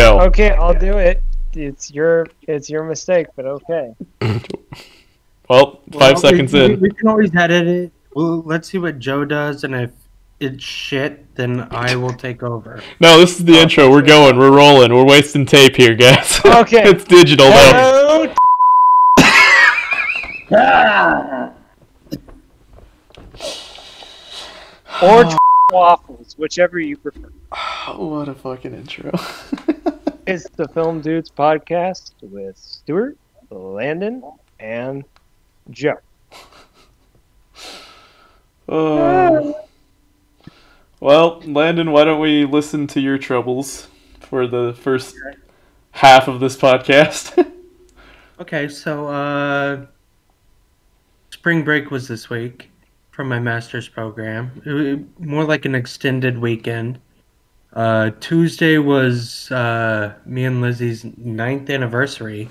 fucking go. Okay, I'll do it. It's your it's your mistake, but okay. Well, five Well, seconds we, in. We can always edit it. Well, let's see what Joe does, and if it's shit, then I will take over. No, this is the oh. intro. We're going. We're rolling. We're wasting tape here, guys. Okay. it's digital though. Hello. or waffles, whichever you prefer. what a fucking intro. It's the Film Dudes podcast with Stuart, Landon, and Joe. Uh, well, Landon, why don't we listen to your troubles for the first half of this podcast? Okay, so uh, spring break was this week from my master's program. It wa- more like an extended weekend. Uh, Tuesday was uh, me and Lizzie's ninth anniversary.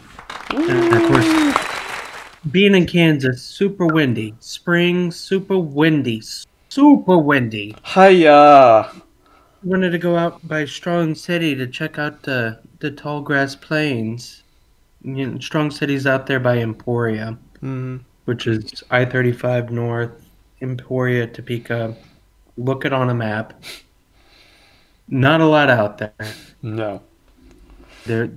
And of course, being in Kansas, super windy. Spring, super windy. Super windy. Hiya. wanted to go out by Strong City to check out the the tall grass plains. You know, Strong City's out there by Emporia, Mm, which is I thirty five north, Emporia, Topeka. Look it on a map. Not a lot out there. no. There,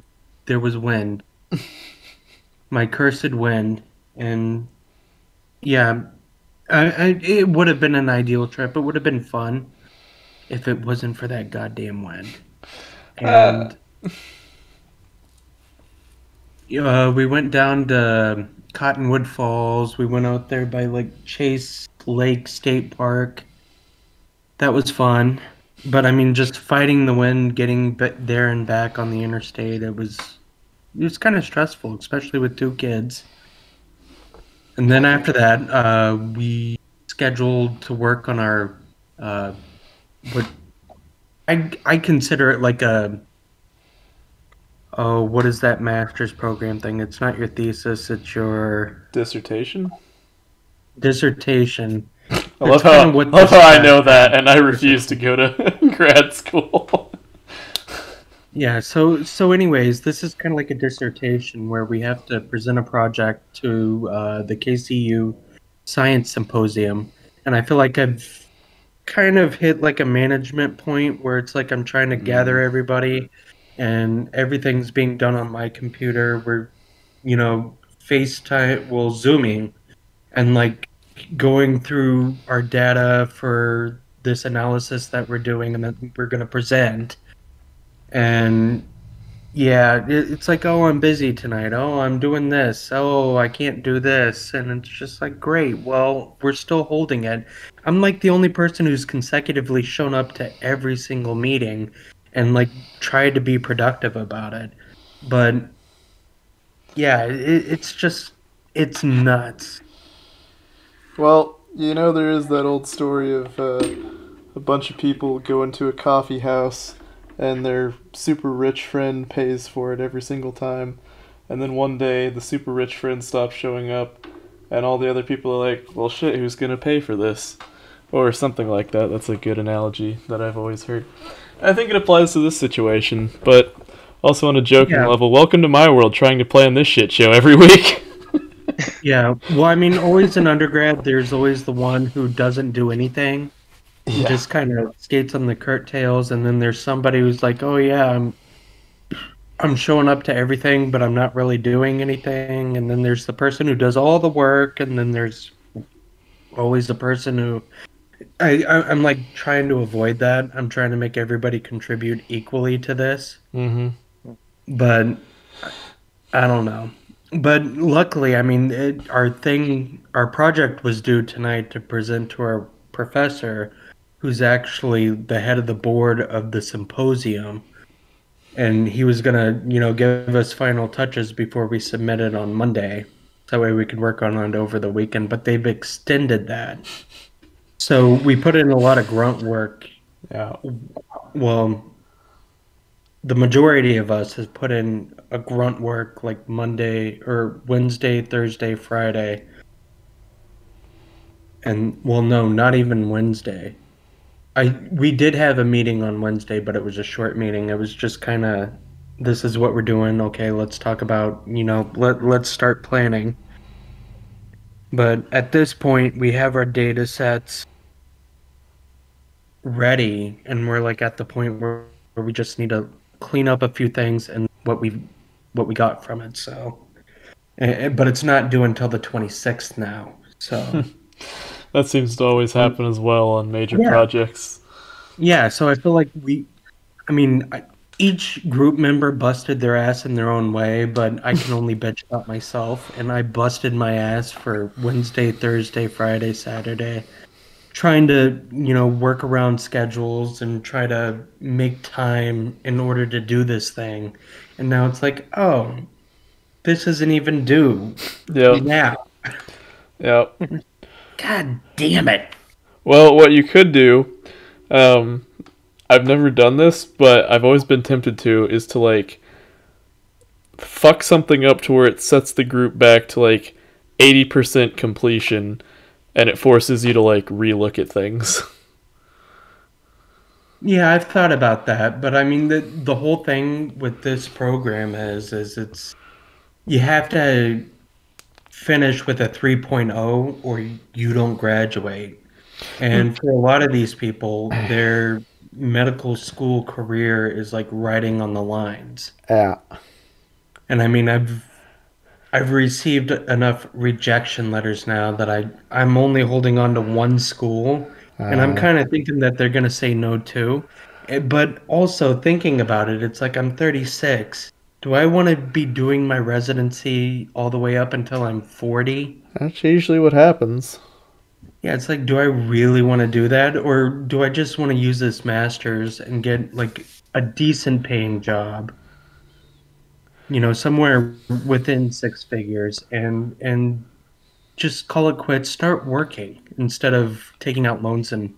there was wind. My cursed wind, and yeah, I, I, it would have been an ideal trip. It would have been fun if it wasn't for that goddamn wind. And uh, we went down to Cottonwood Falls. We went out there by like Chase Lake State Park. That was fun. But I mean, just fighting the wind, getting there and back on the interstate, it was it was kind of stressful, especially with two kids. And then after that, uh, we scheduled to work on our uh, what I I consider it like a oh what is that master's program thing? It's not your thesis, it's your Dissertation? dissertation. I love how, what love how I know that, and I refuse to go to grad school. Yeah, so so anyways, this is kind of like a dissertation where we have to present a project to uh, the KCU Science Symposium, and I feel like I've kind of hit like a management point where it's like I'm trying to gather everybody, and everything's being done on my computer. We're, you know, FaceTime, well, Zooming, and like going through our data for this analysis that we're doing and that we're going to present. And yeah it's like oh i'm busy tonight. Oh i'm doing this. Oh i can't do this. And it's just like great. Well we're still holding it. I'm like the only person who's consecutively shown up to every single meeting and like tried to be productive about it. But yeah it, it's just it's nuts Well, you know, there is that old story of uh, a bunch of people go into a coffee house and their super rich friend pays for it every single time. And then one day, the super rich friend stops showing up, and all the other people are like, well, shit, who's going to pay for this? Or something like that. That's a good analogy that I've always heard. I think it applies to this situation, but also on a joking Yeah. level, welcome to my world trying to plan this shit show every week. Yeah, well, I mean, always in undergrad, there's always the one who doesn't do anything, Yeah. just kind of skates on the curtails, and then there's somebody who's like, "Oh yeah, I'm, I'm showing up to everything, but I'm not really doing anything." And then there's the person who does all the work, and then there's always the person who, I, I I'm like trying to avoid that. I'm trying to make everybody contribute equally to this mm-hmm. but I don't know. But luckily, I mean, it, our thing, our project was due tonight to present to our professor, who's actually the head of the board of the symposium, and he was gonna, you know, give us final touches before we submit it on Monday. That way we could work on it over the weekend. But they've extended that, so we put in a lot of grunt work Yeah. well, the majority of us has put in a grunt work like Monday or Wednesday, Thursday, Friday. And well, no, not even Wednesday. I we did have a meeting on Wednesday, but it was a short meeting. It was just kind of this is what we're doing. Okay, let's talk about, you know, let let's start planning. But at this point, we have our data sets ready, and we're like at the point where, where we just need to clean up a few things and what we what we got from it. So, eh, eh, but it's not due until the 26th now. So. That seems to always happen as well on major Yeah. projects. Yeah, so I feel like we, I mean, I, each group member busted their ass in their own way, but I can only bitch about myself. And I busted my ass for Wednesday, Thursday, Friday, Saturday, trying to, you know, work around schedules and try to make time in order to do this thing. And now it's like, oh, this isn't even due yeah now. Yep. God damn it. Well, what you could do, um, I've never done this, but I've always been tempted to, is to like fuck something up to where it sets the group back to like 80% completion and it forces you to like relook at things. Yeah, I've thought about that, but I mean the the whole thing with this program is is it's you have to finish with a 3.0 or you don't graduate. And for a lot of these people, their medical school career is like riding on the lines. Yeah. And I mean, I've I've received enough rejection letters now that I I'm only holding on to one school, and I'm Uh. kind of thinking that they're gonna say no too. Eh, But also thinking about it, it's like I'm 36. Do I want to be doing my residency all the way up until I'm 40? That's usually what happens. Yeah, it's like, do I really want to do that, or do I just want to use this master's and get like a decent paying job? You know, somewhere within six figures, and and just call it quits. Start working instead of taking out loans and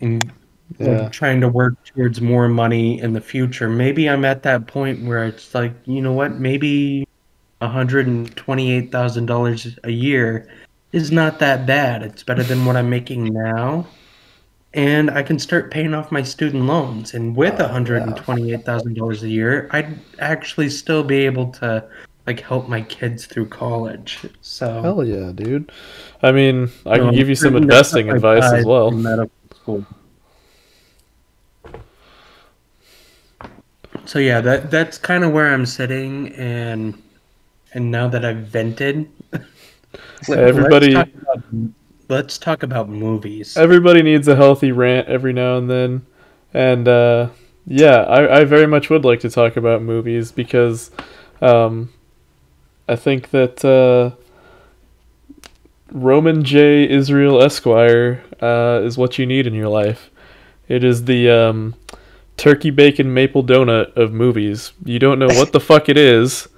and Yeah. trying to work towards more money in the future. Maybe I'm at that point where it's like, you know what? Maybe one hundred and twenty-eight thousand dollars a year is not that bad. It's better than what I'm making now. And I can start paying off my student loans. And with $128,000 a year, I'd actually still be able to like help my kids through college. So Hell yeah, dude. I mean, I so can give you some investing advice as well. medical school. So yeah, that that's kind of where I'm sitting, and and now that I've vented, Everybody- let's talk about, let's talk about movies. Everybody needs a healthy rant every now and then. And uh, yeah, I, I very much would like to talk about movies because um, I think that uh, Roman J. Israel Esquire uh, is what you need in your life. It is the um, turkey bacon maple donut of movies. You don't know what the fuck it is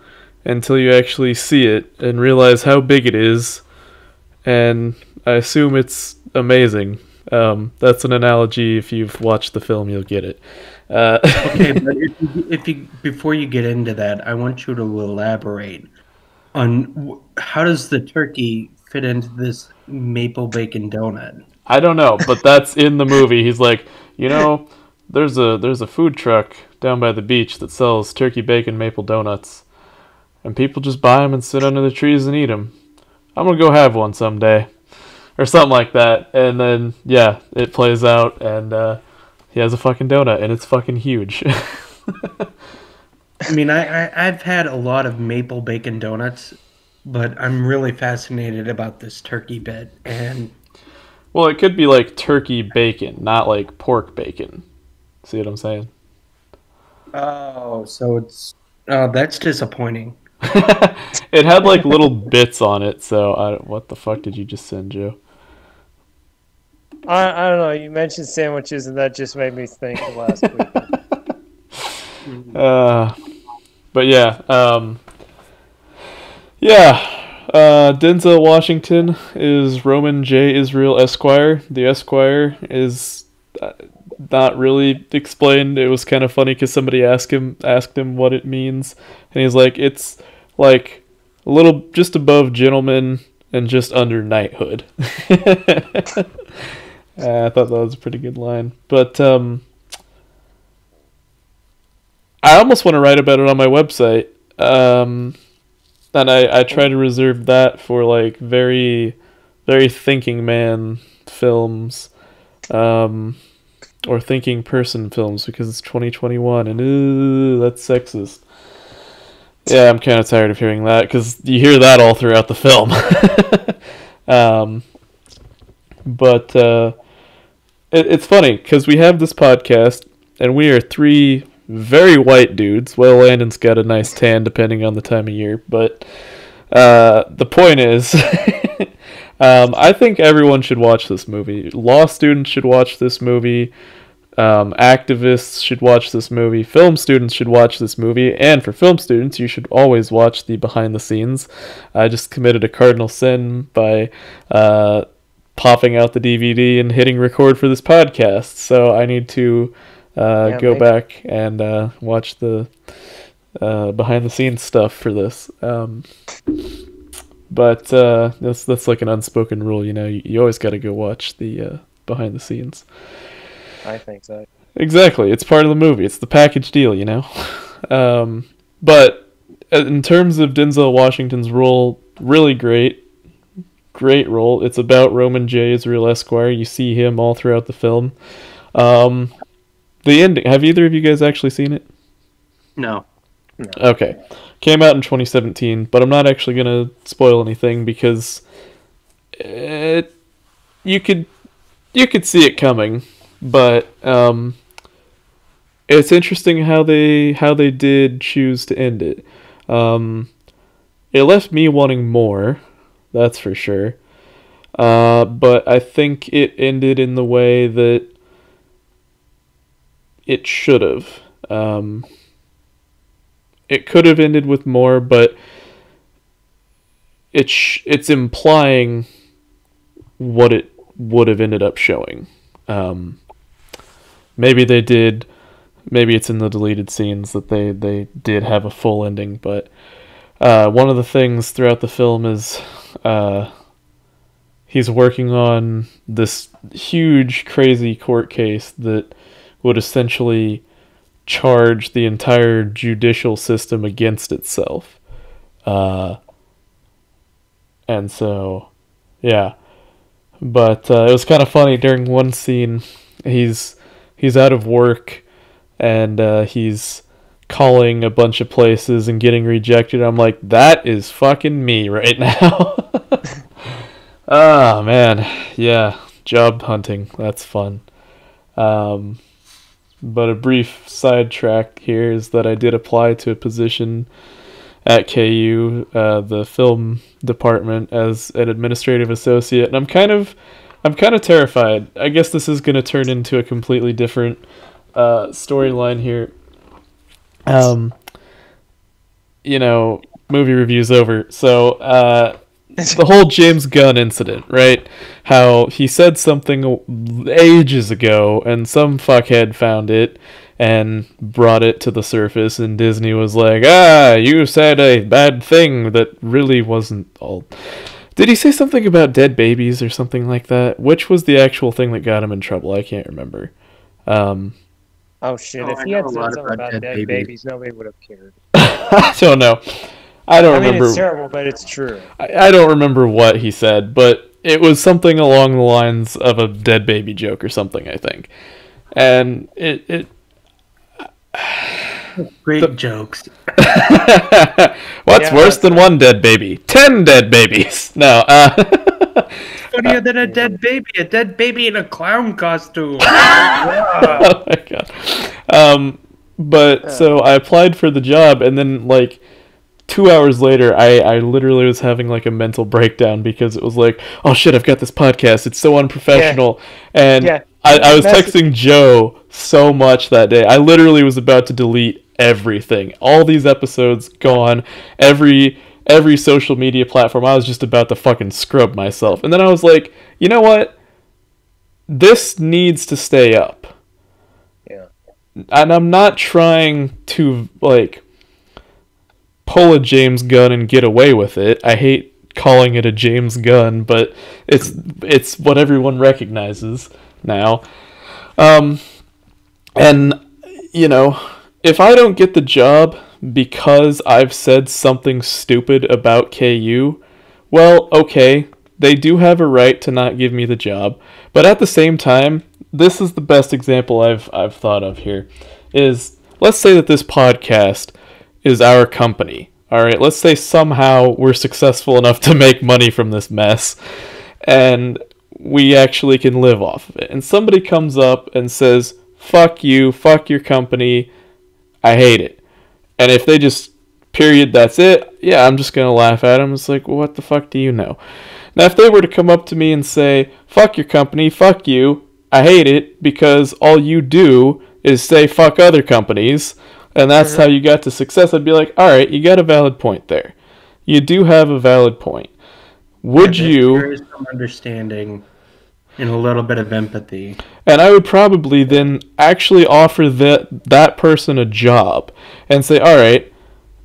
until you actually see it and realize how big it is. And I assume it's amazing. Um, that's an analogy. If you've watched the film, you'll get it. Uh, okay, but if you, if you before you get into that, I want you to elaborate on how does the turkey fit into this maple bacon donut? I don't know, but that's in the movie. He's like, you know, there's a there's a food truck down by the beach that sells turkey bacon maple donuts, and people just buy them and sit under the trees and eat them. I'm gonna go have one someday, or something like that. And then yeah, it plays out, and uh, he has a fucking donut, and it's fucking huge. I mean, I, I I've had a lot of maple bacon donuts, but I'm really fascinated about this turkey bit, and well, it could be like turkey bacon, not like pork bacon. See what I'm saying? oh, so it's oh, that's disappointing. it had like little bits on it, so I, what the fuck did you just send, Joe? I, I don't know. You mentioned sandwiches, and that just made me think of last week. Uh, but yeah, um, yeah. Uh, Denzel Washington is Roman J. Israel Esquire. The Esquire is uh, not really explained. It was kind of funny because somebody asked him asked him what it means, and he's like, "It's like a little just above gentleman and just under knighthood." I thought that was a pretty good line, but um, I almost want to write about it on my website. Um, and I, I try to reserve that for like very, very thinking man films, um, or thinking person films because it's 2021 and ooh, that's sexist. Yeah, I'm kind of tired of hearing that because you hear that all throughout the film. um, but uh, it, it's funny because we have this podcast and we are three very white dudes. Well, Landon's got a nice tan depending on the time of year, but uh, the point is, um, I think everyone should watch this movie. Law students should watch this movie. Um, activists should watch this movie. Film students should watch this movie. And for film students, you should always watch the behind the scenes. I just committed a cardinal sin by uh, popping out the DVD and hitting record for this podcast. So I need to uh, Yeah, go maybe- back and uh, watch the uh, behind the scenes stuff for this. Um, but uh, that's that's like an unspoken rule, you know. You, you always got to go watch the uh, behind the scenes. I think so. Exactly, it's part of the movie. It's the package deal, you know. Um, but in terms of Denzel Washington's role, really great, great role. It's about Roman J. Israel Esquire. You see him all throughout the film. Um, the ending. Have either of you guys actually seen it? No. Okay. Came out in 2017, but I'm not actually going to spoil anything because it you could you could see it coming, but um it's interesting how they how they did choose to end it. Um it left me wanting more, that's for sure. Uh but I think it ended in the way that it should have. Um it could have ended with more, but it's sh- it's implying what it would have ended up showing. Um, maybe they did. Maybe it's in the deleted scenes that they they did have a full ending, but uh, one of the things throughout the film is uh, he's working on this huge, crazy court case that would essentially charge the entire judicial system against itself. Uh, and so, yeah. But uh, it was kind of funny during one scene. He's he's out of work, and uh, he's calling a bunch of places and getting rejected. I'm like, that is fucking me right now. Ah man, yeah, job hunting. That's fun. Um, but a brief sidetrack here is that I did apply to a position at KU, uh, the film department, as an administrative associate, and I'm kind of, I'm kind of terrified. I guess this is going to turn into a completely different uh, storyline here. Um, you know, movie reviews over. So, uh, the whole James Gunn incident, right? How he said something ages ago, and some fuckhead found it and brought it to the surface, and Disney was like, "Ah, you said a bad thing that really wasn't all." Did he say something about dead babies or something like that? Which was the actual thing that got him in trouble? I can't remember. Um, Oh shit! Oh, if I he had said something about about dead dead babies. babies, nobody would have cared. I don't know. I don't I mean, remember. it's terrible, but it's true. I, I don't remember what he said, but it was something along the lines of a dead baby joke or something, I think. And it, it Great jokes. what's Yeah, worse that's than one dead baby? Ten dead babies. No, uh, Funnier than a dead baby. A dead baby in a clown costume. oh my god. Um, but so I applied for the job, and then like two hours later, I I literally was having like a mental breakdown because it was like, oh shit, I've got this podcast. It's so unprofessional, and Yeah. I, I was texting Joe so much that day. I literally was about to delete everything. All these episodes gone. Every every social media platform. I was just about to fucking scrub myself. And then I was like, you know what? This needs to stay up Yeah. and I'm not trying to like pull a James Gunn and get away with it. I hate calling it a James Gunn, but it's it's what everyone recognizes now. Um and you know, if I don't get the job because I've said something stupid about KU, well, okay, they do have a right to not give me the job. But at the same time, this is the best example I've I've thought of here is let's say that this podcast is our company. All right, let's say somehow we're successful enough to make money from this mess and we actually can live off of it. And somebody comes up and says, "Fuck you, fuck your company. I hate it." And if they just period that's it, yeah, I'm just going to laugh at them. It's like, well, "What the fuck do you know?" Now, if they were to come up to me and say, "Fuck your company, fuck you. I hate it because all you do is say fuck other companies." And that's how you got to success. I'd be like, all right, you got a valid point there. You do have a valid point. Would There- you? There is some understanding and a little bit of empathy. And I would probably then actually offer that that person a job and say, "All right,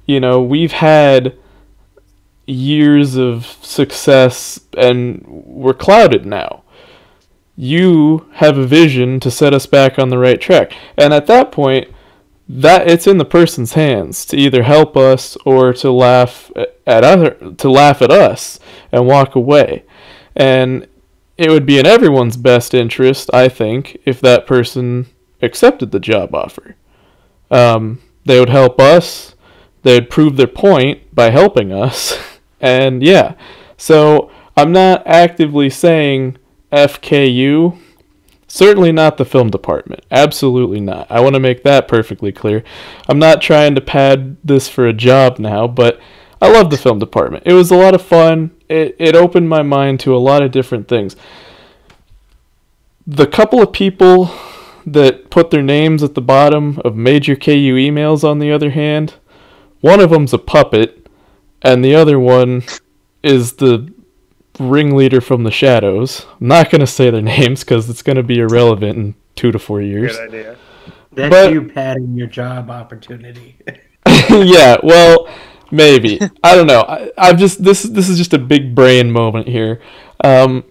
you know, we've had years of success and we're clouded now. You have a vision to set us back on the right track." And at that point, that it's in the person's hands to either help us or to laugh at other to laugh at us and walk away. And it would be in everyone's best interest, I think, if that person accepted the job offer. Um, they would help us. They would prove their point by helping us, and yeah. So I'm not actively saying FKU. Certainly not the film department. Absolutely not. I want to make that perfectly clear. I'm not trying to pad this for a job now, but I love the film department. It was a lot of fun. It, it opened my mind to a lot of different things. The couple of people that put their names at the bottom of major KU emails, on the other hand, one of them's a puppet, and the other one is the ringleader from the shadows. I'm not going to say their names because it's going to be irrelevant in two to four years. Good idea. That's But- you padding your job opportunity. yeah, well, maybe. I don't know. I, I've just this this is just a big brain moment here, um,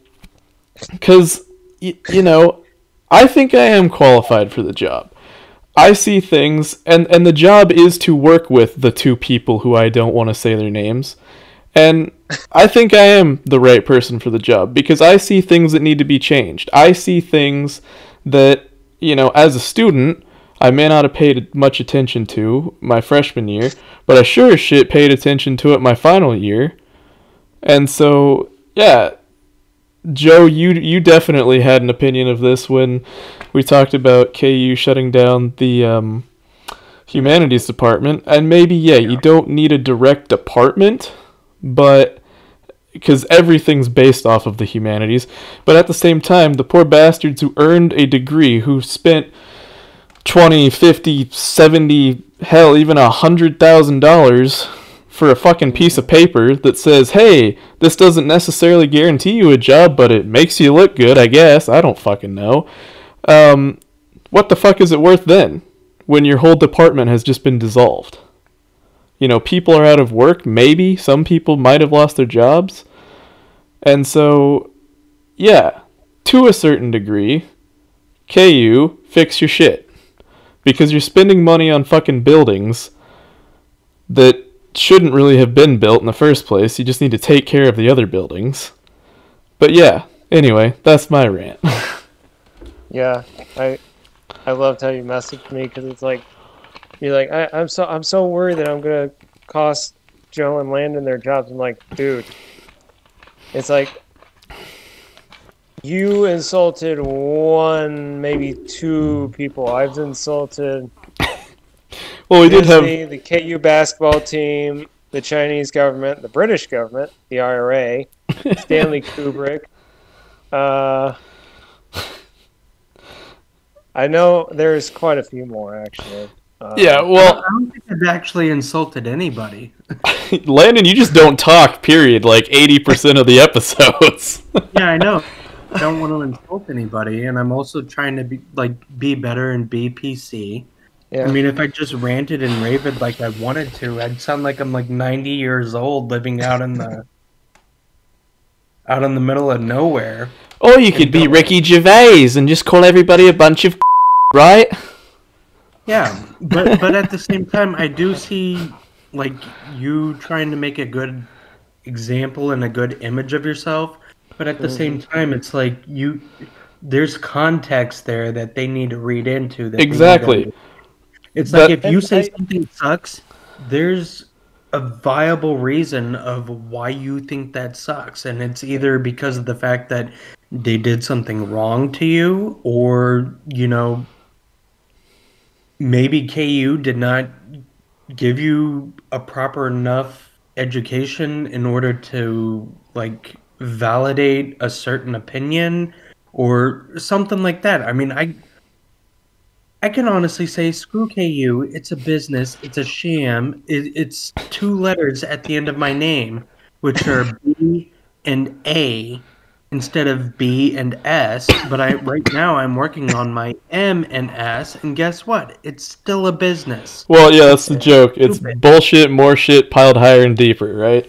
because y- you know, I think I am qualified for the job. I see things, and and the job is to work with the two people who I don't want to say their names, and I think I am the right person for the job because I see things that need to be changed. I see things that you know, as a student. I may not have paid much attention to my freshman year, but I sure as shit paid attention to it my final year. And so, yeah, Joe, you you definitely had an opinion of this when we talked about KU shutting down the um, humanities department, and maybe yeah, you don't need a direct department, but because everything's based off of the humanities. But at the same time, the poor bastards who earned a degree, who spent 20, 50, 70, hell, even a hundred thousand dollars for a fucking piece of paper that says, hey, this doesn't necessarily guarantee you a job, but it makes you look good, I guess. I don't fucking know. Um, what the fuck is it worth then when your whole department has just been dissolved? You know, people are out of work, maybe. Some people might have lost their jobs. And so, yeah, to a certain degree, KU, fix your shit because you're spending money on fucking buildings that shouldn't really have been built in the first place. You just need to take care of the other buildings. But yeah, anyway, that's my rant. Yeah, I I loved how you messaged me because it's like you're like I, I'm so I'm so worried that I'm gonna cost Joe and Landon their jobs. I'm like, dude, it's like you insulted one, maybe two people. I've insulted well, we did have the KU basketball team, the Chinese government, the British government, the IRA, Stanley Kubrick. Uh, I know there's quite a few more actually. Uh, Yeah, well, I don't think I've actually insulted anybody. Landon, you just don't talk, period, like 80% of the episodes. Yeah, I know. I don't want to insult anybody, and I'm also trying to be like be better and be PC. yeah. I mean, if I just ranted and raved like I wanted to, I'd sound like I'm like 90 years old living out in the out in the middle of nowhere. or you could be Ricky Gervais and just call everybody a bunch of right? Yeah, but but at the same time, I do see like you trying to make a good example and a good image of yourself. But at the same time, it's like you there's context there that they need to read into. That they need to- Exactly. It's That- like if you say I- something sucks, there's a viable reason of why you think that sucks, and it's either because of the fact that they did something wrong to you, or you know, maybe KU did not give you a proper enough education in order to like validate a certain opinion or something like that. I mean, I I can honestly say screw KU. It's a business. It's a sham. It, it's two letters at the end of my name, which are B and A instead of B and S. But I right now I'm working on my M and S, and guess what? It's still a business. Well, yeah, that's the joke. It's Stupid. bullshit, more shit piled higher and deeper, right?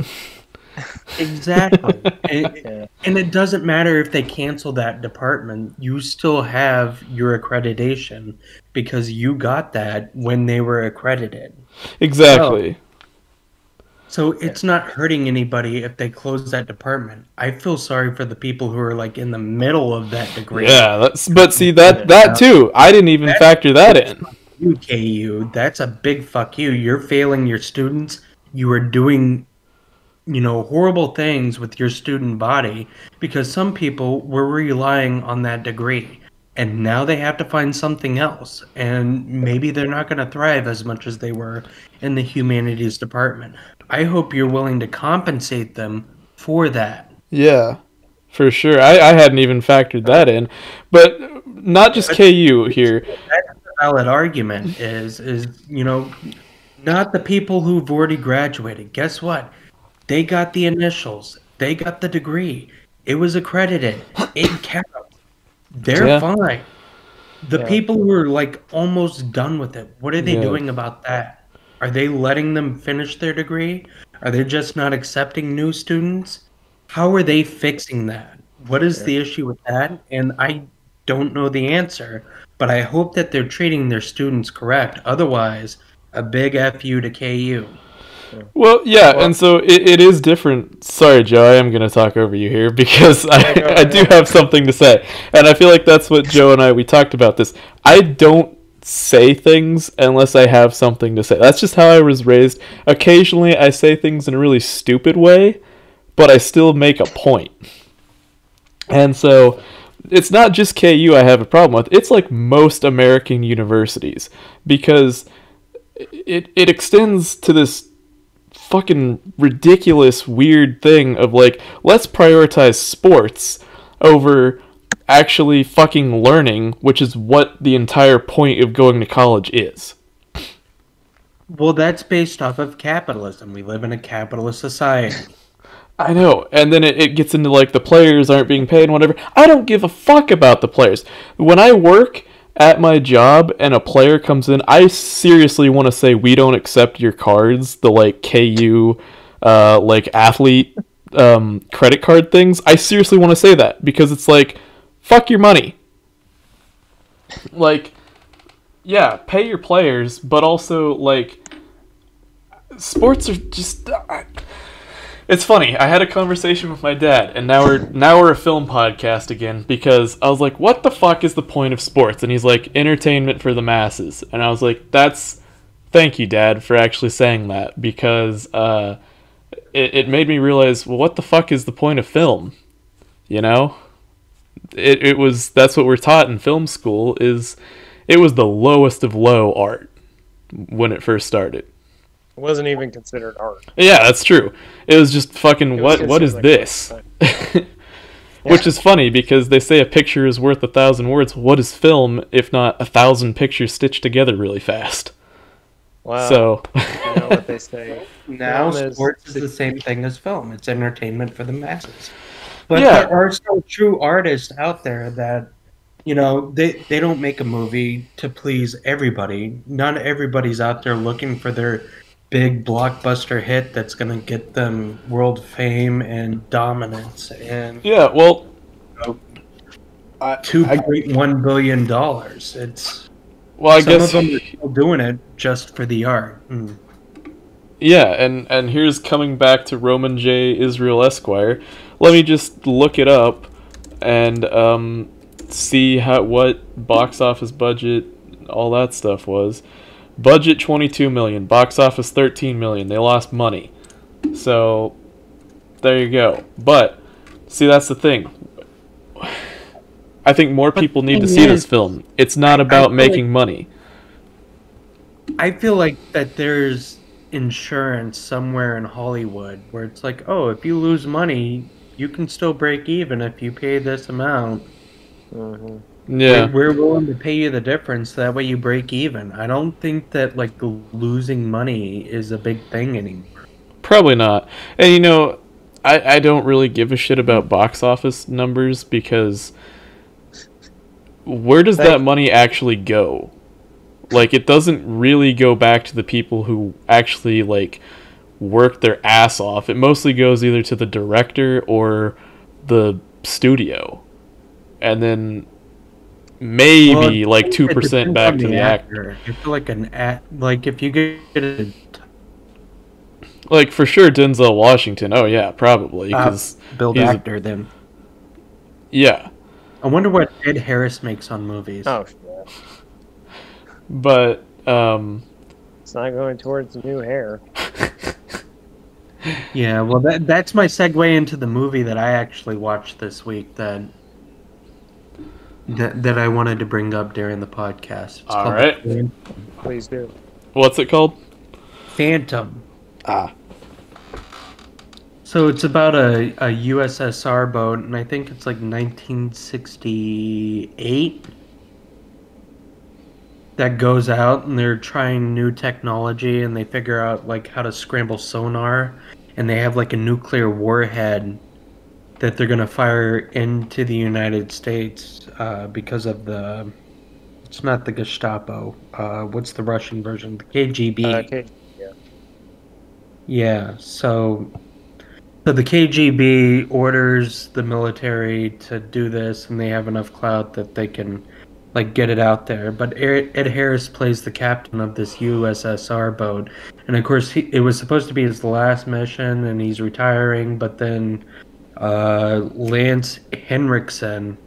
Exactly. and, and it doesn't matter if they cancel that department, you still have your accreditation because you got that when they were accredited. Exactly. So Oh, it's not hurting anybody if they close that department. I feel sorry for the people who are like in the middle of that degree. Yeah, that's but see that that too. I didn't even factor that in. You KU, that's a big fuck you. You're failing your students. You are doing, you know, horrible things with your student body because some people were relying on that degree. And now they have to find something else. And maybe they're not going to thrive as much as they were in the humanities department. I hope you're willing to compensate them for that. Yeah, for sure. I, I hadn't even factored that in, but not just KU here. that's the valid argument is is you know not the people who've already graduated guess what they got the initials they got the degree it was accredited it counts they're Yeah. fine the Yeah. people who are like almost done with it what are they Yeah. doing about that are they letting them finish their degree are they just not accepting new students how are they fixing that what is the issue with that and i don't know the answer but I hope that they're treating their students correct. Otherwise, a big fu to KU. Well, yeah, Well- and so it, it is different. Sorry, Joe, I am going to talk over you here because I, I do have something to say. And I feel like that's what Joe and I, we talked about this. I don't say things unless I have something to say. That's just how I was raised. Occasionally, I say things in a really stupid way, but I still make a point. And so it's not just KU I have a problem with. It's like most American universities because it it extends to this fucking ridiculous weird thing of like let's prioritize sports over actually fucking learning, which is what the entire point of going to college is. Well, that's based off of capitalism. We live in a capitalist society. I know. And then it, it gets into like the players aren't being paid and whatever. I don't give a fuck about the players. When I work at my job and a player comes in, I seriously want to say we don't accept your cards, the like KU uh like athlete um credit card things. I seriously want to say that because it's like fuck your money. Like yeah, pay your players, but also like sports are just I, it's funny. I had a conversation with my dad, and now we're now we're a film podcast again because I was like, "What the fuck is the point of sports?" And he's like, "Entertainment for the masses." And I was like, "That's thank you, Dad, for actually saying that because uh, it it made me realize, well, what the fuck is the point of film? You know, it it was that's what we're taught in film school is it was the lowest of low art when it first started. It wasn't even considered art. Yeah, that's true. It was just fucking was what what is like this? Which is funny because they say a picture is worth a thousand words. What is film if not a thousand pictures stitched together really fast? Wow. So you know what they say. Now, Film is- sports is the same thing as film. It's entertainment for the masses. But Yeah. there are still true artists out there that, you know, they, they don't make a movie to please everybody. Not everybody's out there looking for their big blockbuster hit that's going to get them world fame and dominance and yeah, well, two point one billion dollars. It's Well, I Some guess of them are still doing it just for the art. Mm. Yeah, and and here's coming back to Roman J. Israel Esquire. Let me just look it up and um, see how what box office budget, all that stuff was. Budget 22 million, box office 13 million. They lost money. So there you go. But see that's the thing. I think more people need to see is, this film. It's not about making like- money. I feel like that there's insurance somewhere in Hollywood where it's like, oh, if you lose money, you can still break even if you pay this amount. Mhm. Yeah. Like, we're willing to pay you the difference. That way you break even. I don't think that like losing money is a big thing anymore. Probably not. And you know, I, I don't really give a shit about box office numbers because where does that money actually go? Like it doesn't really go back to the people who actually like work their ass off. It mostly goes either to the director or the studio. And then maybe Well, like 2% back to the actor. I feel like an act, like if you get a Like for sure Denzel Washington. Oh yeah, probably Uh, cuz build he's a- actor, then yeah. I wonder what Ed Harris makes on movies. Oh, yeah. But um It's not going towards new hair. Yeah, well, that that's my segue into the movie that I actually watched this week that that, that I wanted to bring up during the podcast. It's All called right. The Phan- Please do. what's it called? Phantom. Ah. So it's about a, a USSR boat, and I think it's like 1968 that goes out, and they're trying new technology, and they figure out like how to scramble sonar, and they have like a nuclear warhead that they're gonna fire into the United States uh, because of the. It's not the Gestapo. Uh, what's the Russian version? The KGB. Uh, okay. Yeah, so so the KGB orders the military to do this, and they have enough clout that they can like get it out there. But Ed Harris plays the captain of this USSR boat, and of course he, it was supposed to be his last mission, and he's retiring. But then uh, Lance Henriksen,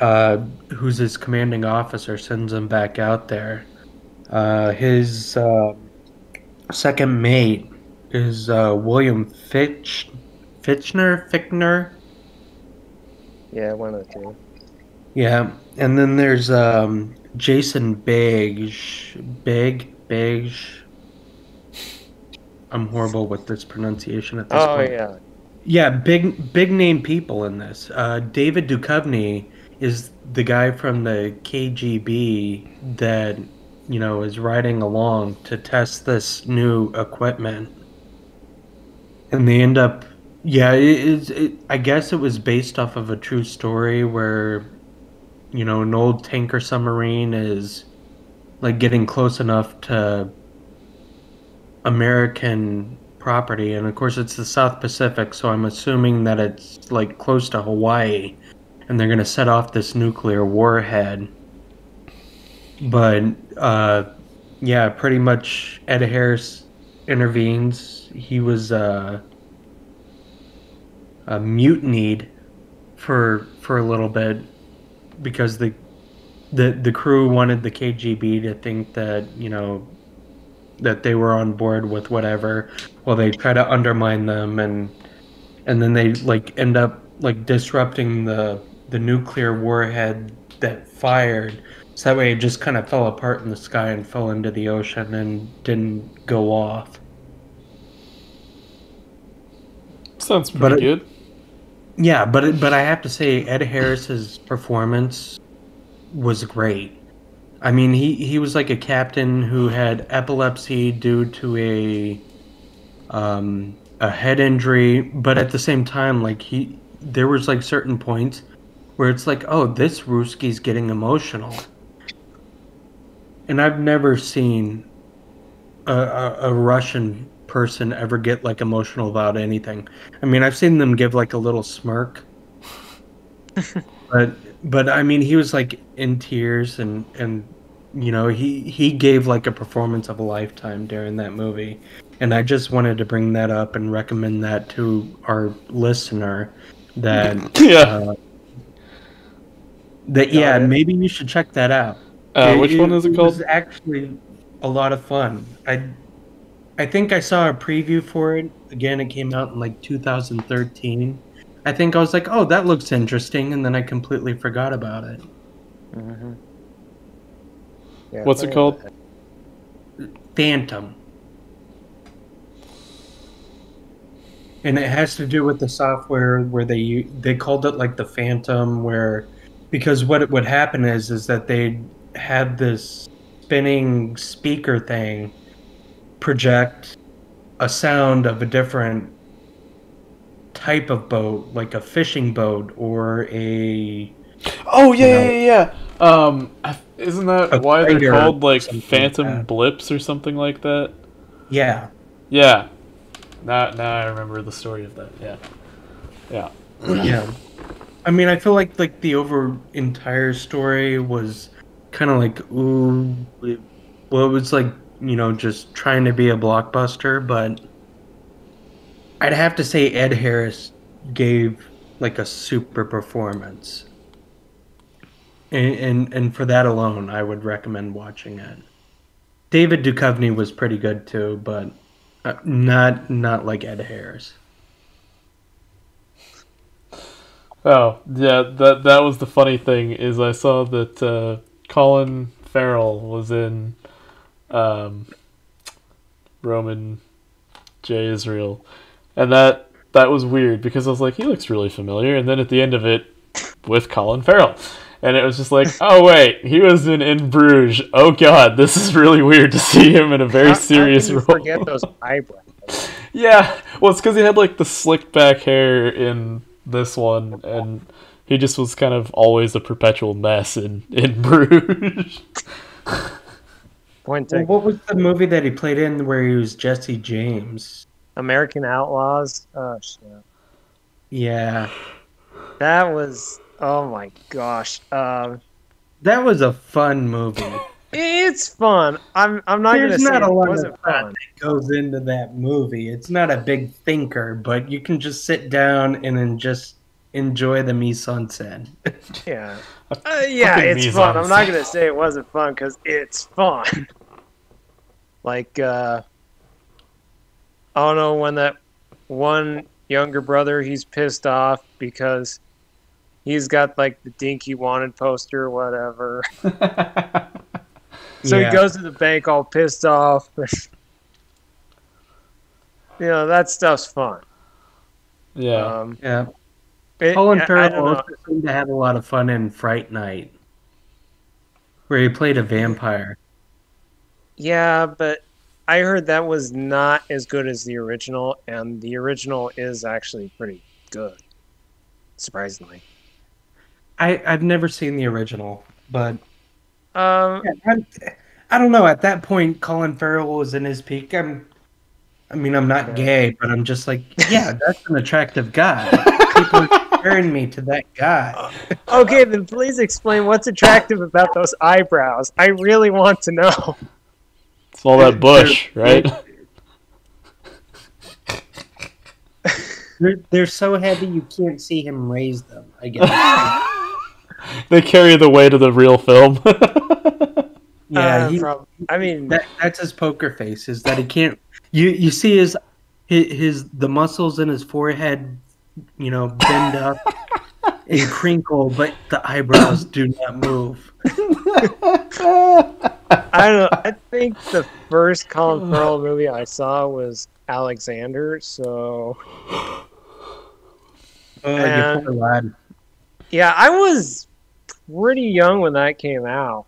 uh, who's his commanding officer, sends him back out there. Uh, his uh, second mate is uh, William Fitch, Fitchner, Fichtner. Yeah, one of the two. Yeah, and then there's um, Jason Beige, Big, Beige. I'm horrible with this pronunciation at this Oh point. yeah. Yeah, big big name people in this. Uh, David Duchovny is the guy from the KGB that you know is riding along to test this new equipment, and they end up. Yeah, it is. It, I guess it was based off of a true story where, you know, an old tanker submarine is like getting close enough to American property, and of course it's the South Pacific, so I'm assuming that it's like close to Hawaii, and they're gonna set off this nuclear warhead. But uh, yeah, pretty much Ed Harris intervenes. He was uh, uh, mutinied for for a little bit because the the the crew wanted the KGB to think that you know that they were on board with whatever. While they try to undermine them and and then they like end up like disrupting the the nuclear warhead that fired. So that way it just kind of fell apart in the sky and fell into the ocean and didn't go off. Sounds But pretty it- good. Yeah but but i have to say ed harris's performance was great. I mean he he was like a captain who had epilepsy due to a um a head injury but at the same time like he there was like certain points where it's like oh this Ruski's getting emotional. And i've never seen a, a, a russian person ever get like emotional about anything i mean i've seen them give like a little smirk but but I mean, he was like in tears, and and you know, he he gave like a performance of a lifetime during that movie, and I just wanted to bring that up and recommend that to our listener that Yeah. uh, that yeah, it. maybe you should check that out. Uh, which one is it was called? actually a lot of fun. I I think I saw a preview for it. Again, it came out in like 2013. I think I was like, "Oh, that looks interesting," and then I completely forgot about it. Mm-hmm. Yeah, What's it called? Phantom. And it has to do with the software where they they called it like the Phantom, where because what it would happen is is that they had this spinning speaker thing project a sound of a different type of boat, like a fishing boat or a Oh yeah, you yeah, know, yeah, yeah. Um, isn't that why they're called like phantom blips or something like that? yeah. Yeah. Now, now I remember the story of that. Yeah. Yeah. yeah i mean i feel like like the over entire story was kind of like ooh it, well it was like you know just trying to be a blockbuster but i'd have to say ed harris gave like a super performance. And and, and for that alone i would recommend watching it. David Duchovny was pretty good too but uh, not not like ed harris. Oh yeah, that that was the funny thing is I saw that uh, Colin Farrell was in um, Roman J Israel, and that that was weird because I was like he looks really familiar, and then at the end of it with Colin Farrell. And it was just like, oh wait, he was in In Bruges. Oh god, this is really weird to see him in a very How- how serious you role. Forget those eyebrows. Yeah, well, it's because he had like the slicked back hair in this one, and he just was kind of always a perpetual mess in in Bruges. Point Well, what was the movie that he played in where he was Jesse James? American Outlaws. Oh shit. Yeah, That was. Oh my gosh. Um, that was a fun movie. it's fun. I'm. I'm not There's gonna say not a it lot of thought fun. that goes into that movie. It's not a big thinker, but you can just sit down and then just enjoy the mise en scène. Yeah. Uh, yeah, Fucking it's mise fun. I'm not gonna say it wasn't fun because it's fun. like, uh, I don't know when that one younger brother he's pissed off because he's got like the dinky wanted poster or whatever. So Yeah. he goes to the bank all pissed off. you know that stuff's fun. yeah, Um, Yeah, it- Colin Farrell also seemed to have a lot of fun in Fright Night, where he played a vampire. Yeah, but I heard that was not as good as the original, and the original is actually pretty good. Surprisingly. I I've never seen the original, but Um, Yeah, I don't know. At that point, Colin Farrell was in his peak. I'm, I mean, I'm not gay, but I'm just like, yeah, that's an attractive guy. People are comparing me to that guy. okay, then please explain what's attractive about those eyebrows. I really want to know. it's all that bush, right? They're, they're so heavy you can't see him raise them. I guess. they carry the weight of the real film. yeah, Uh, he, I mean, that, that's his poker face. Is that he can't? You you see his his, his the muscles in his forehead, you know, bend up and crinkle, but the eyebrows do not move. I don't know. I think the first Colin Farrell movie I saw was Alexander, so Oh, And- lad. yeah, I was pretty young when that came out.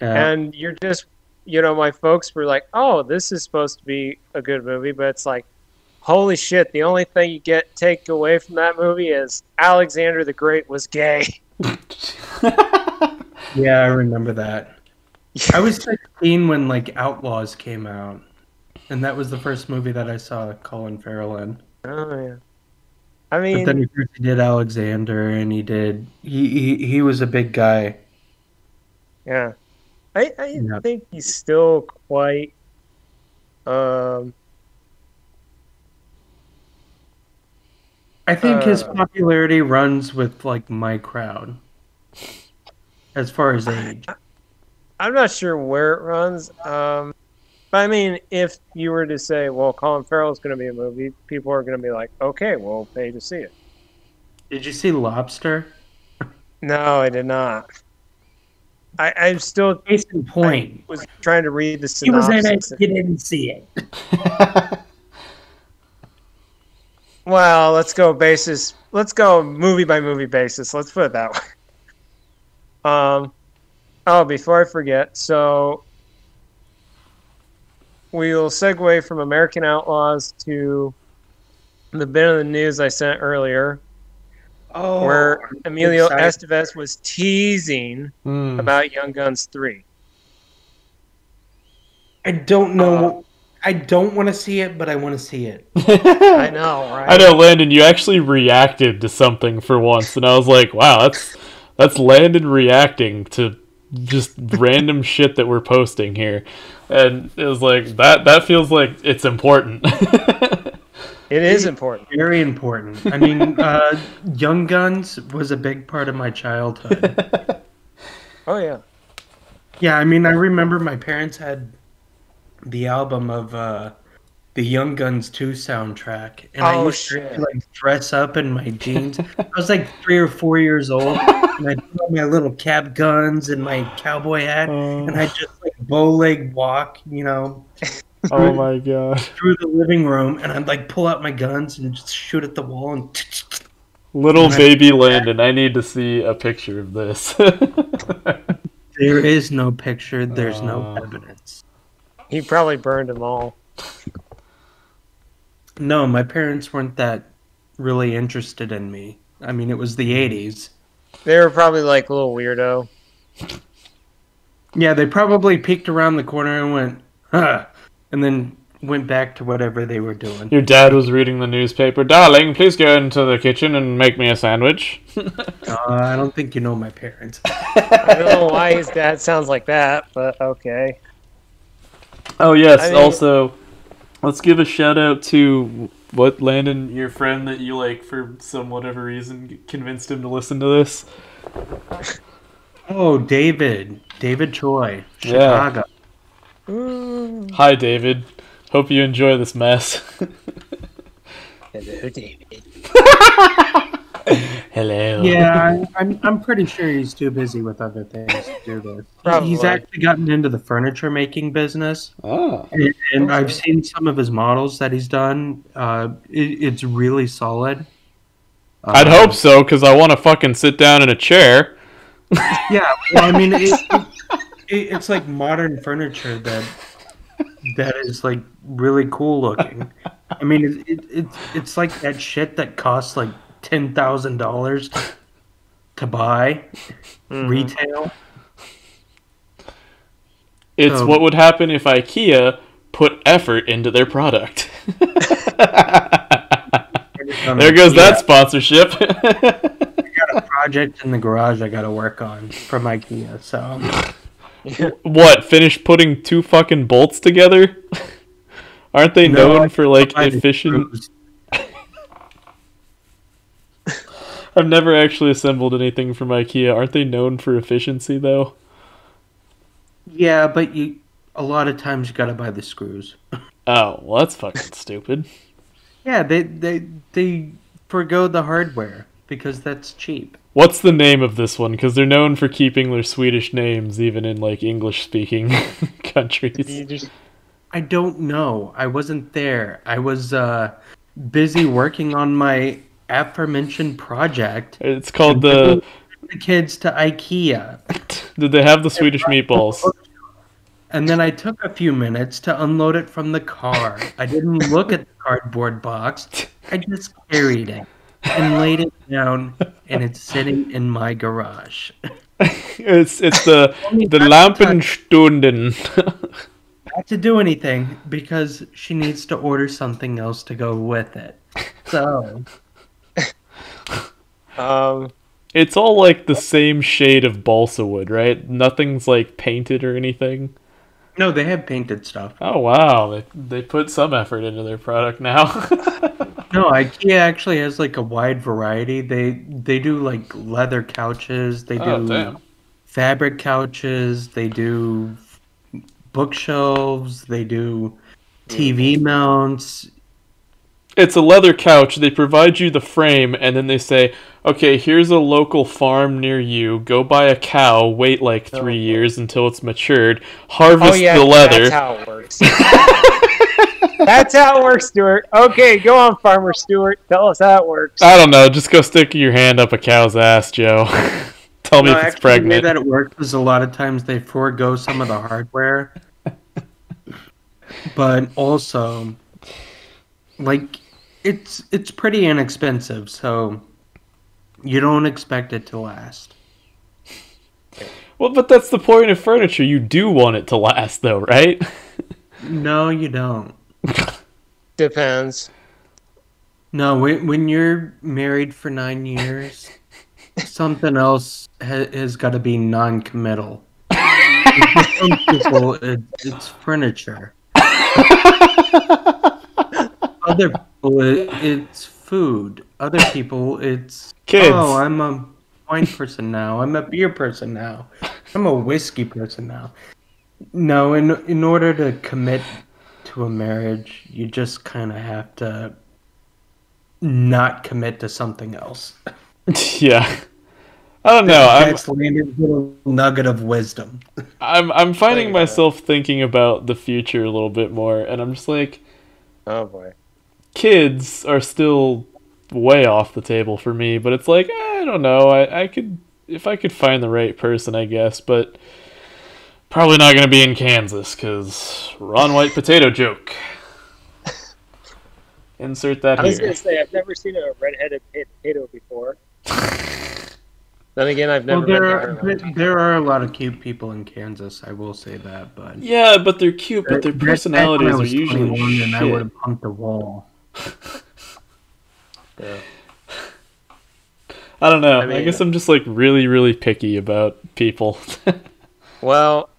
Yeah. and you're just you know my folks were like oh this is supposed to be a good movie but it's like holy shit the only thing you get take away from that movie is alexander the great was gay Yeah, I remember that. I was 16 when like Outlaws came out, and that was the first movie that I saw Colin Farrell in. oh yeah I mean, But then he did Alexander, and he did. He he, he was a big guy. yeah, I I Yeah. think he's still quite. Um, I think his Uh, popularity runs with like my crowd, as far as age. I'm not sure where it runs. Um, but I mean, if you were to say, "Well, Colin Farrell's going to be a movie," people are going to be like, "Okay, we'll pay to see it." Did you see Lobster? No, I did not. I I'm still Case in point, was trying to read the he was synopsis. in it. You didn't see it. Well, let's go basis. Let's go movie by movie basis. Let's put it that way. Um, oh, before I forget, so we'll segue from American Outlaws to the bit of the news I sent earlier, Oh, where Emilio excited. Estevez was teasing Hmm. about Young Guns Three. I don't know. I don't want to see it, but I want to see it. I know, right? I know, Landon. You actually reacted to something for once, and I was like, "Wow, that's that's Landon reacting to just random shit that we're posting here," and it was like that. That feels like it's important. It is important. Very important. I mean, uh, Young Guns was a big part of my childhood. Oh yeah. Yeah, I mean, I remember my parents had the album of uh, the Young Guns 2 soundtrack, and I Oh, used shit. to like dress up in my jeans. I was like three or four years old, and I put on my little cap guns and my cowboy hat, and I just like bow leg walk, you know, oh my god! through the living room, and I'd like pull out my guns and just shoot at the wall and. Little baby Landon, I need to see a picture of this. There is no picture. There's no Oh. evidence. He probably burned them all. No, my parents weren't that really interested in me. I mean, it was the 80s. They were probably like a little weirdo. Yeah, they probably peeked around the corner and went, huh, and then went back to whatever they were doing. Your dad was reading the newspaper. Darling, please go into the kitchen and make me a sandwich. Uh, I don't think you know my parents. I don't know why his dad sounds like that, but okay. Oh yes. I mean- also, let's give a shout out to what Landon, your friend that you like for some whatever reason convinced him to listen to this. Oh, David. David Choi. Chicago. Mm. Hi, David. Hope you enjoy this mess. Hello, David. Hello. Yeah, I- I'm, I'm pretty sure he's too busy with other things to do this. Probably. He's actually gotten into the furniture making business. Ah. And, and Okay. I've seen some of his models that he's done. Uh, it, it's really solid. I'd Uh, hope so, because I want to fucking sit down in a chair. Yeah, well, I mean, it, it, it, it's like modern furniture that that is like really cool looking. I mean, it, it, it's it's like that shit that costs like ten thousand dollars to buy Mhm. retail. It's Um, what would happen if IKEA put effort into their product. there goes that sponsorship. I got a project in the garage I got to work on from IKEA. So what? Finish putting two fucking bolts together? Aren't they No, known for like efficient? screws. I've never actually assembled anything from IKEA. Aren't they known for efficiency though? Yeah, but you a lot of times you got to buy the screws. Oh, well, that's fucking stupid. Yeah, they they they forgo the hardware because that's cheap. What's the name of this one? Because they're known for keeping their Swedish names even in like English-speaking countries. Just I don't know. I wasn't there. I was uh, busy working on my aforementioned project. It's called the. The kids to IKEA, Did they have the Swedish meatballs? and then I took a few minutes to unload it from the car. I didn't look at the cardboard box. I just carried it and laid it down, and it's sitting in my garage. It's it's the the not to touch- Lampenstunden. Not to do anything because she needs to order something else to go with it. So Um, It's all like the same shade of balsa wood, right? Nothing's like painted or anything. No, they have painted stuff. Oh wow, they they put some effort into their product now. No, IKEA actually has like a wide variety. They they do like leather couches. They do oh fabric couches. They do bookshelves. They do TV mounts. It's a leather couch. They provide you the frame, and then they say, "Okay, here's a local farm near you. Go buy a cow. Wait like oh, three Oh. years until it's matured. Harvest oh yeah, the leather." that's how it works. that's how it works, Stuart. Okay, go on, Farmer Stuart. Tell us how it works. I don't know. Just go stick your hand up a cow's ass, Joe. Tell me No, if it's pregnant. The way that it works is a lot of times they forego some of the hardware, but also, like, it's it's pretty inexpensive, so you don't expect it to last. Well, but that's the point of furniture. You do want it to last, though, right? No, you don't. Depends. No, when, when you're married for nine years, something else ha- has got to be non-committal. Some people, it, it's furniture. Other people, it, it's food. Other people, it's Kids. Oh, I'm a wine person now. I'm a beer person now. I'm a whiskey person now. No, in in order to commit to a marriage, you just kind of have to not commit to something else. yeah. I don't know. I'm, Landon's little nugget of wisdom. I'm I'm finding Think about it. myself thinking about the future a little bit more, and I'm just like, Oh boy. Kids are still way off the table for me. But it's like eh, I don't know. I I could if I could find the right person, I guess, but probably not gonna be in Kansas because Ron White potato joke. Insert that I was here. gonna say I've never seen a redheaded potato before. then again, I've never Well, there been are there- there are a lot of cute people in Kansas. I will say that, but Yeah, but they're cute, but their Back- back when I personalities are usually 21 and I would have punked the wall. Yeah. I don't know. I I, guess I'm just like really, really picky about people. Well,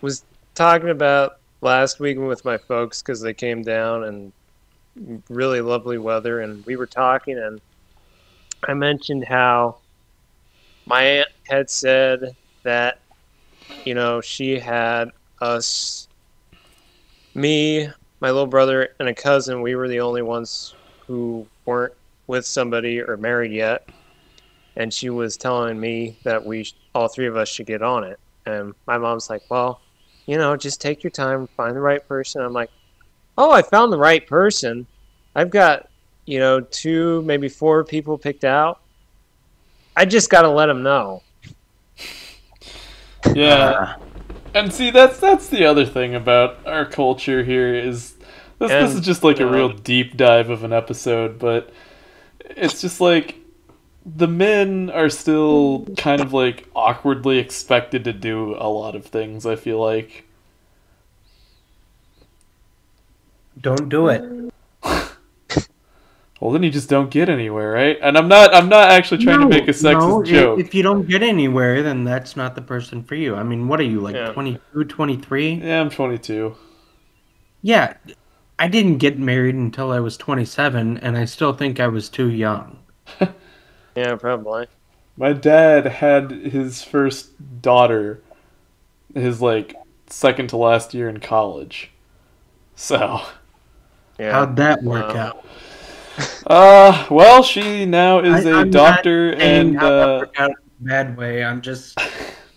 was talking about last week with my folks because they came down and really lovely weather, and we were talking, and I mentioned how my aunt had said that you know she had us, me, my little brother, and a cousin. We were the only ones who weren't with somebody or married yet, and she was telling me that we all three of us should get on it. And my mom's like, well, you know, just take your time, find the right person. I'm like, oh, I found the right person. I've got, you know, two, maybe four people picked out. I just got to let them know. yeah. Uh, And see, that's that's the other thing about our culture here is this. this is just like a you know- real deep dive of an episode, but it's just like the men are still kind of like awkwardly expected to do a lot of things. I feel like. Don't do it. Well, then you just don't get anywhere, right? And I'm not. I'm not actually trying to make a sexist no, joke. If you don't get anywhere, then that's not the person for you. I mean, what are you, like Yeah. 22, 23? Yeah, I'm 22. Yeah, I didn't get married until I was 27, and I still think I was too young. Yeah, probably. My dad had his first daughter his like second to last year in college. So, Yeah. How'd that work Wow. out? Uh, well, she now is I- a I'm doctor saying and how that uh, out in a bad way. I'm just,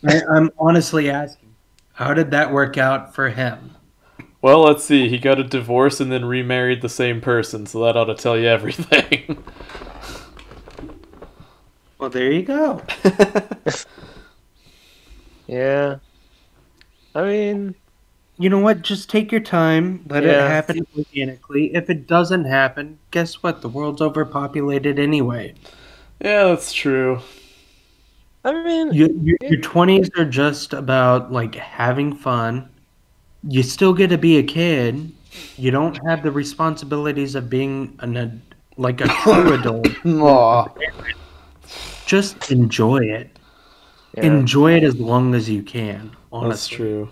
I, I'm honestly asking, how did that work out for him? well, let's see. He got a divorce and then remarried the same person, so that ought to tell you everything. Well, there you go. yeah. I mean, You know what? Just take your time. Let it happen organically. If it doesn't happen, guess what? The world's overpopulated anyway. yeah, that's true. I mean, You, your, your 20s are just about like having fun. You still get to be a kid. You don't have the responsibilities of being an ad- like a true adult. Aw. just enjoy it. Yeah. Enjoy it as long as you can. Honestly. That's true.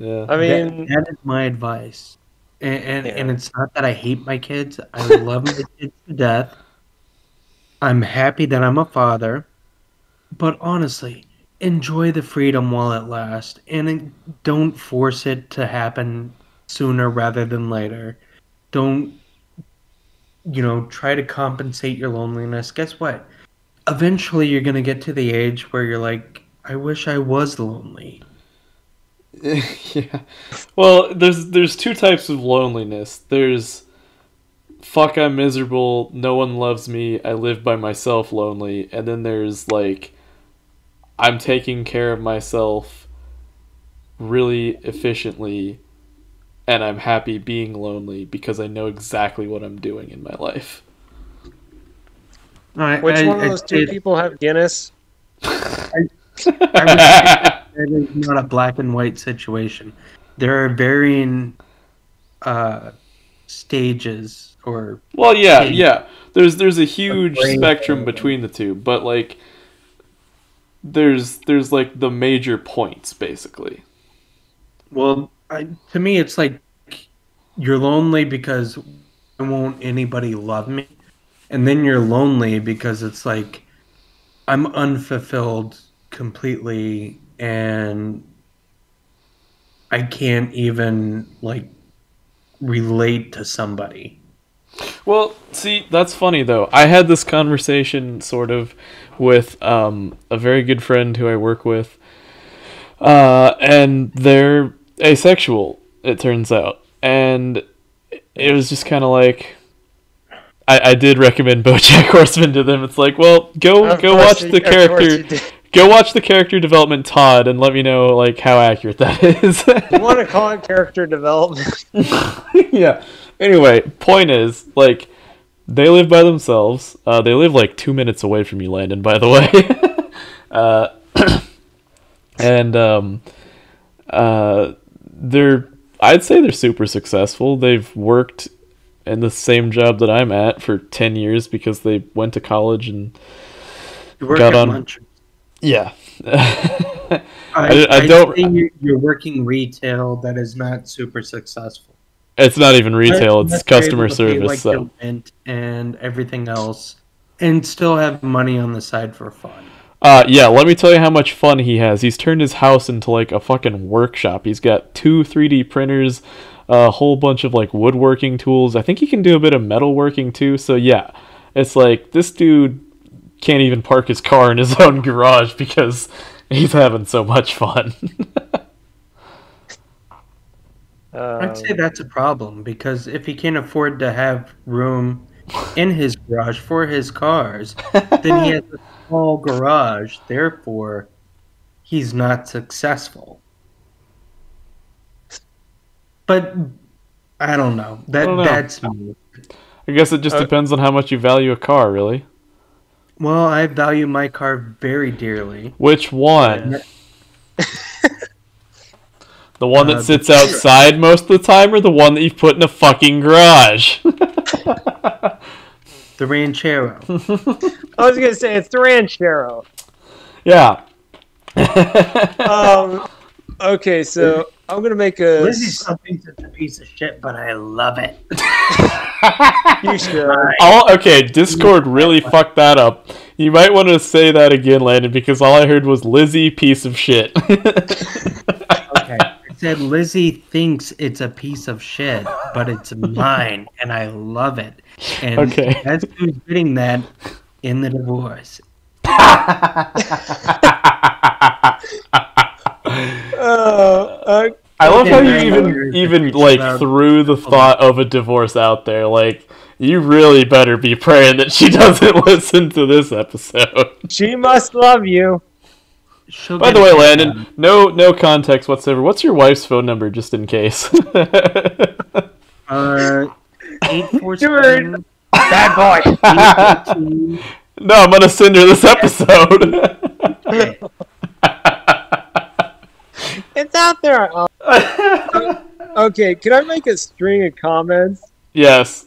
Yeah. I That- mean, that is my advice. And and, Yeah. and it's not that I hate my kids. I love my kids to death. I'm happy that I'm a father. But honestly, enjoy the freedom while it lasts and don't force it to happen sooner rather than later. Don't you know, try to compensate your loneliness. Guess what? Eventually you're going to get to the age where you're like, I wish I was lonely. yeah. Well, there's there's two types of loneliness. There's fuck I'm miserable, no one loves me, I live by myself lonely, and then there's like I'm taking care of myself really efficiently and I'm happy being lonely because I know exactly what I'm doing in my life. All right, which I- one of those say two people have Guinness? I would say that is not a black and white situation. There are varying uh, stages or Well, yeah, yeah. There's there's a huge spectrum between the two, but like there's there's like the major points basically. well, I, to me, it's like you're lonely because I won't anybody love me, and then you're lonely because it's like I'm unfulfilled completely, and I can't even like relate to somebody. Well, see, that's funny though. I had this conversation sort of with um, a very good friend who I work with, uh, and they're asexual. It turns out, and it was just kind of like. I, I did recommend BoJack Horseman to them. It's like, well, go Of go watch you- the character. You did. Go watch the character development Todd and let me know like how accurate that is. You want to call it character development? yeah. Anyway, point is like they live by themselves. Uh, they live like two minutes away from you, Landon. By the way. uh, and um, uh, they're I'd say they're super successful. They've worked in the same job that I'm at for ten years because they went to college and You work Got at on- lunch. Yeah. I, I- I don't- say you're, you're working retail that is not super successful. it's not even retail; it's customer able to pay, service. like, so. rent and everything else, and still have money on the side for fun. Uh, yeah, let me tell you how much fun he has. He's turned his house into like a fucking workshop. He's got two 3D printers, a whole bunch of like woodworking tools. I think he can do a bit of metalworking too. So yeah, it's like this dude can't even park his car in his own garage because he's having so much fun. I'd say Um, that's a problem because if he can't afford to have room in his garage for his cars, then he has a small garage. Therefore, he's not successful. But I don't know. That don't know. that's me. I guess it just Uh, depends on how much you value a car, really. Well, I value my car very dearly. Which one? the one that Uh, sits outside most of the time, or the one that you put in a fucking garage? The Ranchero. I was gonna say it's the Ranchero. yeah. Um, okay, so I'm gonna make a. Lizzie still thinks it's a piece of shit, but I love it. You should. All, okay, Discord really fucked that up. You might want to say that again, Landon, because all I heard was Lizzie piece of shit. Okay. I said Lizzie thinks it's a piece of shit, but it's mine, and I love it. And Okay. that's who's getting that in the divorce. Uh, I love how you even even like about- threw the thought of a divorce out there. Like you really better be praying that she doesn't listen to this episode. she must love you. She'll By the way, Landon, done. no no context whatsoever. What's your wife's phone number, just in case? Uh, eight four Stuart. seven. Bad boy. no, I'm gonna send her this episode. Okay. It's out there. Uh, okay, can I make a string of comments? yes.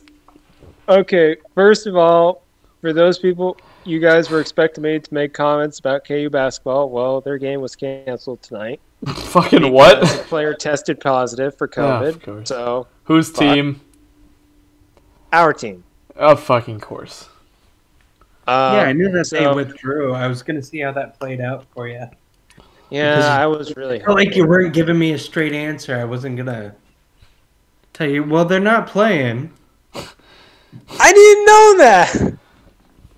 Okay, first of all, for those people, you guys were expecting me to make comments about KU basketball. Well, their game was canceled tonight. Fucking what? A player tested positive for of COVID. course. so Whose Fuck. team? our team. Of fucking course. Um, yeah, I knew that they withdrew. I was gonna see how that played out for you. Yeah, I was really. I felt like you weren't giving me a straight answer. I wasn't gonna tell you. Well, they're not playing. I didn't know that.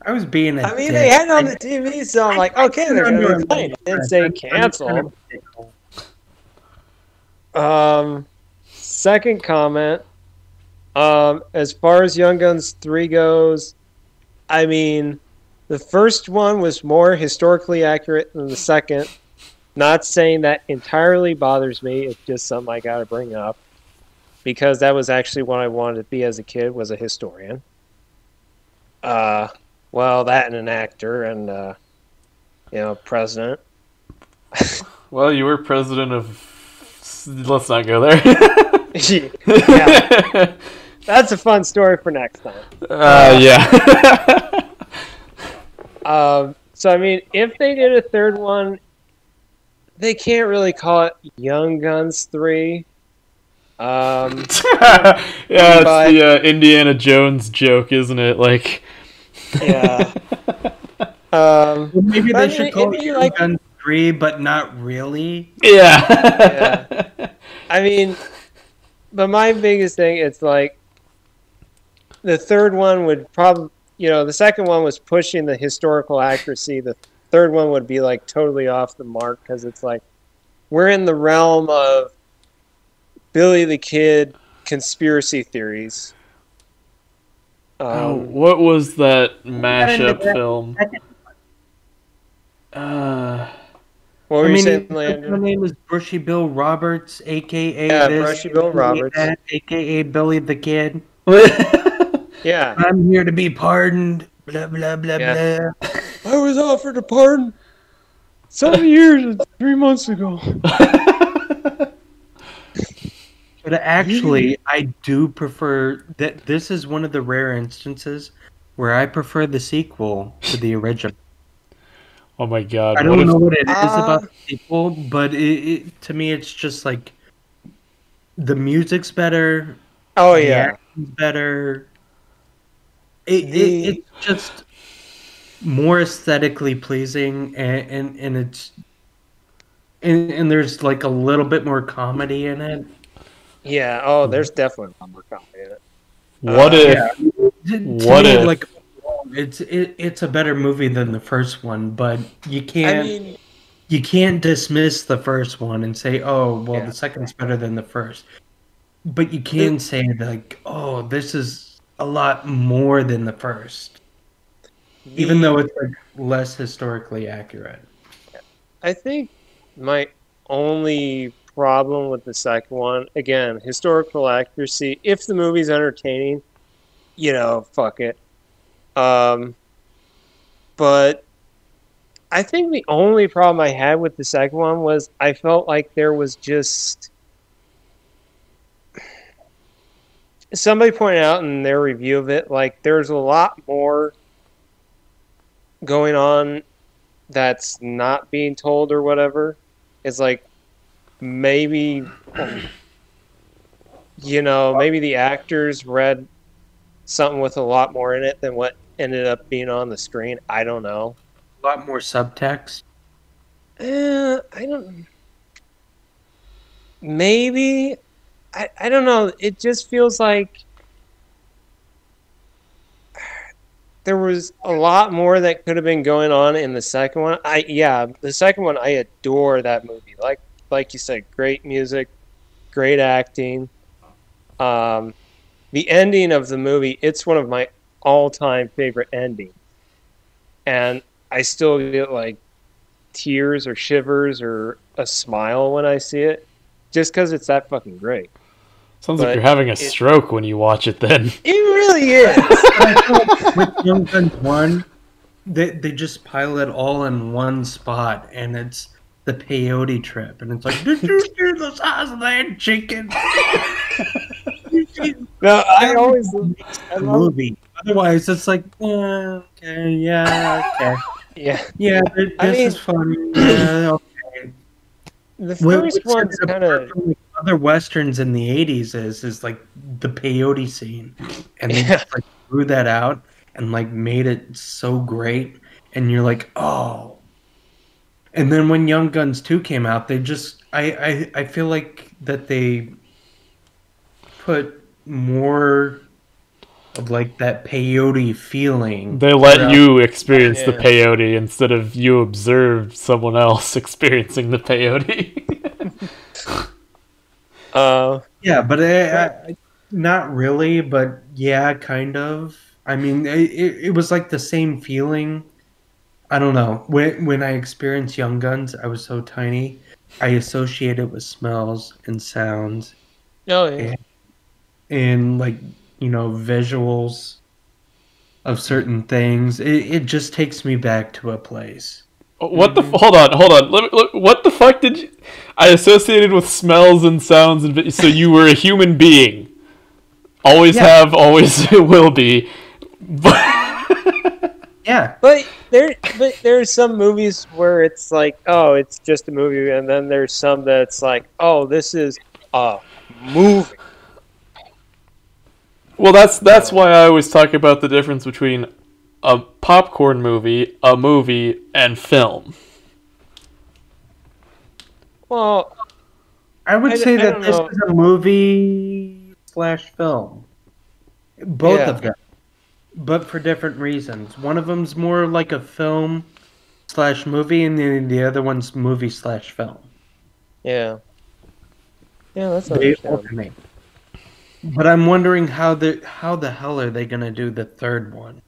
I was being. I I mean, they had it on the TV, so I'm like, okay, they're going to be playing. It didn't say cancel. Um, second comment. Um, as far as Young Guns three goes, I mean, the first one was more historically accurate than the second. Not saying that entirely bothers me. It's just something I got to bring up because that was actually what I wanted to be as a kid was a historian. Uh, well, that and an actor and uh, you know, president. Well, you were president of. Let's not go there. yeah, that's a fun story for next time. Uh, yeah. Um, so I mean, if they did a third one, they can't really call it Young Guns Three. Um, yeah, it's the uh, Indiana Jones joke, isn't it? Like. yeah. Um, Well, maybe they should call it Young like- Guns Three, but not really. Yeah. I mean, but my biggest thing, it's like the third one would probably, you know, the second one was pushing the historical accuracy. The third one would be like totally off the mark because it's like we're in the realm of Billy the Kid conspiracy theories. Oh, Um, what was that mashup that film? Uh, what were I you mean, saying, her Landon? name is Brushy Bill Roberts, aka Yeah, this, Brushy Bill aka Roberts. that, aka Billy the Kid. Yeah, I'm here to be pardoned. Blah blah blah Yeah. blah. I was offered a pardon some years and three months ago. But actually, I do prefer that. This is one of the rare instances where I prefer the sequel to the original. oh my god! I don't if- know what it is Uh, about the sequel, but it, it, to me, it's just like the music's better, Oh yeah, acting's better. It, The- it, it's just more aesthetically pleasing, and and, and it's and, and there's like a little bit more comedy in it. yeah. Oh, there's definitely a number comedy in it. What Uh, if? To- to What me, if- like it's it, it's a better movie than the first one, but you can't I mean, you can't dismiss the first one and say, "Oh, well, Yeah. the second's better than the first. But you can say like, "Oh, this is a lot more than the first, even though it's like less historically accurate. I think my only problem with the second one, again, historical accuracy. If the movie's entertaining, you know, fuck it. Um, but I think the only problem I had with the second one was I felt like there was just somebody pointed out in their review of it, like there's a lot more going on that's not being told or whatever. It's like maybe you know, maybe the actors read something with a lot more in it than what ended up being on the screen. I don't know. A lot more subtext. Uh, I don't. Maybe, I I don't know. It just feels like there was a lot more that could have been going on in the second one. I yeah, the second one I adore that movie. Like like you said, great music, great acting. Um, the ending of the movie, it's one of my all-time favorite endings, and I still get like tears or shivers or a smile when I see it, just because it's that fucking great. Sounds like you're having a it- stroke when you watch it. Then. It really is. With Young Guns One, they they just pile it all in one spot, and it's the peyote trip, and it's like did you see the size of that chicken? no, I always I love movie. otherwise, it's like, yeah, okay, yeah, okay, Yeah, yeah, this I mean- is funny. Yeah, okay. the first one's kind of like, other westerns in the '80s is is like the peyote scene, and they Yeah. just like drew that out and like made it so great, and you're like, oh. And then when Young Guns 2 came out, they just I I, I feel like that they put more of like that peyote feeling. They let throughout- you experience the peyote instead of you observe someone else experiencing the peyote. uh, Yeah, but I, I, not really. But yeah, kind of. I mean, it, it, was like the same feeling. I don't know. When when I experienced Young Guns, I was so tiny. I associate it with smells and sounds no, yeah. Yeah. and like you know visuals of certain things. It, it just takes me back to a place. Oh, what the? F- mm-hmm. hold on, hold on. Let me, let, what the fuck did you? I associated with smells and sounds, and so you were a human being. Always Yeah. have, always will be. But Yeah, But there, but there's some movies where it's like, oh, it's just a movie, and then there's some that's like, oh, this is a movie. well, that's that's why I always talk about the difference between a popcorn movie, a movie, and film. Well, I would I- say I that this know. is a movie slash film. Both Yeah. of them, but for different reasons. One of them's more like a film slash movie, and then the other one's movie slash film. yeah, yeah, that's They understandable. alternate. But I'm wondering how the how the hell are they gonna do the third one?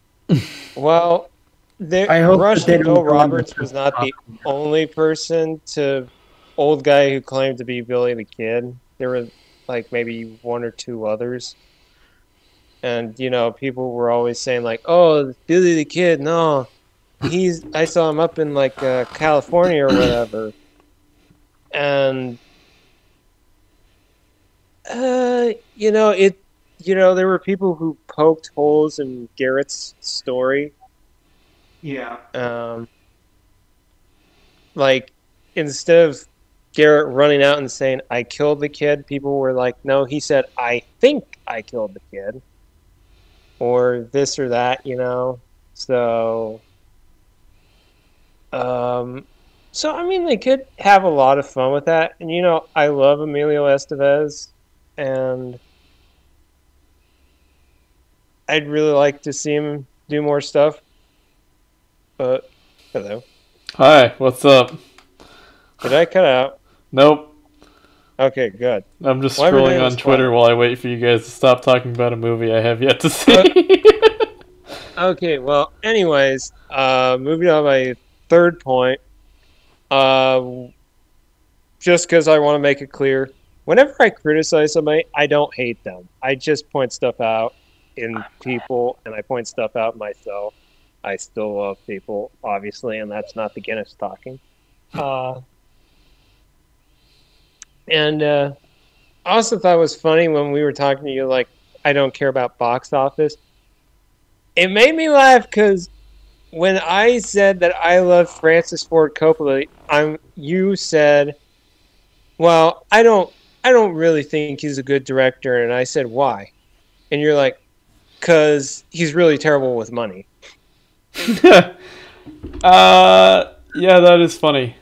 Well, there, I hope Rush Bill Roberts was not the only person to old guy who claimed to be Billy the Kid. There were like maybe one or two others. And you know, people were always saying like, "Oh, Billy the Kid, no, he's I saw him up in like uh, California or whatever." And uh, you know, it you know, there were people who poked holes in Garrett's story Yeah. um, like instead of Garrett running out and saying I killed the kid, people were like, no, he said I think I killed the kid, or this or that, you know. So, um, so I mean, they could have a lot of fun with that, and you know, I love Emilio Estevez, and I'd really like to see him do more stuff. But hello. Hi, what's up? Did I cut out? Nope. Okay, good. I'm just Why scrolling on Twitter while I wait for you guys to stop talking about a movie I have yet to see. Okay, well, anyways, uh, moving on my third point. Uh, just because I want to make it clear, whenever I criticize somebody, I don't hate them. I just point stuff out in people, and I point stuff out myself. I still love people, obviously, and that's not the Guinness talking. Uh, and uh, I also thought it was funny when we were talking to you, like, I don't care about box office. It made me laugh because when I said that I love Francis Ford Coppola, I'm you said, "Well, I don't, I don't really think he's a good director," and I said, "Why?" And you're like, "Cause he's really terrible with money." uh, yeah, that is funny.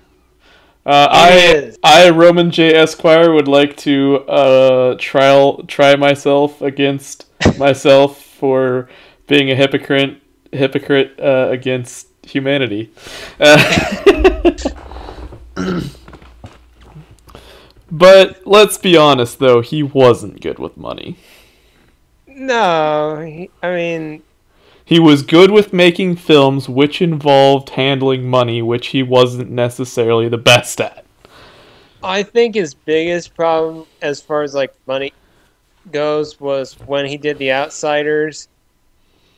Uh, I, is. I, Roman J. Esquire, would like to uh, trial try myself against myself for being a hypocrite, hypocrite uh, against humanity. Uh, but let's be honest, though, he wasn't good with money. No, he, I mean, He was good with making films which involved handling money, which he wasn't necessarily the best at. I think his biggest problem as far as like money goes was when he did The Outsiders,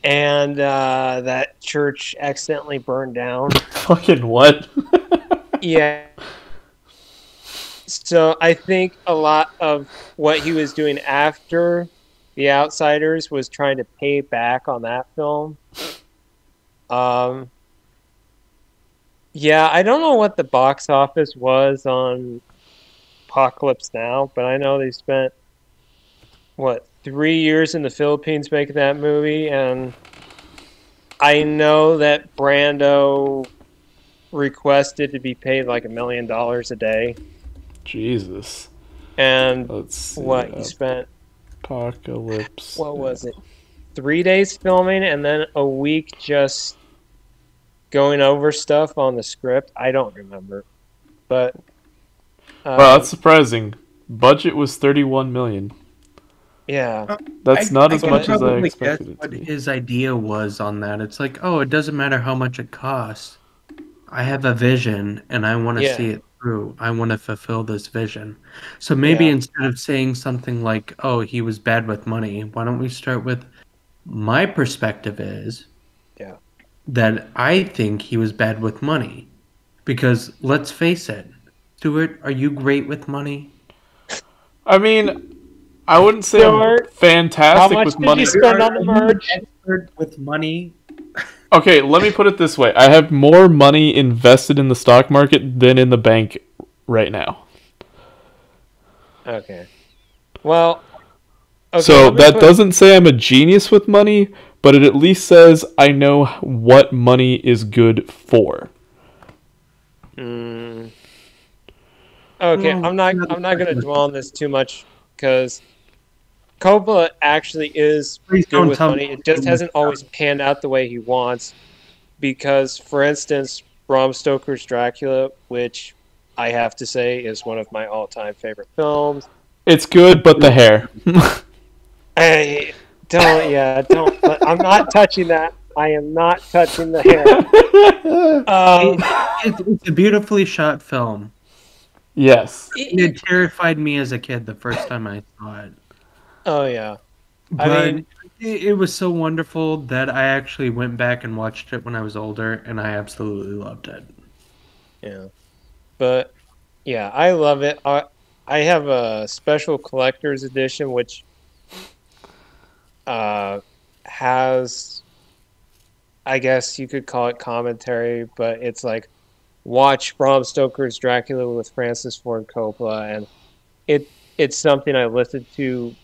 and uh, that church accidentally burned down. Fucking what? Yeah. So I think a lot of what he was doing after The Outsiders was trying to pay back on that film. Um, yeah, I don't know what the box office was on Apocalypse Now, but I know they spent what three years in the Philippines making that movie, and I know that Brando requested to be paid like a million dollars a day, Jesus. and Let's see. what he spent Apocalypse. what was it three days filming and then a week just going over stuff on the script i don't remember but uh, Wow, that's surprising. Budget was 31 million. yeah That's I- not I as can much as I probably expected guess it to what be. his idea was on that. It's like, oh, it doesn't matter how much it costs. I have a vision and I want to Yeah. see it through. I want to fulfill this vision. So maybe Yeah. instead of saying something like, oh, he was bad with money, why don't we start with my perspective is Yeah. that I think he was bad with money. Because let's face it, Stuart, are you great with money? I mean, I wouldn't say I'm Stuart, fantastic how much with did money. you spend on the merch with money? Okay, let me put it this way. I have more money invested in the stock market than in the bank right now. okay well okay, so that put- doesn't say I'm a genius with money, but it at least says I know what money is good for. Mm. Okay, Well, I'm not. another I'm not going to question. dwell on this too much because Coppola actually is Please good with money. It just hasn't always panned out the way he wants. Because, for instance, Bram Stoker's Dracula, which I have to say is one of my all-time favorite films. It's good, but the hair. I don't. Yeah, don't. but I'm not touching that. I am not touching the hair. Um, It's, it's a beautifully shot film. yes. It terrified me as a kid the first time I saw it. Oh yeah. But I mean- it, it was so wonderful that I actually went back and watched it when I was older, and I absolutely loved it. Yeah, but yeah, I love it. I I have a special collector's edition which uh has I guess you could call it commentary, but it's like watch Bram Stoker's Dracula with Francis Ford Coppola and it it's something I listened to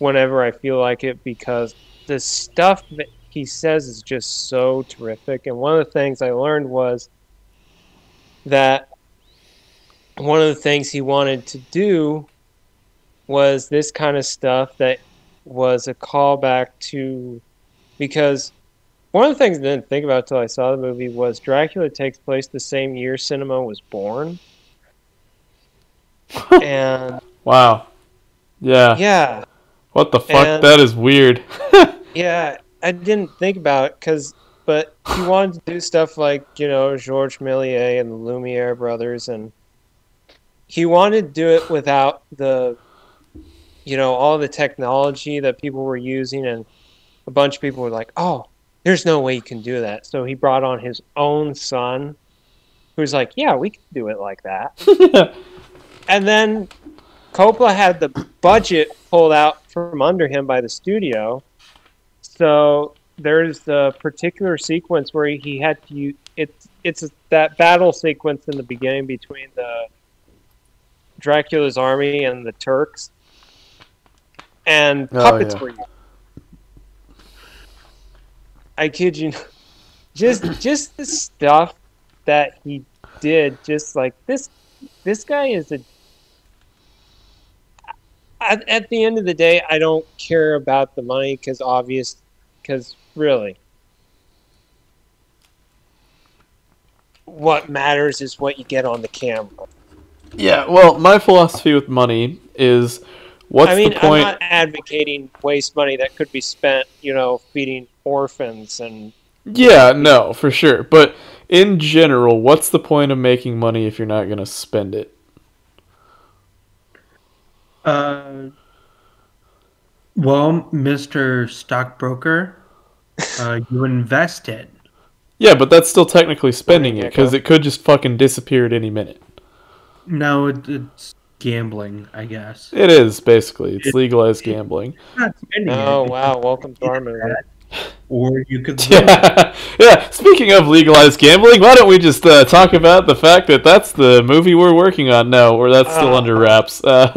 whenever I feel like it because the stuff that he says is just so terrific and one of the things I learned was that one of the things he wanted to do was this kind of stuff that was a callback to because one of the things I didn't think about until I saw the movie was Dracula takes place the same year cinema was born. and Wow. Yeah. yeah, What the fuck? And- that is weird. yeah, I didn't think about it because, but he wanted to do stuff like you know Georges Méliès and the Lumiere brothers, and he wanted to do it without the, you know, all the technology that people were using, and a bunch of people were like, "Oh, there's no way you can do that." So he brought on his own son, who's like, "Yeah, we can do it like that." and then Coppola had the budget pulled out from under him by the studio. So there's the particular sequence where he had to use it's it's that battle sequence in the beginning between the Dracula's army and the Turks, and Oh, puppets yeah. were used. I kid you, not. just just the stuff that he did, just like this. This guy is a at, at the end of the day, I don't care about the money because obvious, because really, what matters is what you get on the camera. yeah. Well, my philosophy with money is, what's I mean, the point? I'm not advocating waste money that could be spent, you know, feeding orphans and Yeah, no, for sure. But in general, what's the point of making money if you're not going to spend it? Uh, well, Mr. Stockbroker, uh, you invest it. Yeah, but that's still technically spending it because it could just fucking disappear at any minute. No, it, it's gambling, I guess. It is basically it's legalized gambling. Not Oh it, wow! Welcome to our movie. Or you could. Yeah, yeah. Speaking of legalized gambling, why don't we just uh, talk about the fact that that's the movie we're working on now, or that's still Ah. under wraps. Uh,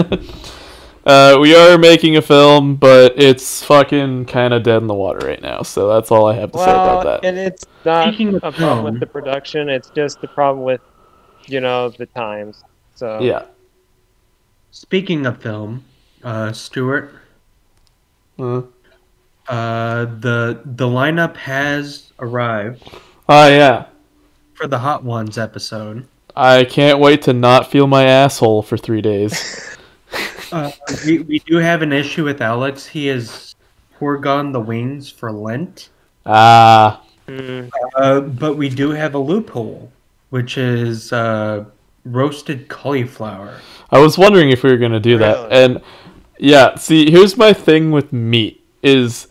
uh, we are making a film, but it's fucking kind of dead in the water right now. So that's all I have to say about Well, that. and it's not Speaking of a problem film- with the production. It's just the problem with, you know, the times. So Yeah. Speaking of film, uh, Stuart, Uh, uh, the the lineup has arrived Oh yeah. for the Hot Ones episode. I can't wait to not feel my asshole for three days. Uh, we, we do have an issue with Alex. He has foregone the wings for Lent. Ah. Mm, Uh, but we do have a loophole, which is uh, roasted cauliflower. I was wondering if we were gonna do that, Really? and yeah. See, here's my thing with meat: is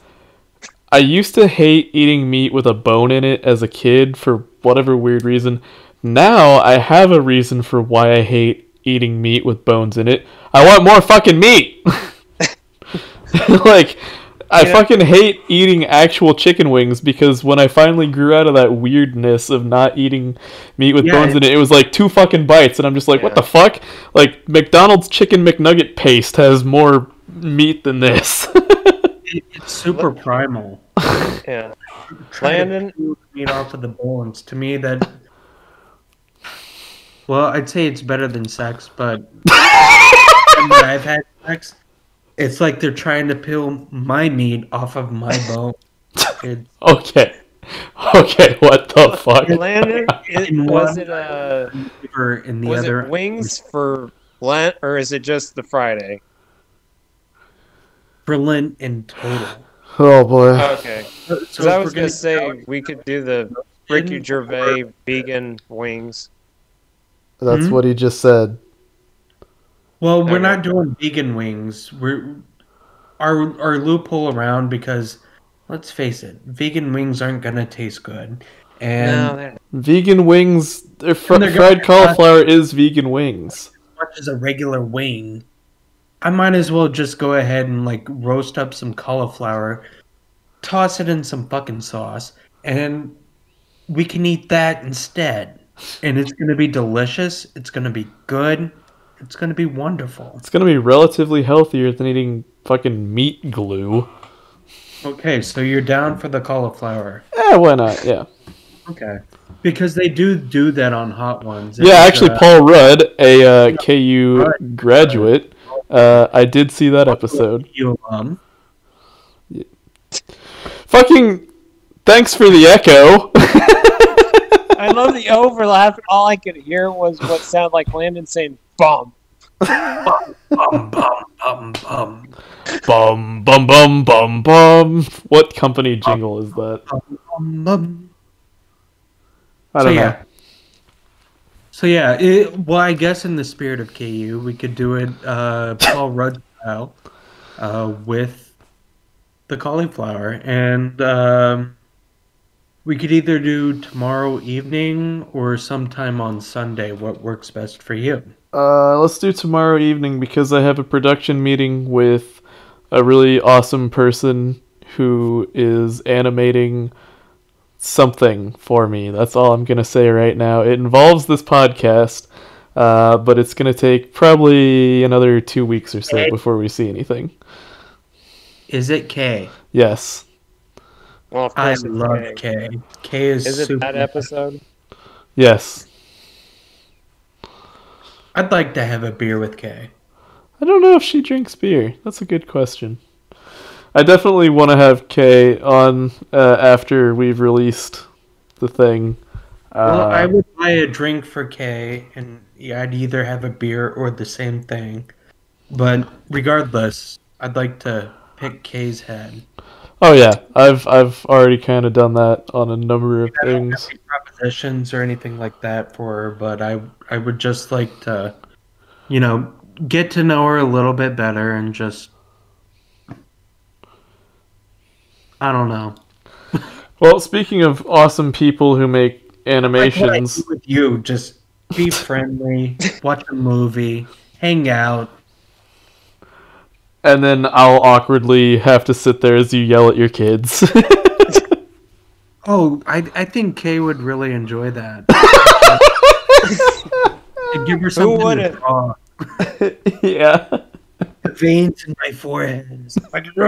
I used to hate eating meat with a bone in it as a kid for whatever weird reason. Now I have a reason for why I hate eating meat with bones in it. I want more fucking meat. like. I Yeah. fucking hate eating actual chicken wings because when I finally grew out of that weirdness of not eating meat with Yeah, bones in it, it was like two fucking bites, and I'm just like, what the fuck? Like McDonald's chicken McNugget paste has more meat than this. It's super primal. yeah. Try to Landon? meat off of the bones. To me, that. Well, I'd say it's better than sex, but when I've had sex, it's like they're trying to peel my meat off of my bone. It's okay, okay, what the fuck? Landon, it, In was one- it uh liver in the was other. it wings for Lent or is it just the Friday? for Lent in total. Oh boy. Okay. So Because if I was gonna gonna say we could do the Ricky Gervais vegan wings. That's Hmm? what he just said. Well, we're Okay. not doing vegan wings. We're our our loophole around because let's face it, vegan wings aren't gonna taste good. And no, Vegan wings, fr- fried gonna- cauliflower is vegan wings. as much as a regular wing, I might as well just go ahead and like roast up some cauliflower, toss it in some fucking sauce, and we can eat that instead. And it's gonna be delicious. It's gonna be good. It's gonna be wonderful. It's gonna be relatively healthier than eating fucking meat glue. Okay, so you're down for the cauliflower. Eh, why not? Yeah. Okay. Because they do do that on Hot Ones. Yeah, actually, uh, Paul Rudd, a uh, KU graduate, uh, I did see that episode. you alum. Fucking thanks for the echo. I love the overlap. All I could hear was what sounded like Landon saying "bum." Bum bum bum bum. bum bum bum bum bum. What company jingle is that? bum, bum. I don't know. yeah. So yeah, it, well, I guess in the spirit of KU, we could do it uh, Paul Rudd style uh, with the cauliflower, and um, we could either do tomorrow evening or sometime on Sunday. What works best for you? Uh, let's do tomorrow evening because I have a production meeting with a really awesome person who is animating something for me. That's all I'm gonna say right now. It involves this podcast, uh, but it's gonna take probably another two weeks or so before we see anything. Is it K? Yes. Well, of I course it's love gay. K. K is, Is it super. that episode? Yes. I'd like to have a beer with K. I don't know if she drinks beer. That's a good question. I definitely want to have Kay on uh, after we've released the thing. Uh, Well, I would buy a drink for Kay, and yeah, I'd either have a beer or the same thing. But regardless, I'd like to pick Kay's head. Oh yeah, I've I've already kind of done that on a number of I don't things. have any propositions or anything like that for her, but I I would just like to, you know, get to know her a little bit better and just. I don't know. Well, speaking of awesome people who make Like what I animations, with you, just be friendly, watch a movie, hang out. And then I'll awkwardly have to sit there as you yell at your kids. Oh, I I think Kay would really enjoy that. Give her something to wouldn't? draw. yeah. The veins in my forehead. is like,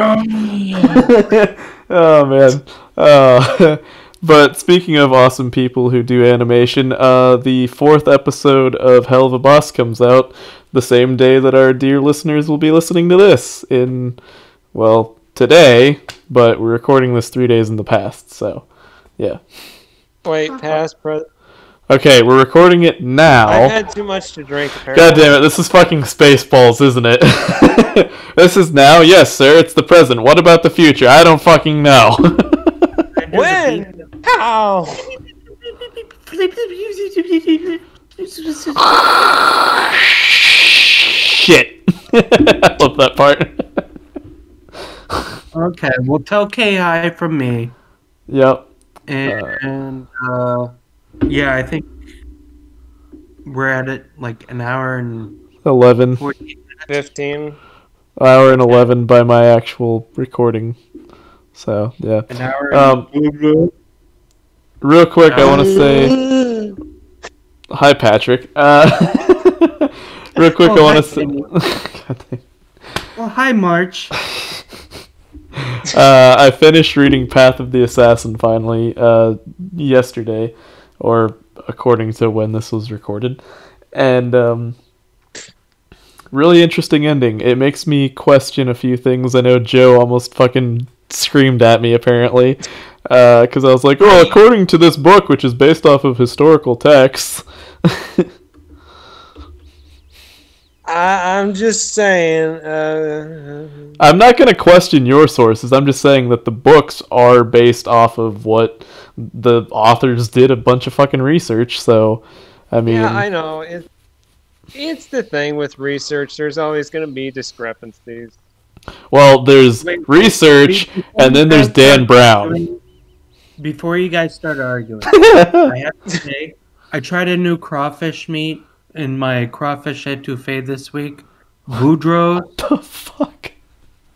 oh man. Uh, but speaking of awesome people who do animation, uh, the fourth episode of Helluva Boss comes out the same day that our dear listeners will be listening to this in, well, today, but we're recording this three days in the past, so yeah. Wait, past, present. Okay, we're recording it now. I've had too much to drink. Apparently. God damn it, this is fucking Spaceballs, isn't it? this is now? Yes, sir, it's the present. What about the future? I don't fucking know. When? How? Shit. I love that part. okay, well, tell Kay hi from me. Yep. And uh, yeah, I think we're at it like an hour and 11. Fifteen. Hour and 11 by my actual recording. So, yeah. an hour. And, Um, real quick, I want to say hi, Patrick. Uh, real quick, Oh, I want to say. God damn. well, hi, March. uh, I finished reading Path of the Assassin finally uh, yesterday, or according to when this was recorded, and um, really interesting ending. It makes me question a few things. I know Joe almost fucking screamed at me apparently because I was like, well, according to this book, which is based off of historical texts." I, I'm just saying. Uh, I'm not going to question your sources. I'm just saying that the books are based off of what the authors did a bunch of fucking research. So, I mean, yeah, I know. It, it's the thing with research. There's always going to be discrepancies. Well, there's Wait, research, Before and then there's Dan Brown. arguing- Before you guys start arguing, I have to say, I tried a new crawfish meat in my crawfish etouffee this week. Boudreaux, the fuck?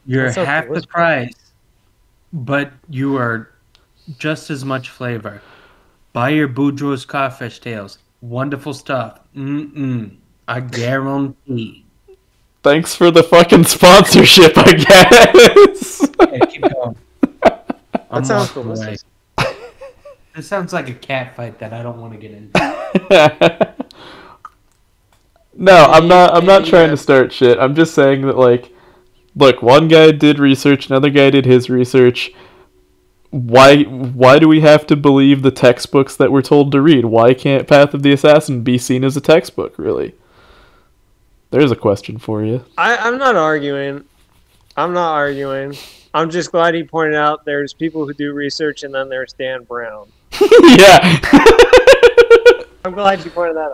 you're That half the price, but you are just as much flavor. Buy your Boudreaux's crawfish tails. Wonderful stuff. Mm-mm. I guarantee. Thanks for the fucking sponsorship, I guess. Okay, keep going. I'm That sounds walking away. delicious. This sounds like a cat fight that I don't want to get into. no, I'm not. I'm not trying to start shit. I'm just saying that, like, look, one guy did research, another guy did his research. Why? Why do we have to believe the textbooks that we're told to read? Why can't Path of the Assassin be seen as a textbook? Really? There's a question for you. I, I'm not arguing. I'm not arguing. I'm just glad he pointed out there's people who do research and then there's Dan Brown. yeah. I'm glad you pointed that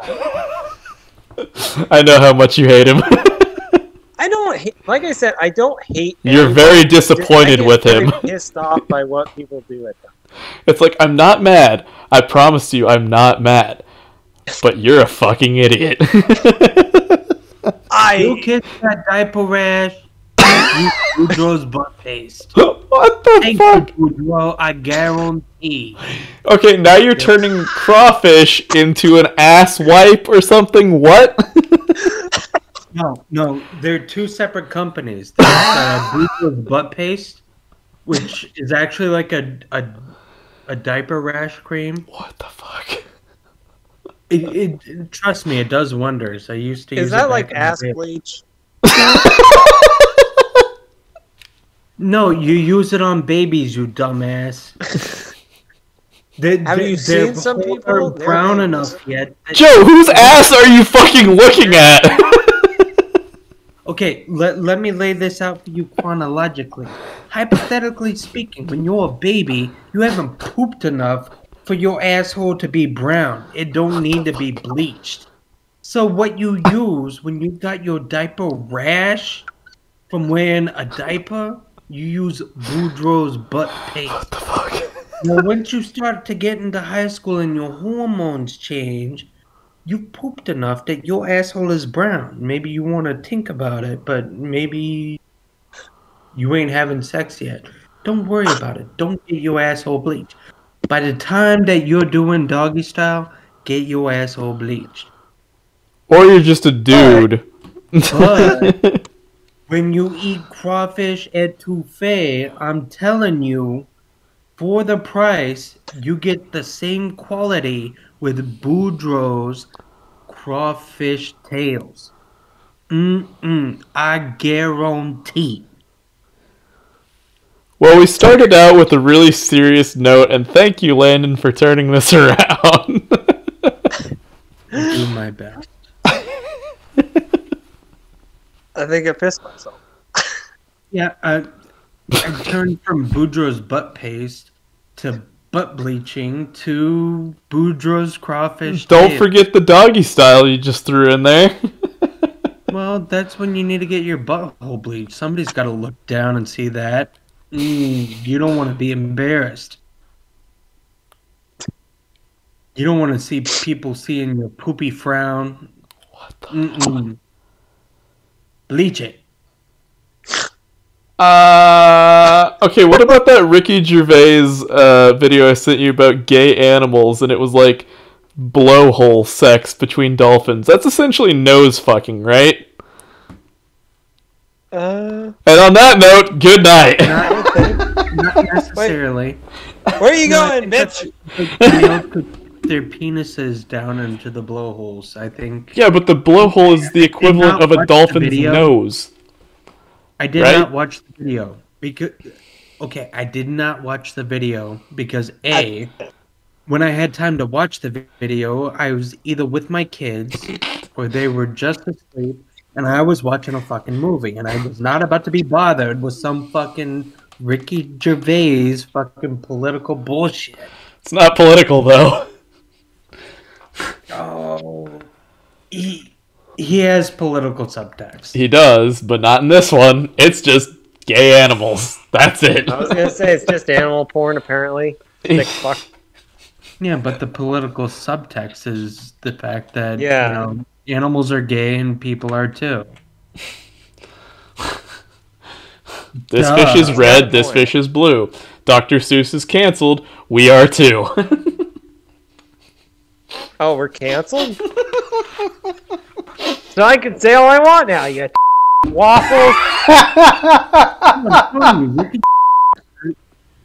out. I know how much you hate him. I don't hate, like I said, I don't hate. You're anybody. very Just- disappointed get with him. Pissed off by what people do at them. It's like I'm not mad. I promise you, I'm not mad. But you're a fucking idiot. You kiss that diaper rash. You Boudreaux's butt paste. what the Thank fuck? you, Boudreaux. I guarantee. Okay, now you're turning crawfish into an ass wipe or something. What? No, no, they're two separate companies. There's uh, Boudreaux's butt paste, which is actually like a a, a diaper rash cream. what the fuck? It, it, trust me, it does wonders. I used to use is it that back like ass bleach? No, you use it on babies, you dumbass. They, Have they- you seen some people? aren't They're brown like- enough yet. Joe, whose ass are you fucking looking at? Okay, let, let me lay this out for you chronologically. Hypothetically speaking, when you're a baby, you haven't pooped enough for your asshole to be brown. It don't need to be bleached. So what you use when you got your diaper rash from wearing a diaper, you use Boudreaux's butt paste. What the fuck? Now, once you start to get into high school and your hormones change, you pooped enough that your asshole is brown. Maybe you want to think about it, but maybe you ain't having sex yet. Don't worry about it. Don't get your asshole bleached. By the time that you're doing doggy style, get your asshole bleached. Or you're just a dude. But- When you eat crawfish etouffee, I'm telling you, for the price, you get the same quality with Boudreaux's crawfish tails. Mm-mm, I guarantee. Well, we started out with a really serious note, and thank you, Landon, for turning this around. Do my best. I think I pissed myself. Yeah, I, I turned from Boudreaux's butt paste to butt bleaching to Boudreaux's crawfish Don't tails. forget the doggy style you just threw in there. Well, that's when you need to get your butthole bleached. Somebody's got to look down and see that. Mm, you don't want to be embarrassed. You don't want to see people seeing your poopy frown. what the? Mm-mm. Bleach it. Uh, okay, what about that Ricky Gervais uh, video I sent you about gay animals and it was like blowhole sex between dolphins? That's essentially nose fucking, right? Uh, And on that note, good night. Not, not necessarily. where are you No, going, think bitch? that's- Males could put their penises down into the blowholes. I think. yeah, but the blowhole is the equivalent of a dolphin's nose. I did Right? not watch the video because okay, I did not watch the video because a when I had time to watch the video, I was either with my kids or they were just asleep and I was watching a fucking movie and I was not about to be bothered with some fucking Ricky Gervais fucking political bullshit. It's not political though. Oh, he he has political subtext. He does, but not in this one. It's just gay animals. That's it. I was gonna say it's just animal porn, apparently. Sick fuck. Yeah, but the political subtext is the fact that Yeah. you know animals are gay and people are too. This Duh. fish is red, this fish is blue. Dr. Seuss is canceled. We are too. Oh, we're canceled. so I can say all I want now. You waffles.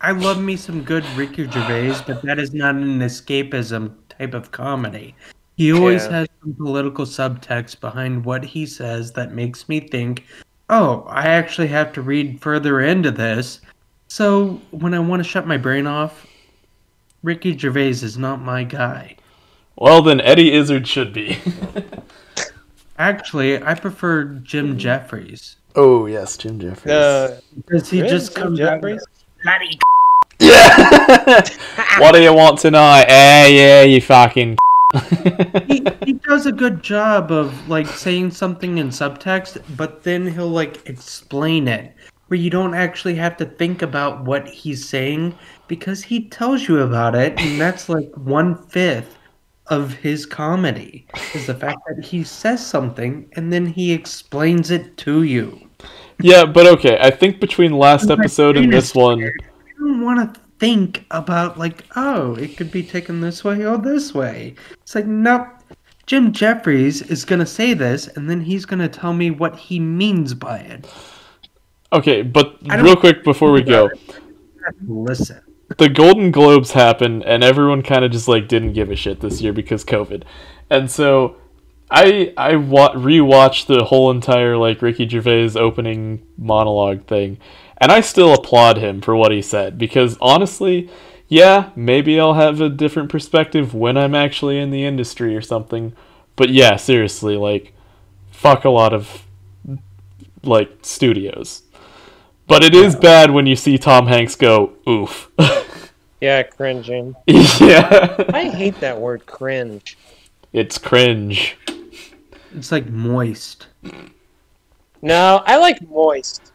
I love me some good Ricky Gervais, but that is not an escapism type of comedy. He always Yeah. has some political subtext behind what he says that makes me think, oh, I actually have to read further into this. So when I want to shut my brain off, Ricky Gervais is not my guy. well, then Eddie Izzard should be. Actually, I prefer Jim Jefferies. oh, yes, Jim Jefferies. Uh, Because he Really? just Jim comes Jefferies? with bloody yeah! what do you want tonight? Eh, yeah, you fucking. He, he does a good job of like saying something in subtext, but then he'll like explain it where you don't actually have to think about what he's saying because he tells you about it, and that's like one fifth of his comedy is the fact that he says something and then he explains it to you. yeah, but okay, I think between last episode and this one. I don't want to think about like, oh, it could be taken this way or this way. It's like, nope. Jim Jefferies is gonna say this, and then he's gonna tell me what he means by it. Okay, but real quick before we go, I have to Listen, the Golden Globes happened, and everyone kind of just like didn't give a shit this year because COVID, and so I I wa- rewatched the whole entire like Ricky Gervais opening monologue thing, and I still applaud him for what he said because honestly, yeah, maybe I'll have a different perspective when I'm actually in the industry or something, but yeah, seriously, like fuck a lot of like studios. But it is bad when you see Tom Hanks go oof. yeah, cringing. yeah. I hate that word cringe. It's cringe. it's like moist. No, I like moist.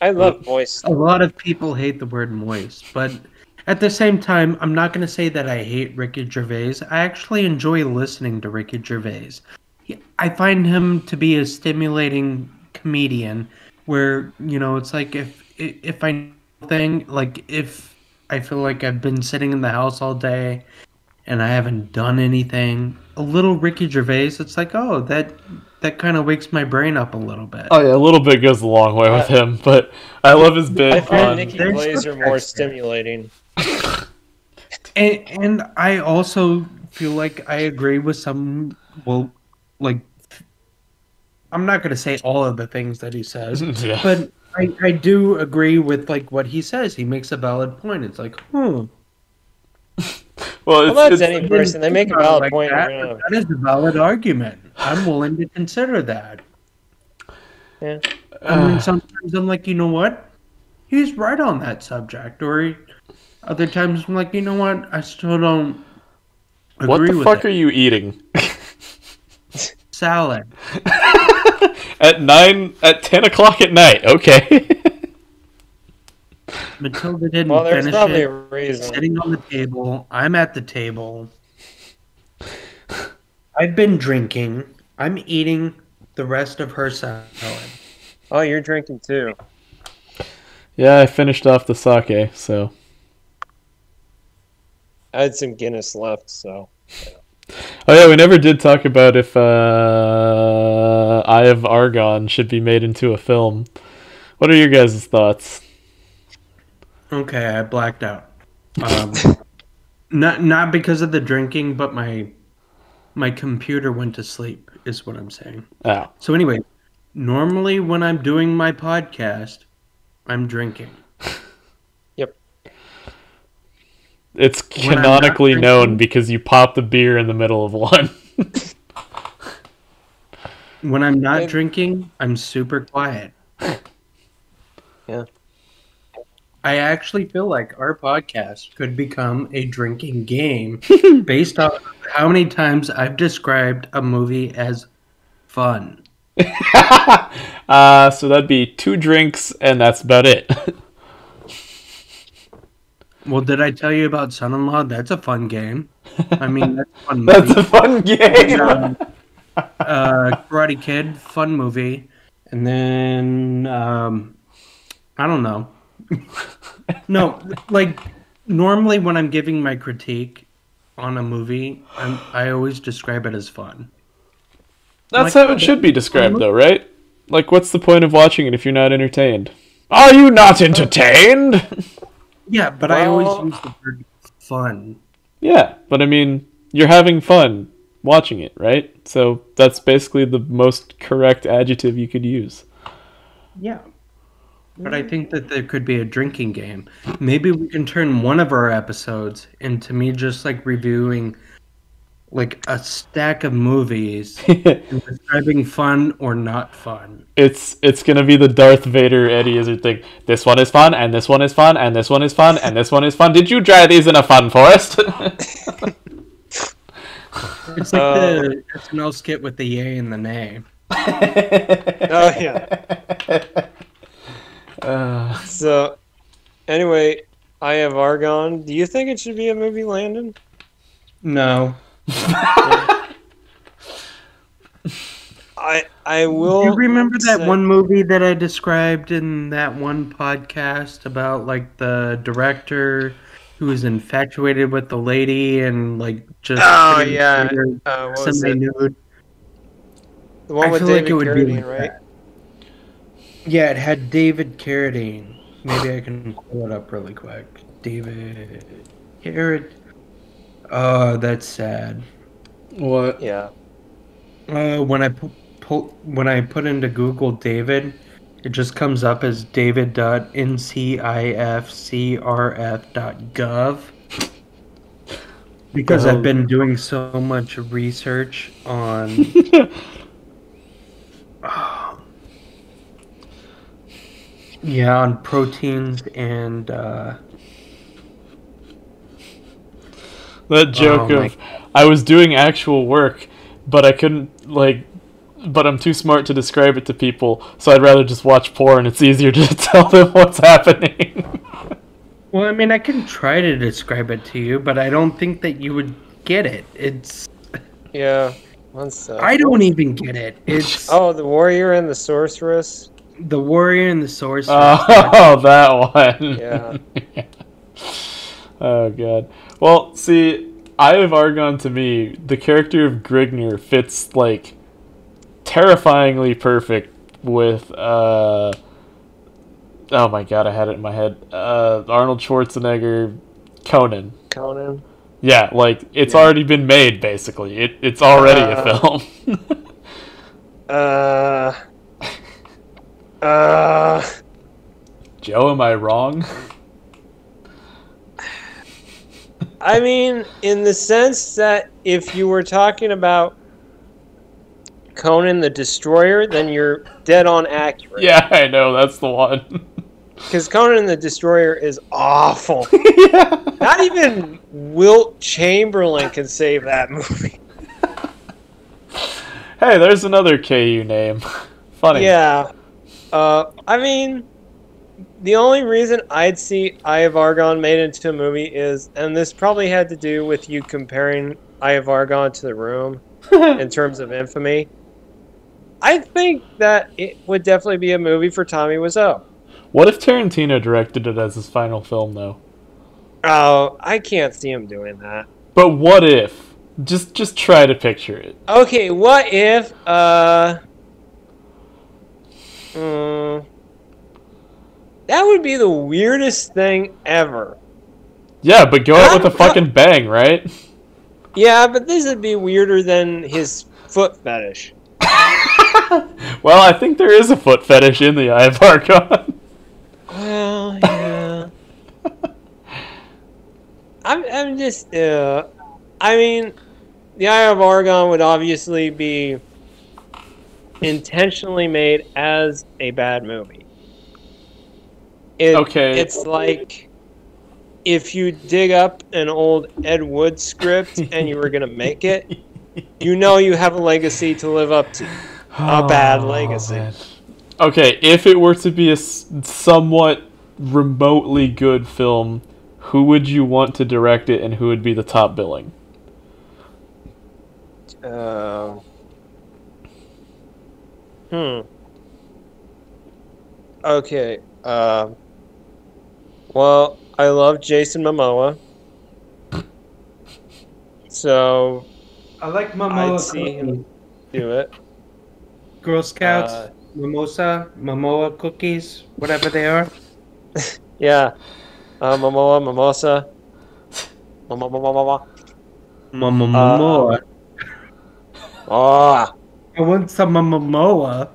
I love moist. A lot of people hate the word moist, but at the same time, I'm not going to say that I hate Ricky Gervais. I actually enjoy listening to Ricky Gervais. I find him to be a stimulating comedian where, you know, it's like if if I thing like if I feel like I've been sitting in the house all day and I haven't done anything, a little Ricky Gervais, it's like, "Oh, that that kind of wakes my brain up a little bit." Oh yeah, a little bit goes a long way with him, but I love his bit. I bit find on. Nikki There's Glazer no more stimulating. And, and I also feel like I agree with some. Well, like, I'm not going to say all of the things that he says, yeah. but I, I do agree with like what he says. He makes a valid point. It's like, hmm. well, it's, Well, that's it's, any person. They make a Think about it valid point. That, we're but gonna- that is a valid argument. I'm willing to consider that. Yeah. I mean, sometimes I'm like, you know what? He's right on that subject. Or he, other times I'm like, you know what? I still don't agree what the with fuck it. are you eating? Salad. at nine, at ten o'clock at night. Okay. Matilda didn't Well, there's finish probably it. a reason. Sitting on the table. I'm at the table. I've been drinking. I'm eating the rest of her salad. Oh, you're drinking too. yeah, I finished off the sake, so I had some Guinness left, so Oh yeah, we never did talk about if uh, Eye of Argon should be made into a film. What are your guys' thoughts? Okay, I blacked out. Um, not not because of the drinking, but my my computer went to sleep. Is what I'm saying. Oh, So anyway, normally when I'm doing my podcast, I'm drinking. Yep. It's When I'm not canonically drinking- known because you pop the beer in the middle of one. When I'm not drinking, I'm super quiet. Yeah. I actually feel like our podcast could become a drinking game based on how many times I've described a movie as fun. uh, so that'd be two drinks, and that's about it. Well, did I tell you about Son in Law? That's a fun game. I mean, that's a fun movie. that's a fun game. um, uh, Karate Kid, fun movie, and then um, I don't know. No, like normally when I'm giving my critique on a movie, I'm, I always describe it as fun. That's Like- how it should be described, mm-hmm. though, right? Like, what's the point of watching it if you're not entertained? Are you not entertained? Yeah, but I always use the word fun. Yeah, but I mean, you're having fun watching it, right? So that's basically the most correct adjective you could use. Yeah. But I think that there could be a drinking game. Maybe we can turn one of our episodes into me just like reviewing like a stack of movies and describing fun or not fun. it's it's gonna be the Darth Vader Eddie Izzard thing. This one is fun, and this one is fun, and this one is fun, and this one is fun. Did you dry these in a fun forest? It's like Uh, the SNL skit with the yay and the nay. Oh yeah. Uh, So anyway, I have Argon. Do you think it should be a movie, Landon? No. I I will. Do you remember that say- one movie that I described in that one podcast about like the director who was infatuated with the lady and like just Oh, yeah. see her Uh, what was it? semi-nude? The one I with feel like David it would be Carradine, like right? that. Yeah, it had David Carradine. Maybe I can pull it up really quick. David Carradine. Oh, that's sad. what? Yeah. Uh, when I pu- pu- when I put into Google David, it just comes up as david.ncifcrf.gov. Because I've been doing so much research on. yeah, on proteins and. Uh, That joke Oh my of I was doing actual work, but I couldn't like but I'm too smart to describe it to people, so I'd rather just watch porn. It's easier to tell them what's happening. Well, I mean, I can try to describe it to you, but I don't think that you would get it. It's Yeah. One sec. I don't even get it. It's Oh, the warrior and the sorceress. The warrior and the sorcerer. oh, that one. Yeah. oh god. Well, see, Eye of Argon to me, the character of Grignr fits like terrifyingly perfect with uh oh my god, I had it in my head. Uh Arnold Schwarzenegger Conan. Conan. Yeah, like it's Yeah. already been made basically. It it's already a Uh, film. Uh. Uh. Joe, am I wrong? I mean, in the sense that if you were talking about Conan the Destroyer, then you're dead on accurate. Yeah, I know, that's the one. Because Conan the Destroyer is awful. yeah. Not even Wilt Chamberlain can save that movie. Hey, there's another KU name. Funny. Yeah. Uh, I mean, the only reason I'd see Eye of Argon made into a movie is, and this probably had to do with you comparing Eye of Argon to The Room in terms of infamy. I think that it would definitely be a movie for Tommy Wiseau. What if Tarantino directed it as his final film, though? Oh, I can't see him doing that. But what if? Just, just try to picture it. Okay, what if, uh. Mm, that would be the weirdest thing ever. Yeah, but go out with a fucking bang, right? Yeah, but this would be weirder than his foot fetish. well, I think there is a foot fetish in the Eye of Argon. Well, yeah. I'm, I'm just, uh, I mean, the Eye of Argon would obviously be intentionally made as a bad movie. It, Okay. It's like if you dig up an old Ed Wood script and you were going to make it, you know you have a legacy to live up to. A bad legacy. Oh, man. Okay, if it were to be a somewhat remotely good film, who would you want to direct it and who would be the top billing? Um, hmm. Okay. Um. well, I love Jason Momoa. So I like Momoa. I'd Momoa. see him do it. Girl Scouts, Uh, mimosa, Momoa cookies, whatever they are. Yeah. Uh, Momoa, Mimosa. Momoa, Momoa, Momoa. Ah. I want some Momoa.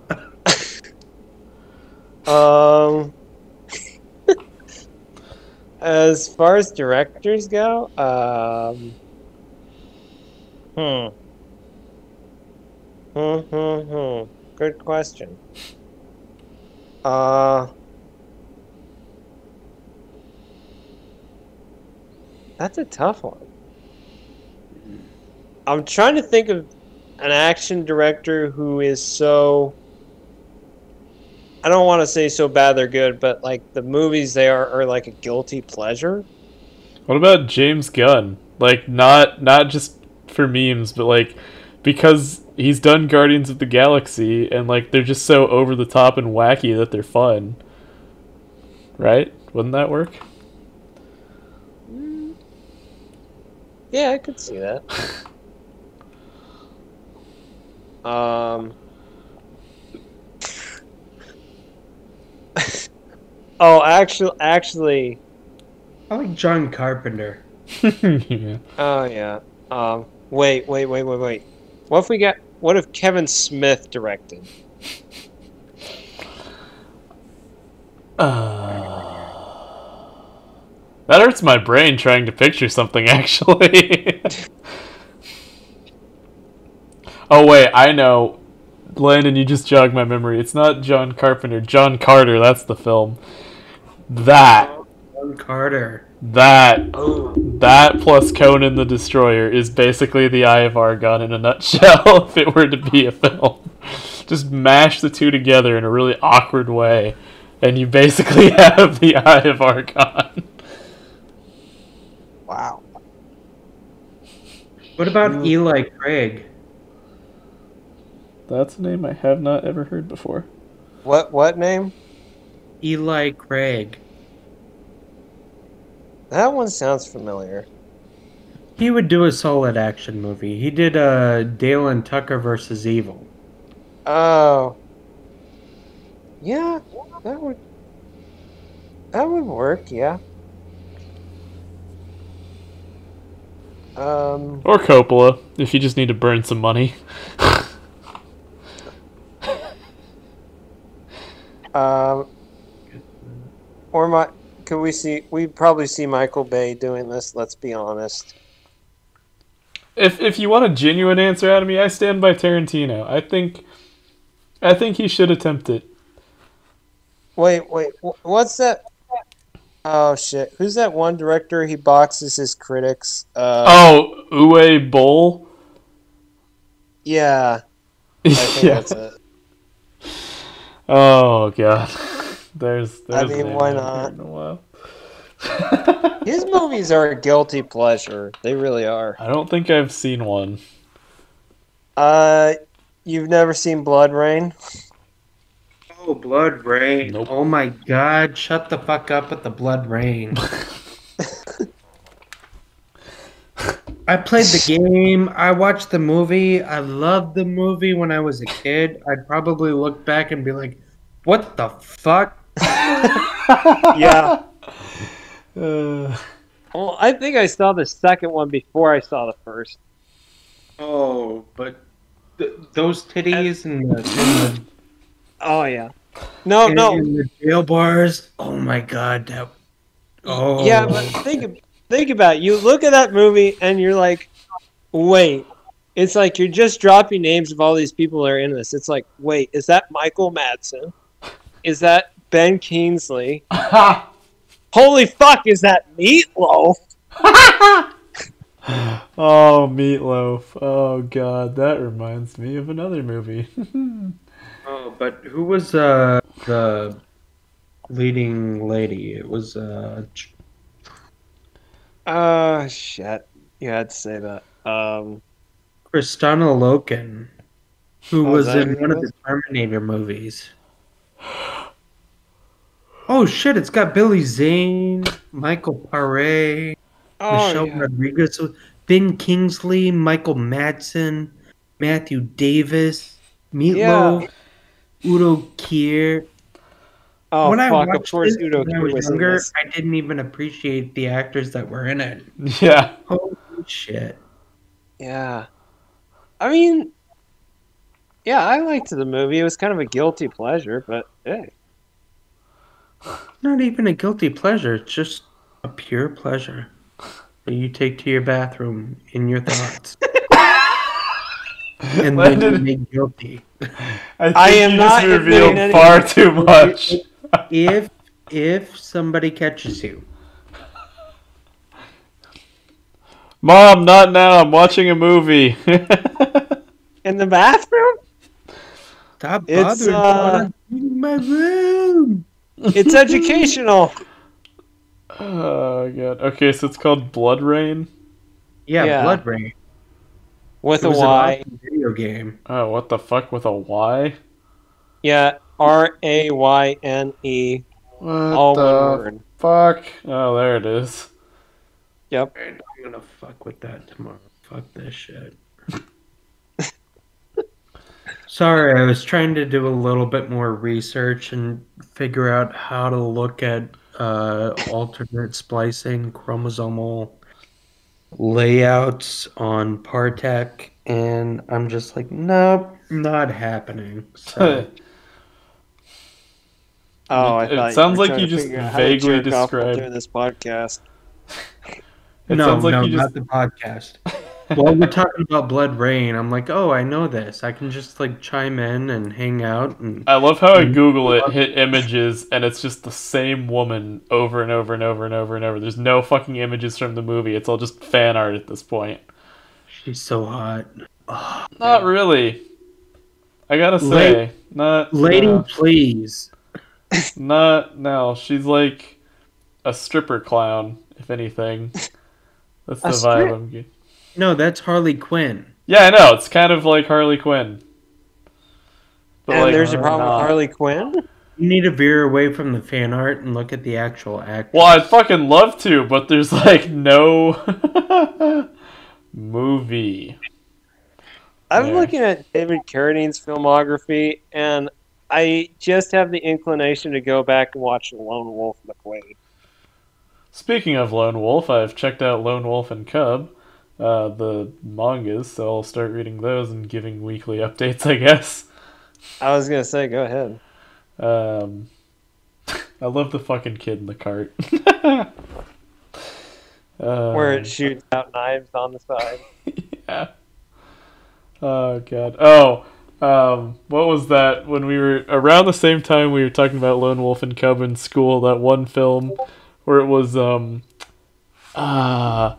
Um. as far as directors go, um. Hmm. Hmm, hmm, hmm. Good question. Uh. That's a tough one. I'm trying to think of an action director who is so. I don't want to say so bad they're good, but like the movies they are are like a guilty pleasure. What about James Gunn? Like not not just for memes, but like because he's done Guardians of the Galaxy and like they're just so over the top and wacky that they're fun. Right? Wouldn't that work? Mm. Yeah, I could see that. um. oh, actually, actually, I like John Carpenter. yeah. oh yeah. Um, wait, wait, wait, wait, wait. What if we got? What if Kevin Smith directed? That hurts my brain trying to picture something actually. Oh wait, I know. Landon, you just jogged my memory. It's not John Carpenter, John Carter, that's the film. That John Carter. That Oh, that plus Conan the Destroyer is basically the Eye of Argon in a nutshell. If it were to be a film, just mash the two together in a really awkward way, and you basically have the Eye of Argon. wow. What about Mm. Eli Craig? That's a name I have not ever heard before. What what name? Eli Craig. That one sounds familiar. He would do a solid action movie. He did uh, Dale and Tucker versus Evil. Oh. Yeah, that would that would work, yeah. Um Or Coppola, if you just need to burn some money. um or my could we see we'd probably see Michael Bay doing this, let's be honest. If if you want a genuine answer out of me, I stand by Tarantino. I think I think he should attempt it. Wait, wait, what's that? Oh shit. Who's that one director he boxes his critics? Uh Oh, Uwe Boll. yeah, I think yeah. That's it. Oh god. There's there's mean, why haven't in a while. His movies are a guilty pleasure. They really are. I don't think I've seen one. Uh, you've never seen BloodRayne? Oh, BloodRayne. Nope. Oh my god, shut the fuck up with the BloodRayne. I played the game, I watched the movie, I loved the movie when I was a kid. I'd probably look back and be like, what the fuck? Yeah. Uh, Well, I think I saw the second one before I saw the first. Oh, but th- those titties and the, and the, Oh yeah. No, and- no. and the jail bars. Oh my god, that. Oh. Yeah, but think think about it. You look at that movie and you're like, wait. It's like you're just dropping names of all these people that are in this. It's like, wait, is that Michael Madsen? Is that Ben Kingsley? Holy fuck, is that Meatloaf? oh, Meatloaf. Oh god, that reminds me of another movie. Oh, but who was uh the leading lady? It was uh. Uh shit. You had to say that. Um Kristanna Loken, who Oh, was in one of the Terminator movies. Oh shit! It's got Billy Zane, Michael Paré, oh, Michelle yeah. Rodriguez, Ben Kingsley, Michael Madsen, Matthew Davis, Meatloaf, Udo Kier. Oh when I fuck, watched of course this Udo when I was was younger. I didn't even appreciate the actors that were in it. yeah. Holy shit! Yeah. I mean Yeah, I liked the movie. It was kind of a guilty pleasure, but hey. Not even a guilty pleasure. It's just a pure pleasure that you take to your bathroom in your thoughts. and then you Landon, make guilty. I think I am you not just admitting revealed far too much. If if somebody catches you, Mom, not now. I'm watching a movie. In the bathroom? stop It's, bothering uh, me in my room. It's educational. oh god. Okay, so it's called BloodRayne. Yeah, yeah. BloodRayne. With It a was an awesome video game. Oh, what the fuck with a Y? Yeah, R A Y N E. What All the one word. fuck? Oh, there it is. Yep. And I'm gonna fuck with that tomorrow. Fuck this shit. Sorry, I was trying to do a little bit more research and figure out how to look at uh, alternate splicing, chromosomal layouts on Partek, and I'm just like, nope, not happening. So, Oh, I It- it sounds were like you just figure out how to vaguely jerk off while described- this podcast. It no, sounds like no, you not just the podcast. While we're talking about BloodRayne, I'm like, oh, I know this. I can just like chime in and hang out and I love how I Google it, hit images, and it's just the same woman over and over and over and over and over. There's no fucking images from the movie. It's all just fan art at this point. she's so hot. Not really. I gotta say, not Lady, no, please. Not no. She's like a stripper clown, if anything. That's the A vibe strip- I'm getting. No, that's Harley Quinn. Yeah, I know. It's kind of like Harley Quinn. But and like, there's a problem not. with Harley Quinn. You need to veer away from the fan art and look at the actual act. Well, I'd fucking love to, but there's like no movie. I'm Yeah. looking at David Carradine's filmography, and I just have the inclination to go back and watch Lone Wolf McQuade. Speaking of Lone Wolf, I've checked out Lone Wolf and Cub, uh, the mangas, so I'll start reading those and giving weekly updates, I guess. I was gonna say, go ahead. Um, I love the fucking kid in the cart. um, Where it shoots out knives on the side. yeah. Oh god. Oh, um, what was that when we were around the same time we were talking about Lone Wolf and Cub in school? That one film where it was um, ah,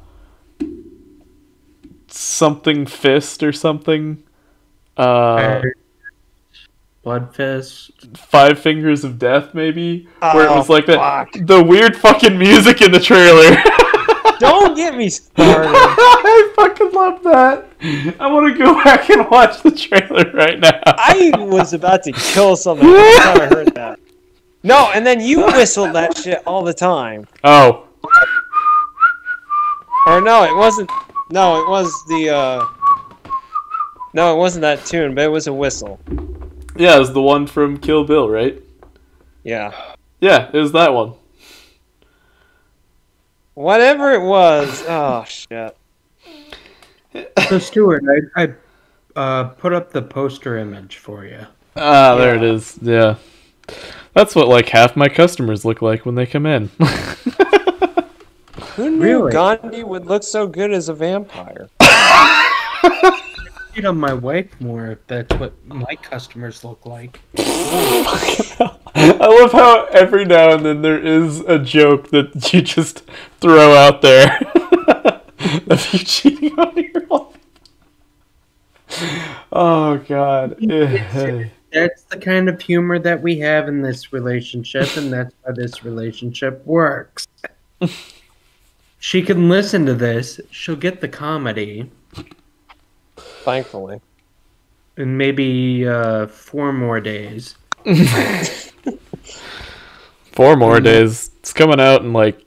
something fist or something. Uh, Blood Fist. Five Fingers of Death, maybe, where it Oh, was like that. fuck. The weird fucking music in the trailer. Don't get me started. I fucking love that. I want to go back and watch the trailer right now. I was about to kill every time I heard that. No, and then you whistled that shit all the time. Oh, Or no, it wasn't. No, it was the. uh No, it wasn't that tune, but it was a whistle. yeah, it was the one from Kill Bill, right? Yeah. Yeah, it was that one. Whatever it was. Oh shit. So Stuart, I, I uh, put up the poster image for you. Ah, there it is. Yeah, that's what like half my customers look like when they come in. Who knew Really? Gandhi would look so good as a vampire? Hit on my wife more if that's what my customers look like. I love how every now and then there is a joke that you just throw out there of you cheating on your wife. Oh God. Eh, that's the kind of humor that we have in this relationship, and that's how this relationship works. she can listen to this, she'll get the comedy, Thankfully. in maybe uh, four more days. Four more days. It's coming out in like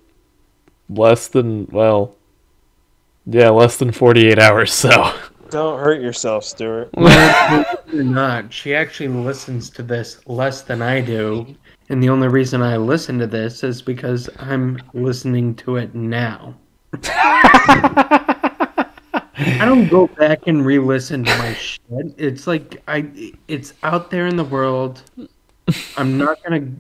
less than well, yeah, less than forty-eight hours. So Don't hurt yourself, Stuart. Not. She actually listens to this less than I do. And the only reason I listen to this is because I'm listening to it now. I don't go back and re-listen to my shit. It's like I it's out there in the world. I'm not to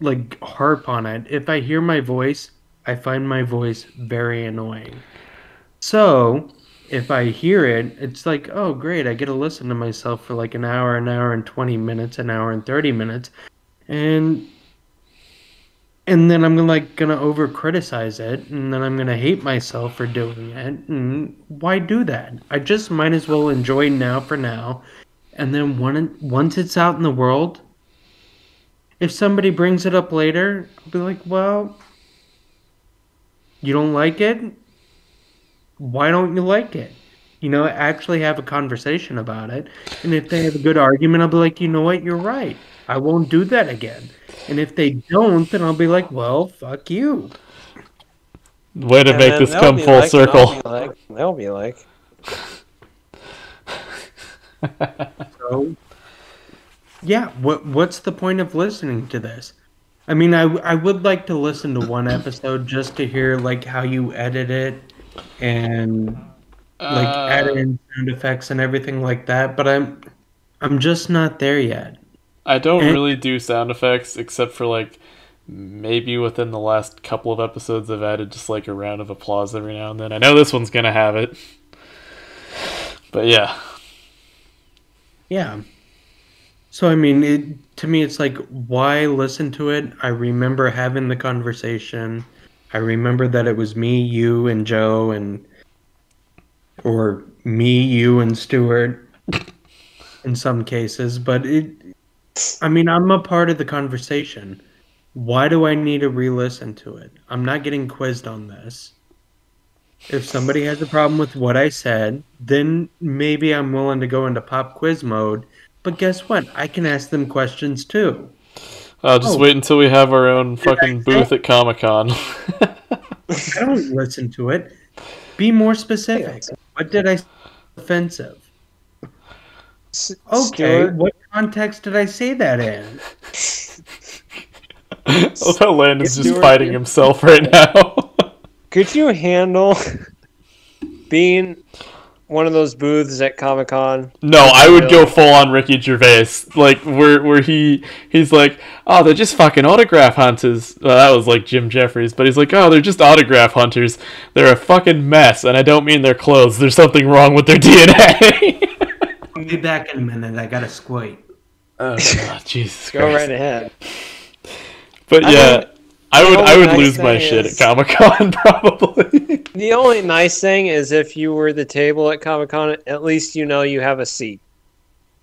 like harp on it. If I hear my voice, I find my voice very annoying. So, if I hear it, it's like, oh great, I get to listen to myself for like an hour, an hour and 20 minutes, an hour and 30 minutes. And and then I'm gonna like gonna over criticize it, and then I'm gonna hate myself for doing it. And why do that? I just might as well enjoy now for now, and then when once it's out in the world, if somebody brings it up later, I'll be like, well, you don't like it? Why don't you like it? You know, actually have a conversation about it. And if they have a good argument, I'll be like, you know what, you're right. I won't do that again. And if they don't, then I'll be like, well, fuck you. way to And make this come full like, and I'll circle. be like- They'll be like, So, yeah, what what's the point of listening to this? I mean, I, I would like to listen to one episode just to hear like how you edit it and like Uh, add in sound effects and everything like that. But I'm I'm just not there yet. I don't And- really do sound effects except for like maybe within the last couple of episodes I've added just like a round of applause every now and then. I know this one's gonna have it. But yeah, Yeah. So I mean, it, to me, it's like, why listen to it? I remember having the conversation. I remember that it was me, you, and Joe, and or me, you, and Stuart. In some cases, but it. I mean, I'm a part of the conversation. Why do I need to re-listen to it? I'm not getting quizzed on this. If somebody has a problem with what I said, then maybe I'm willing to go into pop quiz mode. But guess what? I can ask them questions too. uh, just Oh. wait until we have our own fucking booth at Comic Con. I don't listen to it. Be more specific. What did I say offensive? S- Okay, Stuart, what context did I say that in? I love how Landon's just Stuart, fighting himself right now. could you handle being one of those booths at Comic Con? No, I would go full on Ricky Gervais, like where where he he's like, oh, they're just fucking autograph hunters. Well, that was like Jim Jefferies, but he's like, oh, they're just autograph hunters. They're a fucking mess, and I don't mean their clothes. There's something wrong with their DNA. I'll be back in a minute. I gotta squat. oh God, Jesus Go Christ! right ahead. But I yeah, think I would I would only lose my thing shit is- at Comic Con probably. The only nice thing is if you were the table at Comic Con, at least you know you have a seat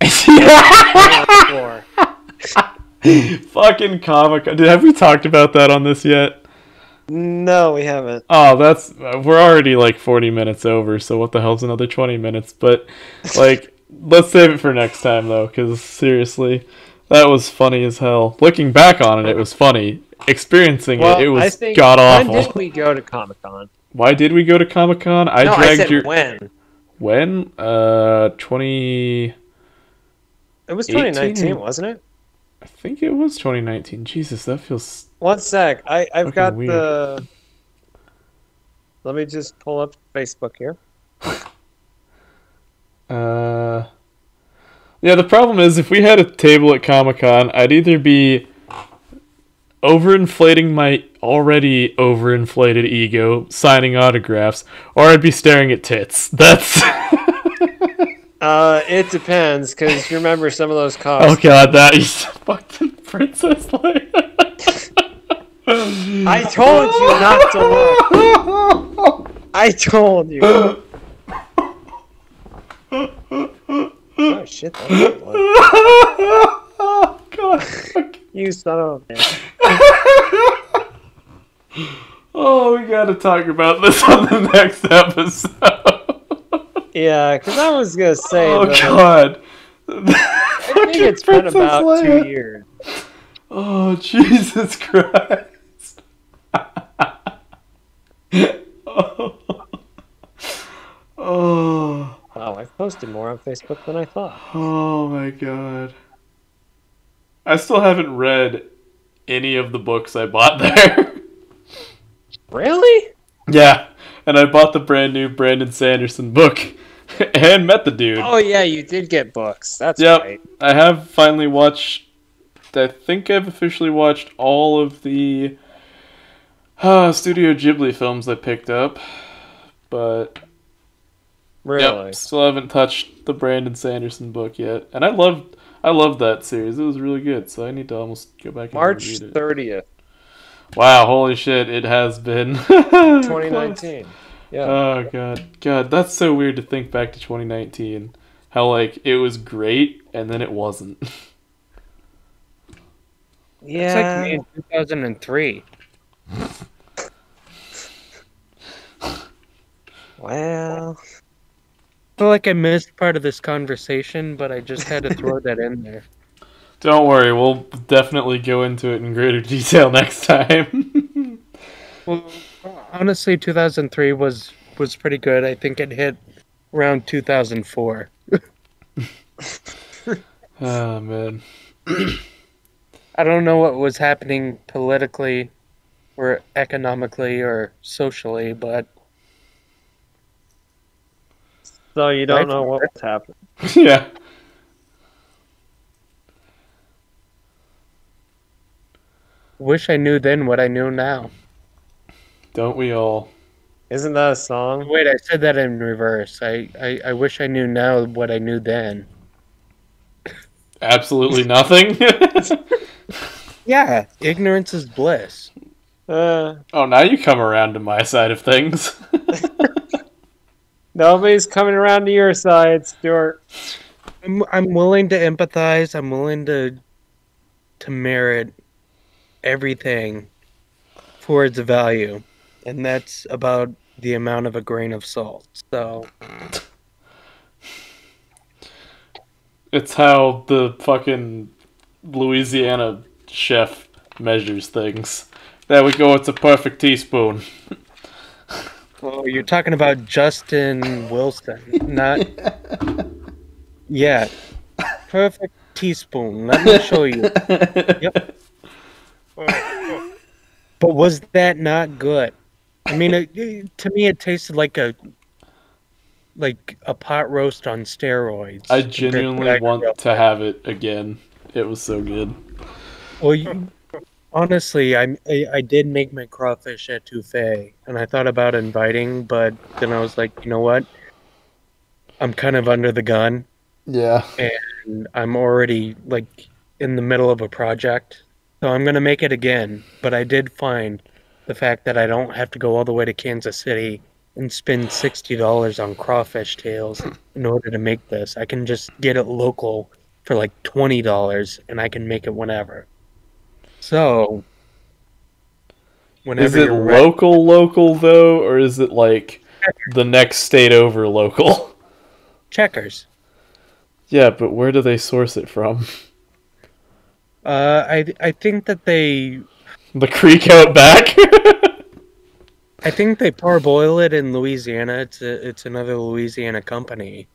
on the floor. fucking Comic Con. Did have we talked about that on this yet? No, we haven't. Oh, that's we're already like 40 minutes over, so what the hell's another 20 minutes? But like let's save it for next time though cuz seriously, that was funny as hell. Looking back on it, it was funny. Experiencing Well, it, it was god when awful. did we go to Comic Con? Why did we go to Comic-Con? I No, I dragged said your when. when? Uh 20 It was 2019, wasn't it? I think it was 2019. Jesus, that feels One sec. I, I've got weird. the. Let me just pull up Facebook here. Uh, yeah, the problem is if we had a table at Comic Con, I'd either be overinflating my already overinflated ego, signing autographs, or I'd be staring at tits. That's. Uh, it depends, because remember some of those oh god, that is fucking Princess Leia. I told you not to look. I told you. Oh shit! That oh god. You son of a bitch. Oh, we gotta talk about this on the next episode. Yeah, because I was gonna say. Oh god. I think it's been about two years. Oh Jesus Christ. oh. oh. Wow, I've posted more on Facebook than I thought. Oh my god. I still haven't read any of the books I bought there. Really? yeah, and I bought the brand new Brandon Sanderson book and met the dude. Oh yeah, you did get books. That's Yep. right. I have finally watched. I think I've officially watched all of the uh, Studio Ghibli films I picked up, but Really. yep, still haven't touched the Brandon Sanderson book yet. And I loved, I loved that series. It was really good. So I need to almost go back and March read it. thirtieth, Wow, holy shit! It has been twenty nineteen. Yeah. Oh god, god, that's so weird to think back to 2019. How like it was great and then it wasn't. yeah. It's like me in 2003. Well, I feel like I missed part of this conversation, but I just had to throw that in there. Don't worry, we'll definitely go into it in greater detail next time. Well, honestly, 2003 was was pretty good. I think it hit around 2004. oh ah, man. I don't know what was happening politically or economically or socially, but so you don't Right. know what's happening. yeah. wish I knew then what I knew now. Don't we all? Isn't that a song? Wait, I said that in reverse. I, I, I wish I knew now what I knew then. Absolutely nothing. Yeah, ignorance is bliss. Uh, oh, now you come around to my side of things. Nobody's coming around to your side, Stuart. I'm I'm willing to empathize. I'm willing to to merit everything for its value, and that's about the amount of a grain of salt. So it's how the fucking Louisiana chef measures things. There we go. It's a perfect teaspoon. Oh, you're talking about Justin Wilson, not. Yeah, perfect teaspoon. Let me show you. Yep. But was that not good? I mean, it, it- to me, it tasted like a like a pot roast on steroids. I compared to what genuinely want to have it again. It was so good. Well, you, honestly, I, I I did make my crawfish étouffée, and I thought about inviting, but then I was like, you know what? I'm kind of under the gun, Yeah. and I'm already like in the middle of a project, so I'm gonna make it again. But I did find the fact that I don't have to go all the way to Kansas City and spend sixty dollars on crawfish tails in order to make this. I can just get it local for like twenty dollars, and I can make it whenever. So, whenever Is it you're ready- local, local though, or is it like the next state over local? checkers. Yeah, but where do they source it from? Uh, I I think that they The creek out back. I think they parboil it in Louisiana. It's a, it's another Louisiana company,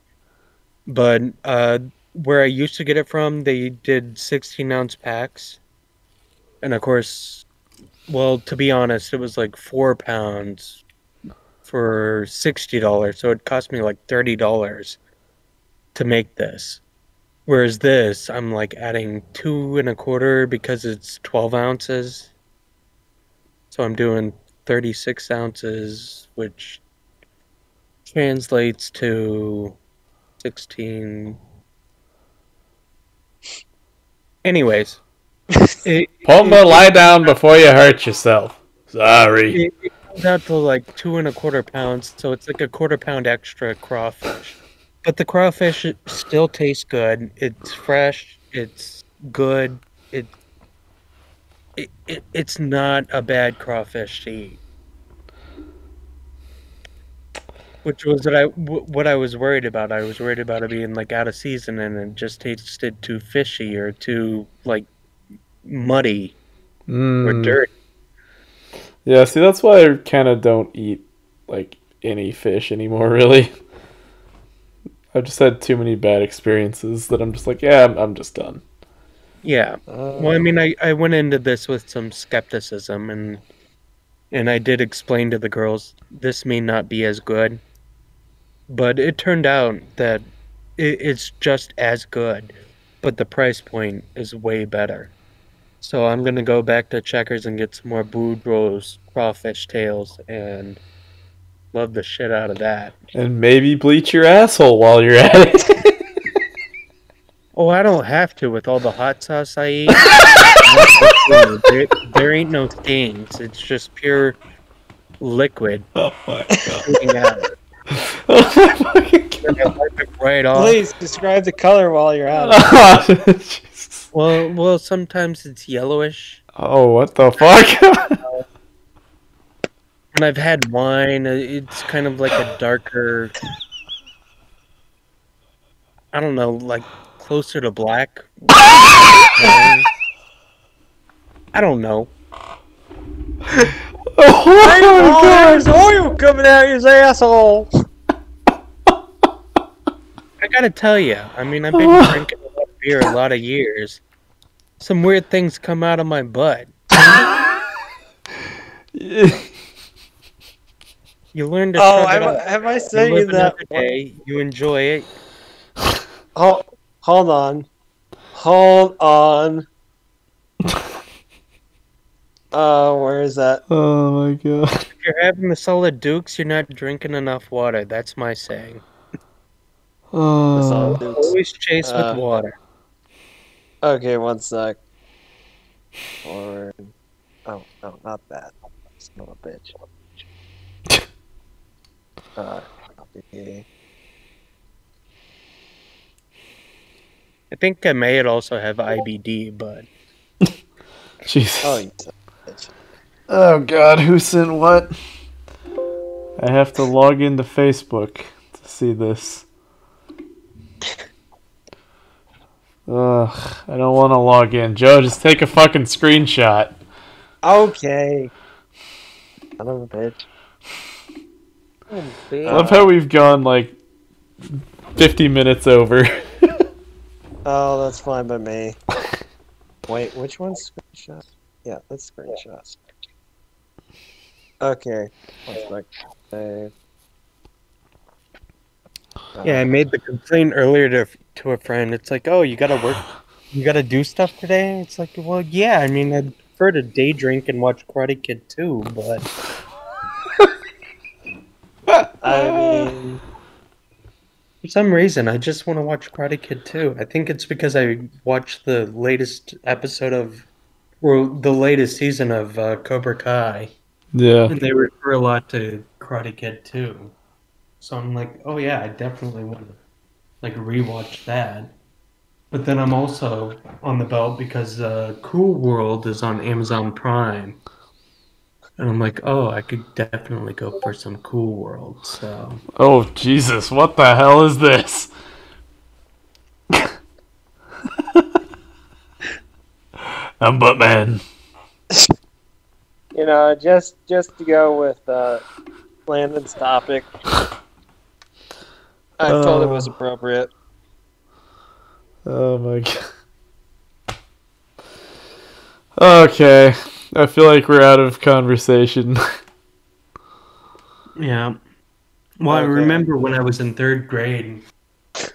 but uh, where I used to get it from, they did sixteen ounce packs, and of course, well, to be honest, it was like four pounds for sixty dollars, so it cost me like thirty dollars to make this. Whereas this, I'm like adding two and a quarter because it's twelve ounces. So I'm doing 36 ounces, which translates to 16. Anyways, Pumba, lie down before you hurt yourself. Sorry. it, it comes out to like two and a quarter pounds, so it's like a quarter pound extra crawfish. But the crawfish still tastes good. It's fresh. It's good. It, it, it it's not a bad crawfish to eat. Which was what I what I was worried about. I was worried about it being like out of season and it just tasted too fishy or too like muddy or Mm. dirty. Yeah, see, that's why I kind of don't eat like any fish anymore. Really, I've just had too many bad experiences that I'm just like, yeah, I'm, I'm just done. Yeah. Well, I mean, I, I went into this with some skepticism, and and I did explain to the girls this may not be as good, but it turned out that it, it's just as good, but the price point is way better. So I'm gonna go back to Checkers and get some more Boudreaux's crawfish tails and love the shit out of that. And maybe bleach your asshole while you're at it. Oh, I don't have to with all the hot sauce I eat. there, there ain't no stains. It's just pure liquid oh my god! Oh my fucking god! I wipe it right off. Please describe the color while you're at it. Jesus. Well, well, sometimes it's yellowish. Oh, what the fuck? When I've had wine, uh, it's kind of like a darker. I don't know, like closer to black. I don't know. oh my Oh, god! there's oil coming out his asshole. I gotta tell you, I mean, I've been drinking a lot of beer a lot of years. Some weird things come out of my butt. You learn to. Oh, shrug it have. I- have I You sent you live that? another day. You enjoy it. Hold, hold on. Hold on. Uh, where is that? Oh my god. If you're having the solid dukes, you're not drinking enough water. That's my saying. The solid dukes. Always chase Uh, with water. Okay, one sec. Or oh no, not that. Son of a bitch. Uh, copy. I think I may also have IBD, but Jesus. oh, you son of a bitch. Oh God, who sent what? I have to log into Facebook to see this. Ugh, I don't want to log in. Joe, just take a fucking screenshot. Okay. Son of a bitch. Oh, I love how we've gone like 50 minutes over. Oh, that's fine by me. Wait, which one's screenshot? Yeah, that's screenshot. Okay. One sec. Save. yeah, I made the complaint earlier to to a friend. It's like, oh, you gotta work, you gotta do stuff today. It's like, well, yeah. I mean, I'd prefer to day drink and watch Karate Kid too, but I mean, for some reason, I just want to watch Karate Kid too. I think it's because I watched the latest episode of, or the latest season of uh, Cobra Kai. yeah. And they refer a lot to Karate Kid too. So I'm like, oh yeah, I definitely want to like rewatch that. But then I'm also on the belt because uh, Cool World is on Amazon Prime. And I'm like, oh, I could definitely go for some Cool World. So Oh Jesus, what the hell is this? I'm Buttman. you know, just just to go with uh, Landon's topic, I thought it was oh. appropriate. Oh my god. Okay, I feel like we're out of conversation. yeah. Well, I remember when I was in third grade,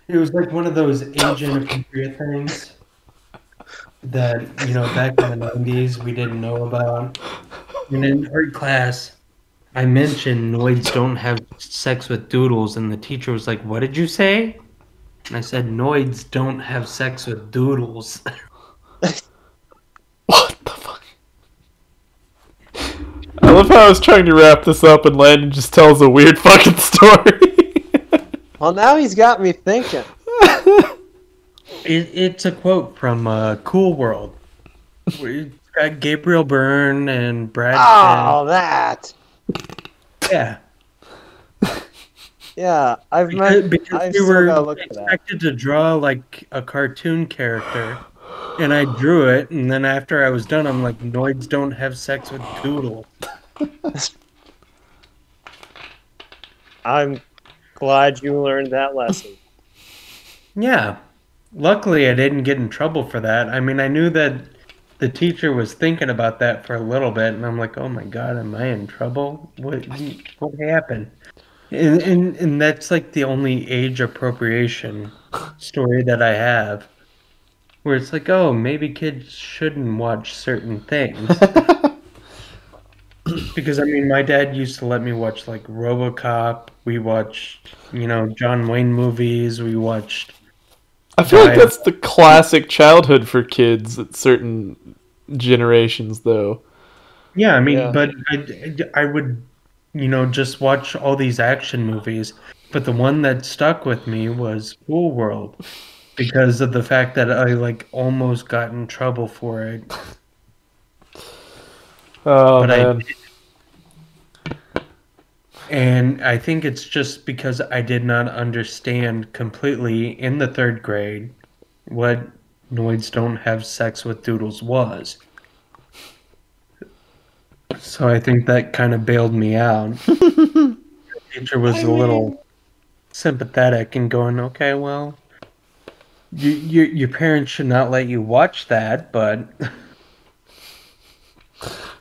it was like one of those age inappropriate things that you know back in the nineties we didn't know about. And in art class, I mentioned noids don't have sex with doodles, and the teacher was like, "What did you say?" And I said, "Noids don't have sex with doodles." what the fuck? I love how I was trying to wrap this up and Landon just tells a weird fucking story. Well, now he's got me thinking. It, it's a quote from uh, Cool World. where It's Gabriel Byrne and Brad. Oh, that. Yeah. Yeah, I've Because, met. because I've we were gotta look for that. expected to draw like a cartoon character, and I drew it, and then after I was done, I'm like, Noids don't have sex with Doodle. I'm glad you learned that lesson. Yeah. Luckily, I didn't get in trouble for that. I mean, I knew that the teacher was thinking about that for a little bit, and I'm like, oh my god, am I in trouble? What what happened? And, and, and that's like the only age appropriation story that I have. Where it's like, oh, maybe kids shouldn't watch certain things. because, I mean, my dad used to let me watch, like, Robocop. We watched, you know, John Wayne movies. We watched I feel like that's the classic childhood for kids at certain generations, though. Yeah, I mean, Yeah. but I, I would, you know, just watch all these action movies. But the one that stuck with me was Cool World because of the fact that I like almost got in trouble for it. Oh But I- man, And I think it's just because I did not understand completely in the third grade what Noids Don't Have Sex with Doodles was. So I think that kind of bailed me out. the teacher was a little sympathetic and going, okay, well, you, you, your parents should not let you watch that, but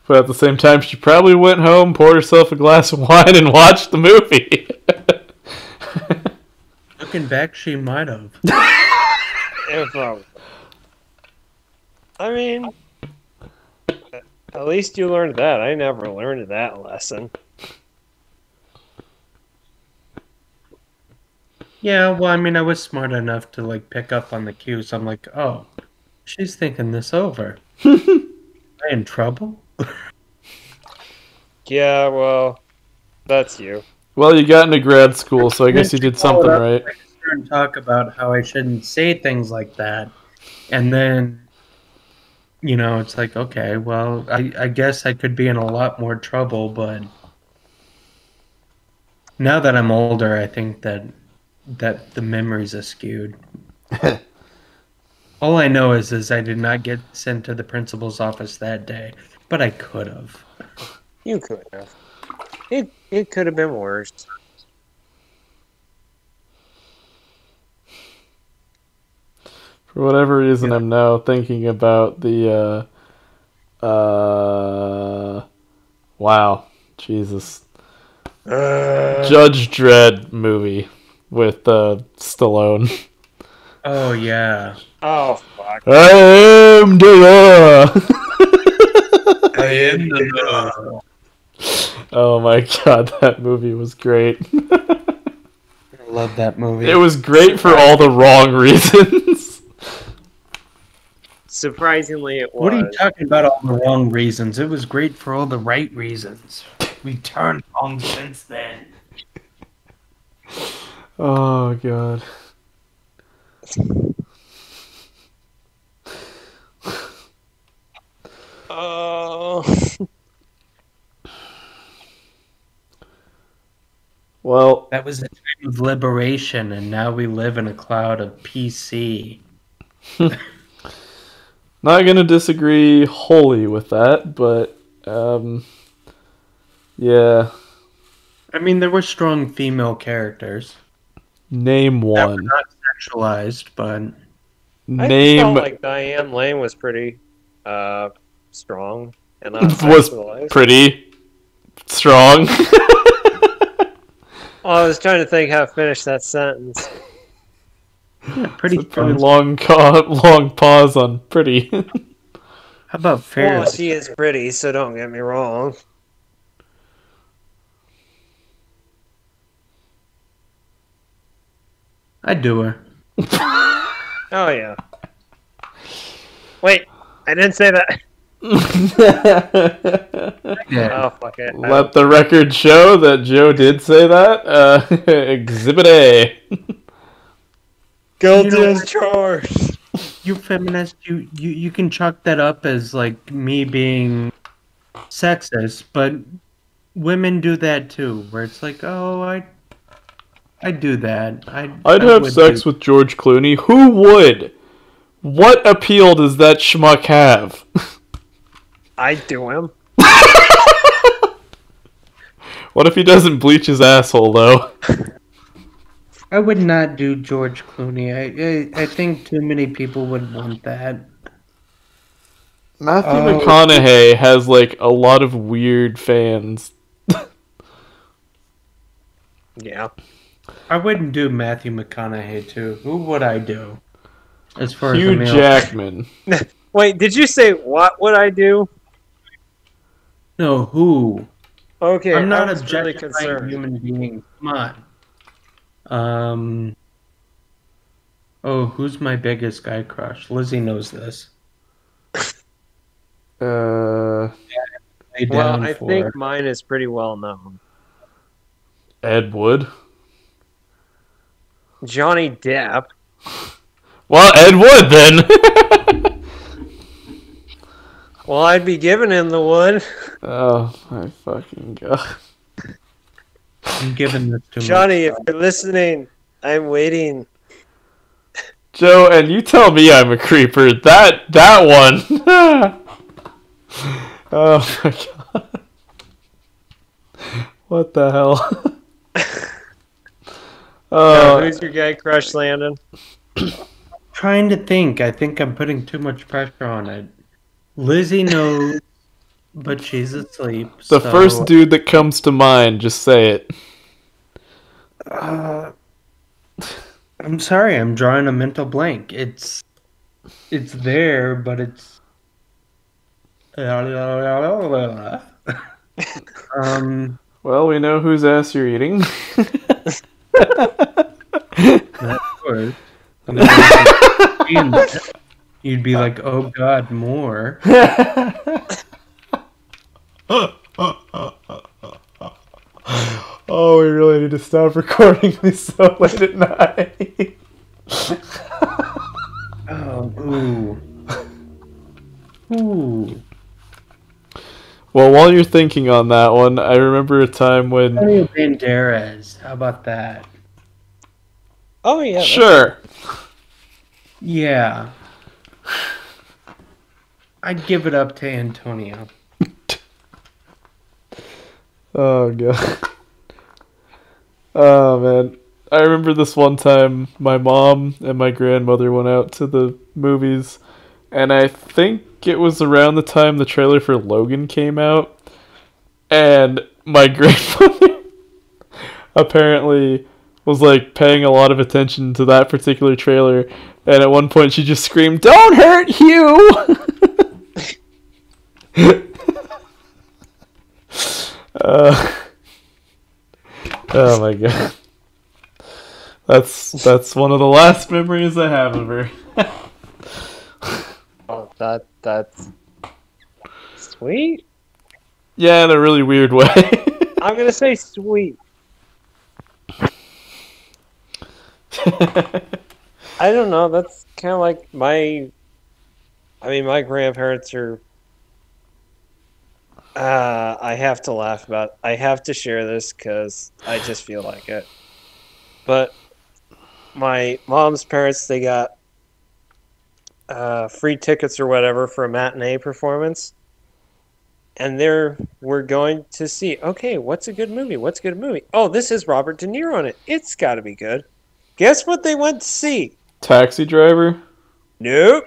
but at the same time, she probably went home, poured herself a glass of wine, and watched the movie. Looking back, she might have. yeah. I mean, at least you learned that. I never learned that lesson. Yeah, well, I mean, I was smart enough to like pick up on the cues. I'm like, oh, she's thinking this over. I in trouble? Yeah, well, that's you. Well, you got into grad school, so I guess you did something right. and talk about how I shouldn't say things like that, and then, you know, it's like, okay, well, I, I guess I could be in a lot more trouble, but now that I'm older, I think that that the memories are skewed. All I know is is I did not get sent to the principal's office that day, but I could have. You could have. It it could have been worse. For whatever reason, I'm now thinking about the. Uh, uh, wow, Jesus, Uh, Judge Dredd movie with uh, Stallone. Oh yeah. oh fuck. I am the law. I the oh my god, that movie was great. I love that movie. It was great for all the wrong reasons. Surprisingly, it was. What are you talking about? All the wrong reasons. It was great for all the right reasons. We turned wrong since then. Oh god. Oh. Well, That was a time of liberation, and now we live in a cloud of PC. not gonna disagree wholly with that, but um, yeah. I mean, there were strong female characters Name that were one. not sexualized, but name. I Name felt like Diane Lane was pretty uh, strong and not Was pretty strong. Oh, I was trying to think how to finish that sentence. yeah, pretty It's a pretty long, ca- long pause on pretty. How about fair? Well, she is pretty, so don't get me wrong. I'd do her. Oh yeah. Wait, I didn't say that. Yeah. Oh fuck it. Let the record show that Joe did say that. Uh, exhibit A. Guilty You know- as charged. you feminist, you, you you can chalk that up as like me being sexist, but women do that too, where it's like, oh, I, I do that. I, I'd I have sex do- with George Clooney. Who would? What appeal does that schmuck have? I do him. What if he doesn't bleach his asshole though? I would not do George Clooney. I, I I think too many people would want that. Matthew Oh. McConaughey has like a lot of weird fans. Yeah. I wouldn't do Matthew McConaughey too. Who would I do? As far as a Hugh male- Jackman. Wait, did you say what would I do? No, who? Okay, I'm not I was really concerned. human beings. Come on. Um. Oh, who's my biggest guy crush? Lizzie knows this. Uh, Lay Well, down I for- think mine is pretty well known. Ed Wood. Johnny Depp. Well, Ed Wood then. Well, I'd be giving him the one. oh my fucking god. I'm giving this to Johnny, if you're listening, I'm waiting. Joe, and you tell me I'm a creeper. That that one. oh my god. What the hell? Uh, oh, who's your guy crush, Landon? Trying to think. I think I'm putting too much pressure on it. Lizzie knows, but she's asleep. the so- first dude that comes to mind, just say it. Uh, I'm sorry, I'm drawing a mental blank. It's it's there, but it's um Well, we know whose ass you're eating. seeing you'd be like, "Oh God, more." oh, we really need to stop recording these so late at night. Oh, ooh, ooh. well, while you're thinking on that one, I remember a time when. Antonio Banderas. How about that? Oh yeah. Sure. Yeah. I'd give it up to Antonio. Oh god. Oh man. I remember this one time my mom and my grandmother went out to the movies and I think it was around the time the trailer for Logan came out and my grandmother apparently was like paying a lot of attention to that particular trailer and at one point she just screamed, "Don't hurt Hugh!" uh, oh my god. That's that's one of the last memories I have of her. Oh, that that's sweet. Yeah, in a really weird way. I'm gonna say sweet. I don't know. That's kind of like my. I mean, my grandparents are. Uh, I have to laugh about. I have to share this because I just feel like it. But my mom's parents, they got uh, free tickets or whatever for a matinee performance, and they're we're going to see. Okay, what's a good movie? What's a good movie? Oh, this is Robert De Niro in it. It's got to be good. Guess what they went to see? Taxi driver? Nope.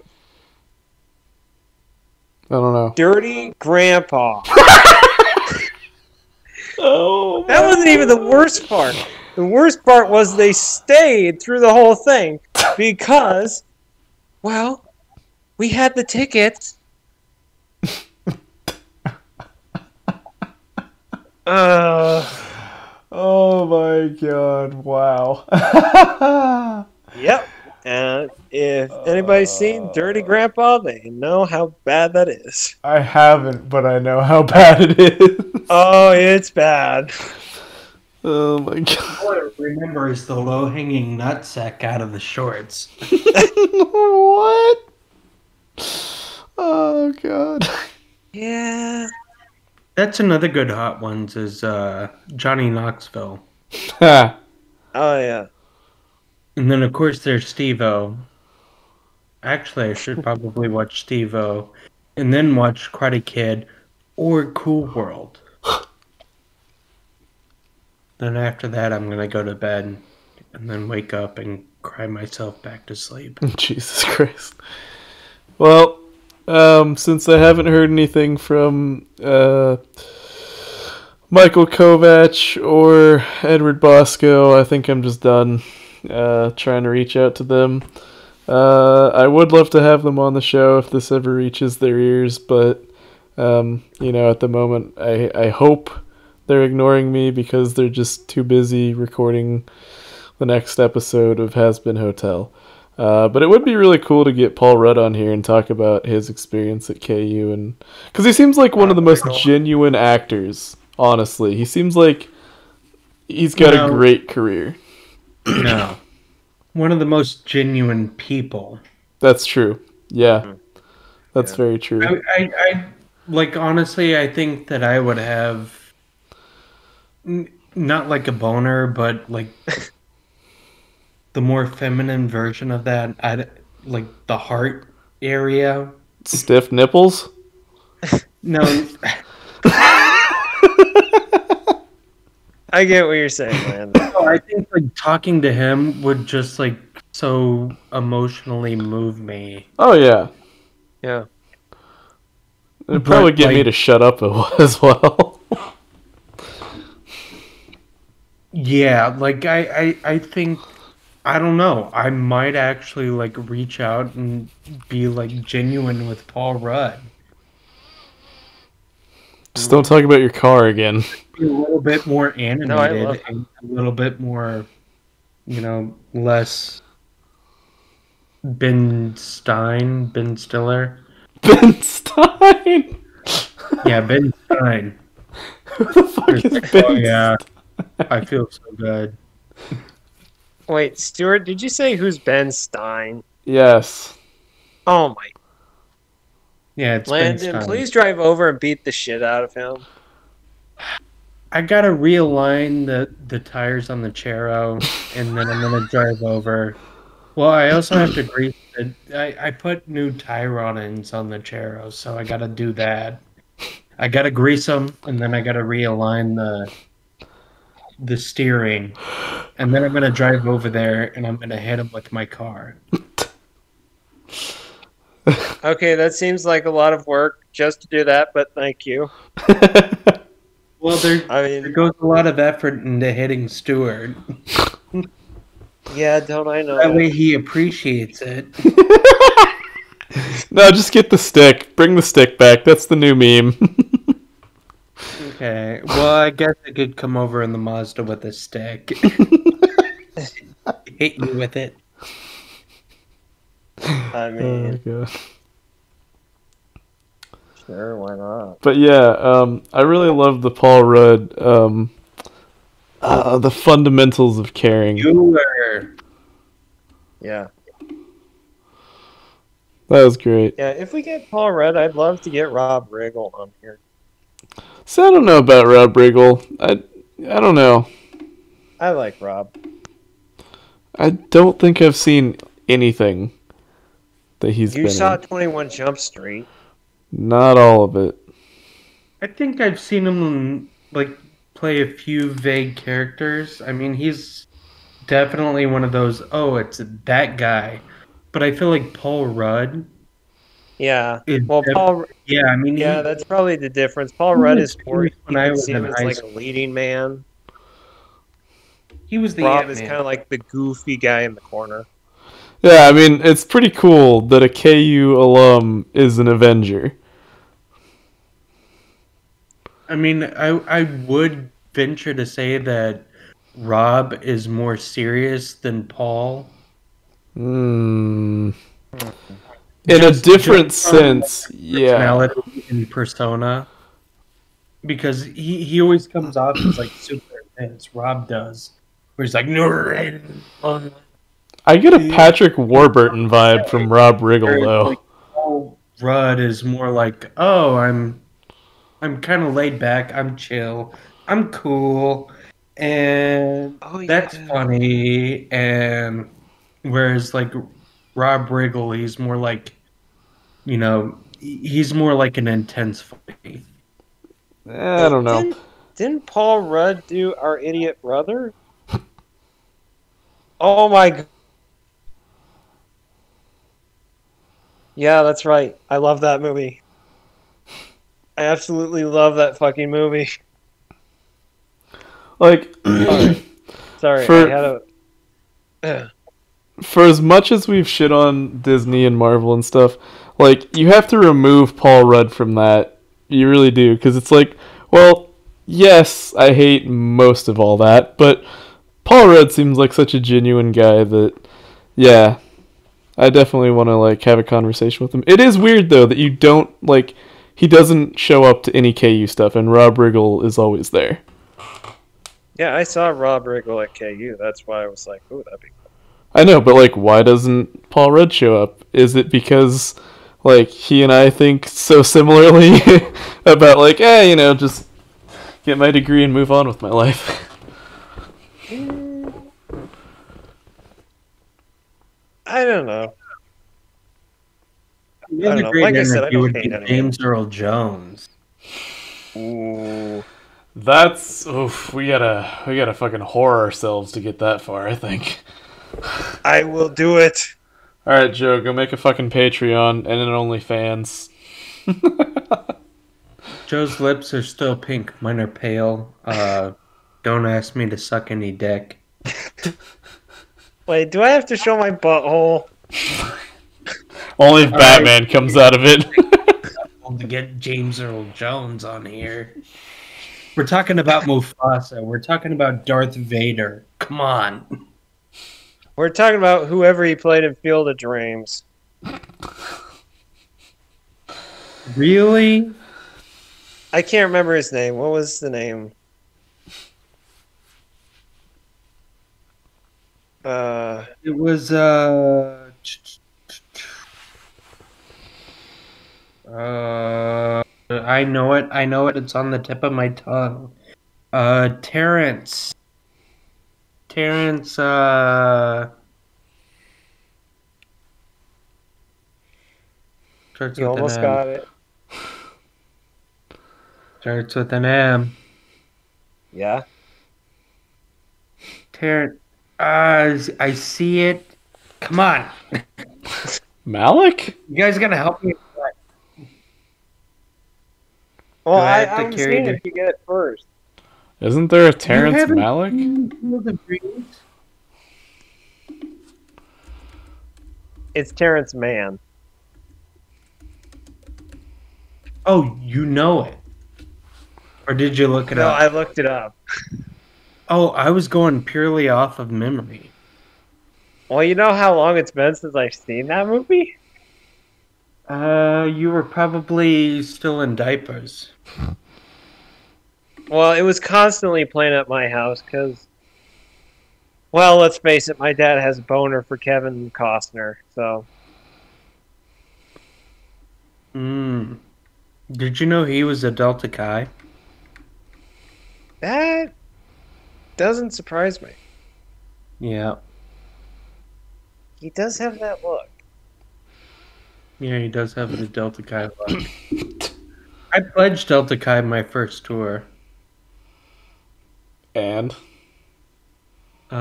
I don't know. Dirty Grandpa. Oh, That wasn't even the worst part. The worst part was they stayed through the whole thing because, well, we had the tickets. Uh, Oh my god, wow. yep. And if anybody's seen Dirty Grandpa, they know how bad that is. I haven't, but I know how bad it is. Oh, it's bad. Oh my god. All I remember is the low hanging nutsack out of the shorts. what? Oh god. Yeah. That's another good hot ones is uh, Johnny Knoxville. Oh, yeah. And then of course there's Steve-O. Actually I should probably watch Steve-O and then watch Karate Kid or Cool World. then after that I'm gonna go to bed and then wake up and cry myself back to sleep. Jesus Christ. Well, um, since I haven't heard anything from uh, Michael Kovac or Edward Bosco, I think I'm just done uh, trying to reach out to them. Uh, I would love to have them on the show if this ever reaches their ears, but um, you know, at the moment, I I hope they're ignoring me because they're just too busy recording the next episode of Has Been Hotel. Uh, but it would be really cool to get Paul Rudd on here and talk about his experience at KU, and because he seems like one of the most genuine actors. Honestly, he seems like he's got a great career. no. One of the most genuine people. That's true. Yeah, Mhm. that's Yeah. very true. I, I, I like honestly. I think that I would have n- not like a boner, but like the more feminine version of that. I like the heart area. Stiff nipples. No, I get what you're saying, man. no, I think like talking to him would just like so emotionally move me. Oh yeah, Yeah. it'd probably But, get me to shut up as well. Yeah, like I, I, I think I don't know. I might actually like reach out and be like genuine with Paul Rudd. Just don't talk about your car again. A little bit more animated love- and a little bit more, you know, less Ben Stein, Ben Stiller. Ben Stein. Yeah, Ben Stein. Who the fuck is oh, Ben? Oh yeah, I feel so good. Wait, Stuart, did you say who's Ben Stein? Yes. Oh my Yeah, it's Landon, please drive over and beat the shit out of him. I gotta realign the the tires on the Chero, and then I'm gonna drive over. Well, I also have to grease it. I, I put new Tyronins on the Chero, so I gotta do that. I gotta grease them, and then I gotta realign the the steering, and then I'm gonna drive over there, and I'm gonna hit him with my car. Okay, that seems like a lot of work just to do that, but thank you. Well, there I there mean, goes a lot of effort into hitting Stewart. yeah, don't I know? That know? way he appreciates it. no, just get the stick. Bring the stick back. That's the new meme. Okay. Well, I guess I could come over in the Mazda with a stick. Hit you with it. I oh mean, god. sure, why not? But yeah, um, I really love the Paul Rudd, um, uh, the fundamentals of caring. Bueller. Yeah. That was great. Yeah, if we get Paul Rudd, I'd love to get Rob Riggle on here. So I don't know about Rob Riggle. I, I don't know. I like Rob. I don't think I've seen anything that he's You been saw in. 21 Jump Street. Not all of it. I think I've seen him like play a few vague characters. I mean, he's definitely one of those. Oh, it's that guy. But I feel like Paul Rudd. Yeah. Well, def- Paul. yeah, I mean, Yeah, he- that's probably the difference. Paul Rudd is more. You when I was see in him as high like a leading man. he was the Rob Ant-Man. is kind of like the goofy guy in the corner. Yeah, I mean, it's pretty cool that a KU alum is an Avenger. I mean, I I would venture to say that Rob is more serious than Paul. Mm. In a different sense, yeah. Personality and persona, because he he always comes off as like super intense. Rob does, where he's like, no, I get a Patrick Warburton vibe from Rob Riggle, though. Paul Rudd is more like, oh, I'm, I'm kind of laid back. I'm chill. I'm cool, and Oh, that's funny. And whereas like Rob Riggle, he's more like, you know, he's more like an intense funny. Eh, I don't know. Didn't, didn't Paul Rudd do Our Idiot Brother? Oh my. Yeah, that's right. I love that movie. I absolutely love that fucking movie. Like, Sorry, For- I had a. for as much as we've shit on Disney and Marvel and stuff, like, you have to remove Paul Rudd from that. You really do. Because it's like, well, yes, I hate most of all that, but Paul Rudd seems like such a genuine guy that, yeah, I definitely want to, like, have a conversation with him. It is weird, though, that you don't, like, he doesn't show up to any KU stuff, and Rob Riggle is always there. Yeah, I saw Rob Riggle at KU. That's why I was like, "Ooh, that'd be." Cool. I know, but like, why doesn't Paul Rudd show up? Is it because like he and I think so similarly about like, eh, you know, just get my degree and move on with my life? I don't know. Another don't know. great Like I said, I interview don't would hate be anyone. James Earl Jones. Ooh. That's oof. We gotta we gotta fucking whore ourselves to get that far. I think. I will do it. All right, Joe, go make a fucking Patreon and an OnlyFans. Joe's lips are still pink. Mine are pale. Uh, don't ask me to suck any dick. Wait, do I have to show my butthole? Only if All Batman comes out of it. to get James Earl Jones on here. We're talking about Mufasa. We're talking about Darth Vader. Come on. We're talking about whoever he played in Field of Dreams. Really? I can't remember his name. What was the name? Uh, It was uh. Uh, I know it. I know it. It's on the tip of my tongue. Uh, Terrence. Terrence. Uh. Starts you almost got it. Starts with an M. Yeah. Terrence. Uh, I see it. Come on. Malik? You guys gonna help me. Well, I I, have to I'm seeing the- if you get it first. Isn't there a Terrence You Malik? seen Field of Dreams? It's Terrence Mann. Oh, you know it. Or did you look it No, up? No, I looked it up. Oh, I was going purely off of memory. Well, you know how long it's been since I've seen that movie? Uh, you were probably still in diapers. Well, it was constantly playing at my house because, well, let's face it, my dad has a boner for Kevin Costner. So, Hmm. Did you know he was a Delta Chi? that doesn't surprise me. Yeah. He does have that look. Yeah, he does have the Delta Chi look. I pledged Delta Chi my first tour. And Uh,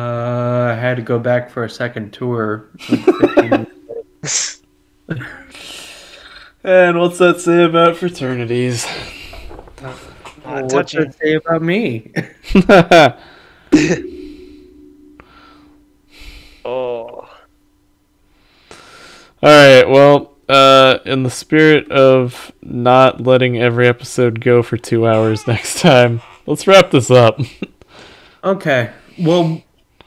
I had to go back for a second tour. like 15 minutes and what's that say about fraternities? Not Well, What's that say about me? Oh, All right. Well, uh, in the spirit of not letting every episode go for two hours next time, let's wrap this up. Okay. Well,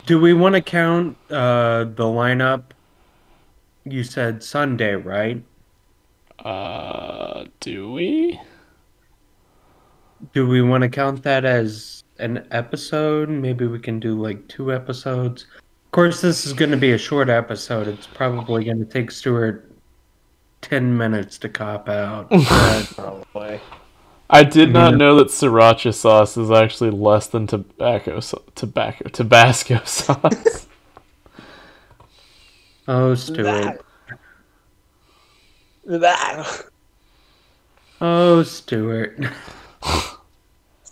do we want to count uh, the lineup? You said Sunday, right? Uh, do we? Do we want to count that as an episode? Maybe we can do like two episodes. Of course, this is going to be a short episode. It's probably going to take Stuart 10 minutes to cop out. But probably. I did not know that sriracha sauce is actually less than tobacco so- tobacco Tabasco sauce. oh, Stuart. That. Oh, Stuart.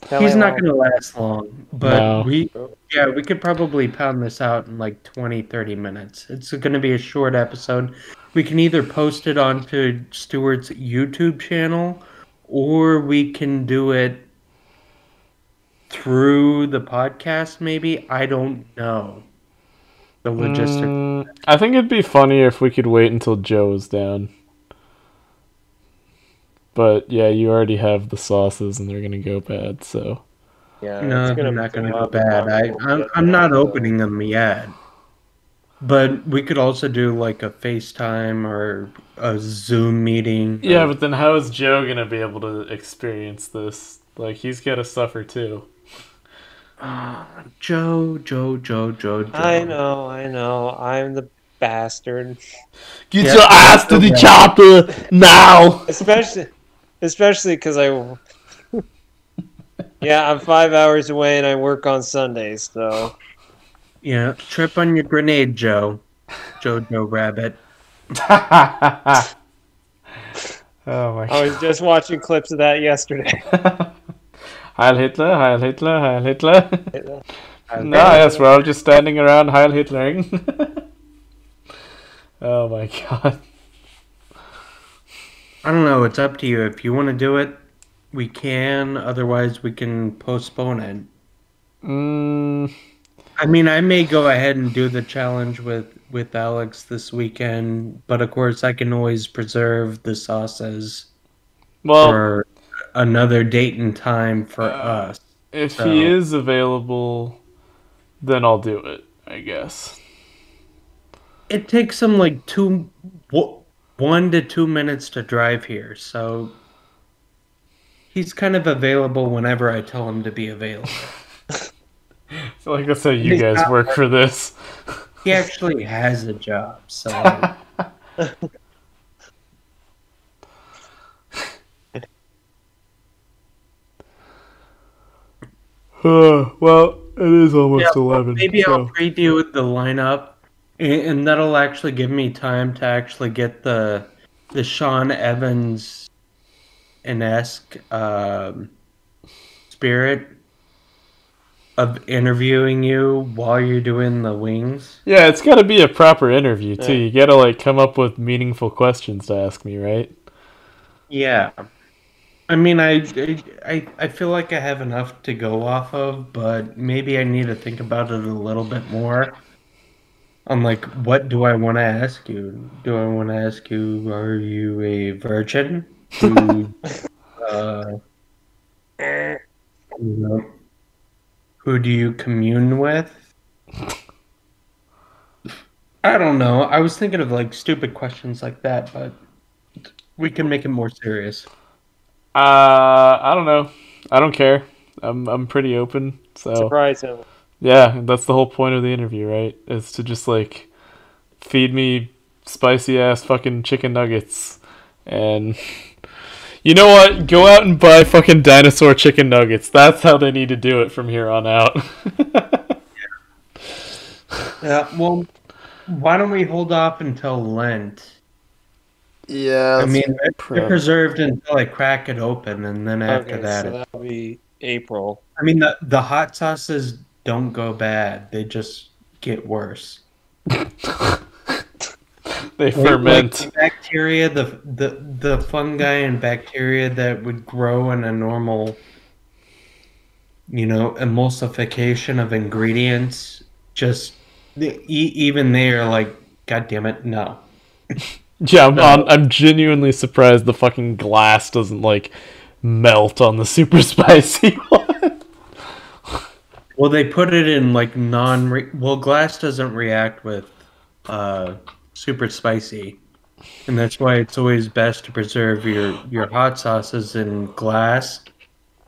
Tell He's not going to last long. But No. we, yeah, we could probably pound this out in like 20, 30 minutes. It's going to be a short episode. We can either post it onto Stuart's YouTube channel or we can do it through the podcast, maybe. I don't know. The logistics. Mm, I think it'd be funnier if we could wait until Joe is down. But yeah, you already have the sauces and they're gonna go bad, so Yeah, no, they're not going to go bad. I I'm, I'm not opening them yet. But we could also do like a FaceTime or a Zoom meeting. Yeah, but then how is Joe gonna be able to experience this? Like he's gotta suffer too. Joe, Joe, Joe, Joe, Joe. I know, I know. I'm the bastard. Get Yeah, your ass to the chopper now! Especially, especially because I. yeah, I'm five hours away and I work on Sundays, so. Yeah, trip on your grenade, Joe. Joe, Joe Rabbit. oh my I was just watching clips of that yesterday. Heil Hitler, Heil Hitler, Heil Hitler. Uh, no, yes, we're all just standing around Heil Hitlering. oh my god. I don't know. It's up to you. If you want to do it, we can. Otherwise, we can postpone it. Mm, I mean, I may go ahead and do the challenge with with Alex this weekend, but of course, I can always preserve the sauces well, for another date and time for Uh, us. if so- he is available, then I'll do it, I guess. it takes him like two, one to two minutes to drive here, so he's kind of available whenever I tell him to be available. So like I said, you He's guys not work for this. He actually has a job, so Uh, well, it is almost Yeah, well, eleven. maybe I'll so- preview the lineup, and, and that'll actually give me time to actually get the the Sean Evans and esque um, spirit of interviewing you while you're doing the wings. Yeah, it's got to be a proper interview too. Yeah. You got to like come up with meaningful questions to ask me, right? Yeah. I mean, I, I I feel like I have enough to go off of, but maybe I need to think about it a little bit more. On like, what do I want to ask you? Do I want to ask you, are you a virgin? Who, uh, you know, who do you commune with? I don't know. I was thinking of like stupid questions like that, but we can make it more serious. Uh, I don't know. I don't care. I'm I'm pretty open. So Surprise him. Yeah, that's the whole point of the interview, right? Is to just like feed me spicy ass fucking chicken nuggets and. You know what? Go out and buy fucking dinosaur chicken nuggets. That's how they need to do it from here on out. Yeah, well, why don't we hold off until Lent? Yeah, I mean, they're prep. preserved until I crack it open, and then after Okay, that, so it- that'll be April. I mean, the the hot sauces don't go bad; they just get worse. they Like- ferment. like the bacteria, the the the fungi and bacteria that would grow in a normal, you know, emulsification of ingredients. Just e- even they are like, God damn it, no. Yeah, I'm, I'm, I'm genuinely surprised the fucking glass doesn't like melt on the super spicy one. Well, they put it in like non. Well, glass doesn't react with uh, super spicy, and that's why it's always best to preserve your your hot sauces in glass.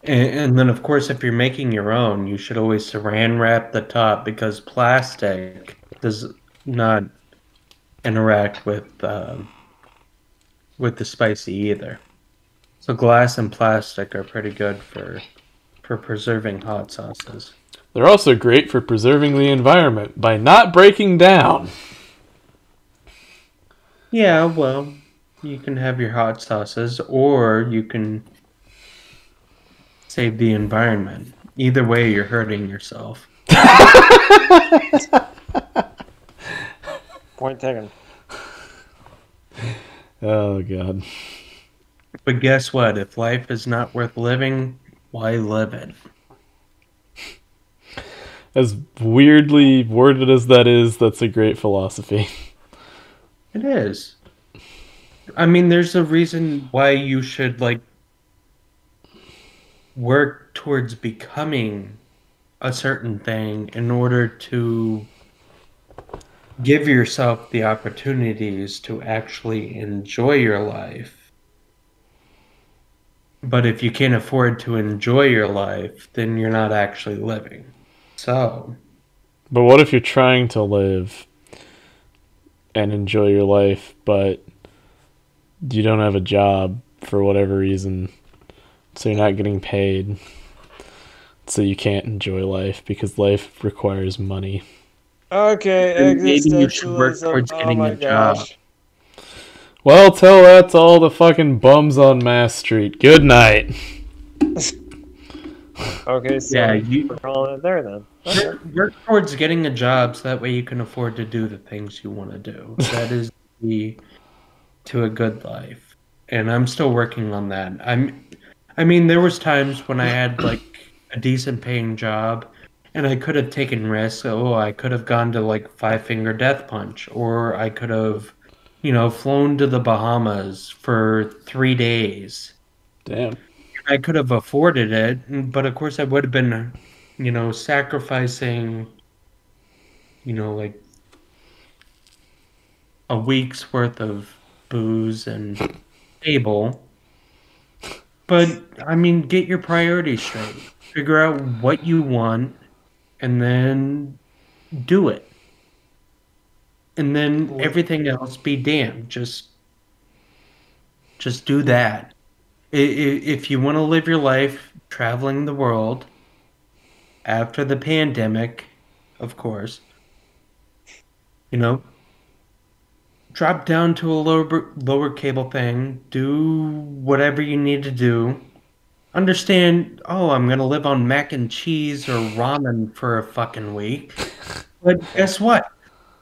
And, and then, of course, if you're making your own, you should always saran wrap the top because plastic does not interact with um, with the spicy either. So glass and plastic are pretty good for for preserving hot sauces. They're also great for preserving the environment by not breaking down. Yeah, well, you can have your hot sauces or you can save the environment. Either way, you're hurting yourself. Point taken. Oh god. But guess what? If life is not worth living, why live it? As weirdly worded as that is, that's a great philosophy. It is. I mean, there's a reason why you should, like, work towards becoming a certain thing in order to give yourself the opportunities to actually enjoy your life. But if you can't afford to enjoy your life, then you're not actually living. So, But what if you're trying to live and enjoy your life, but you don't have a job for whatever reason, so you're not getting paid, so you can't enjoy life because life requires money. Okay, Then maybe you should work towards oh getting my a job. Well, tell that to all the fucking bums on Mass Street. Good night. Okay, so Yeah, you- we're calling it there then. Okay. Work, work towards getting a job so that way you can afford to do the things you want to do. That is the to a good life. And I'm still working on that. I'm I mean there was times when I had like a decent paying job and I could have taken risks. Oh, I could have gone to like Five Finger Death Punch or I could have you know flown to the Bahamas for 3 days. Damn. I could have afforded it, but of course I would have been, you know, sacrificing, you know, like a week's worth of booze and table. But I mean, get your priorities straight. Figure out what you want, and then do it. And then everything else be damned. Just, just do that. If you want to live your life traveling the world after the pandemic, of course, you know, drop down to a lower lower cable thing, do whatever you need to do. Understand, oh, I'm gonna live on mac and cheese or ramen for a fucking week. But guess what?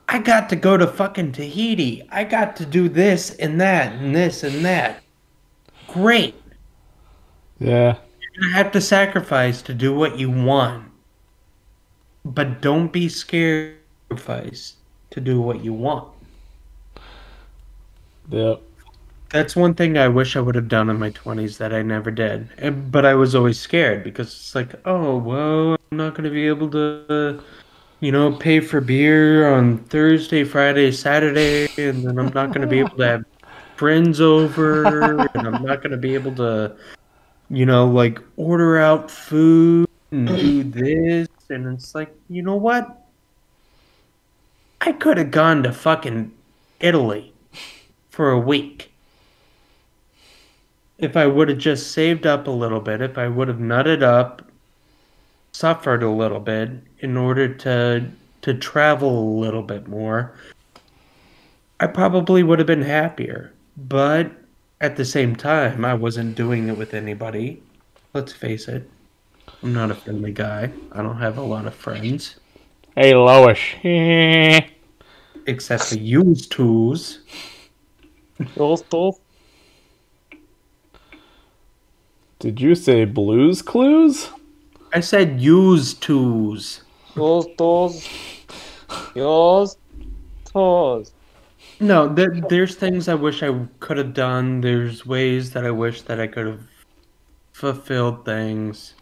I got to go to fucking Tahiti. I got to do this and that and this and that. Great. Yeah. You're gonna have to sacrifice to do what you want. But don't be scared to sacrifice to do what you want. Yep. That's one thing I wish I would have done in my 20s that I never did. And, but I was always scared because it's like, oh, well, I'm not going to be able to, you know, pay for beer on Thursday, Friday, Saturday, and then I'm not going to be able to have friends over, and I'm not going to be able to, you know, like order out food and do this. And it's like, you know what? I could have gone to fucking Italy for a week. If I would have just saved up a little bit, if I would have nutted up, suffered a little bit in order to to travel a little bit more, I probably would have been happier. But at the same time, I wasn't doing it with anybody. Let's face it. I'm not a friendly guy. I don't have a lot of friends. Hey, Lois. Except for used tools. Those, those. Did you say Blues Clues? I said used tools. Those, those. Yours. Toes. No, there, there's things I wish I could have done. There's ways that I wish that I could have fulfilled things.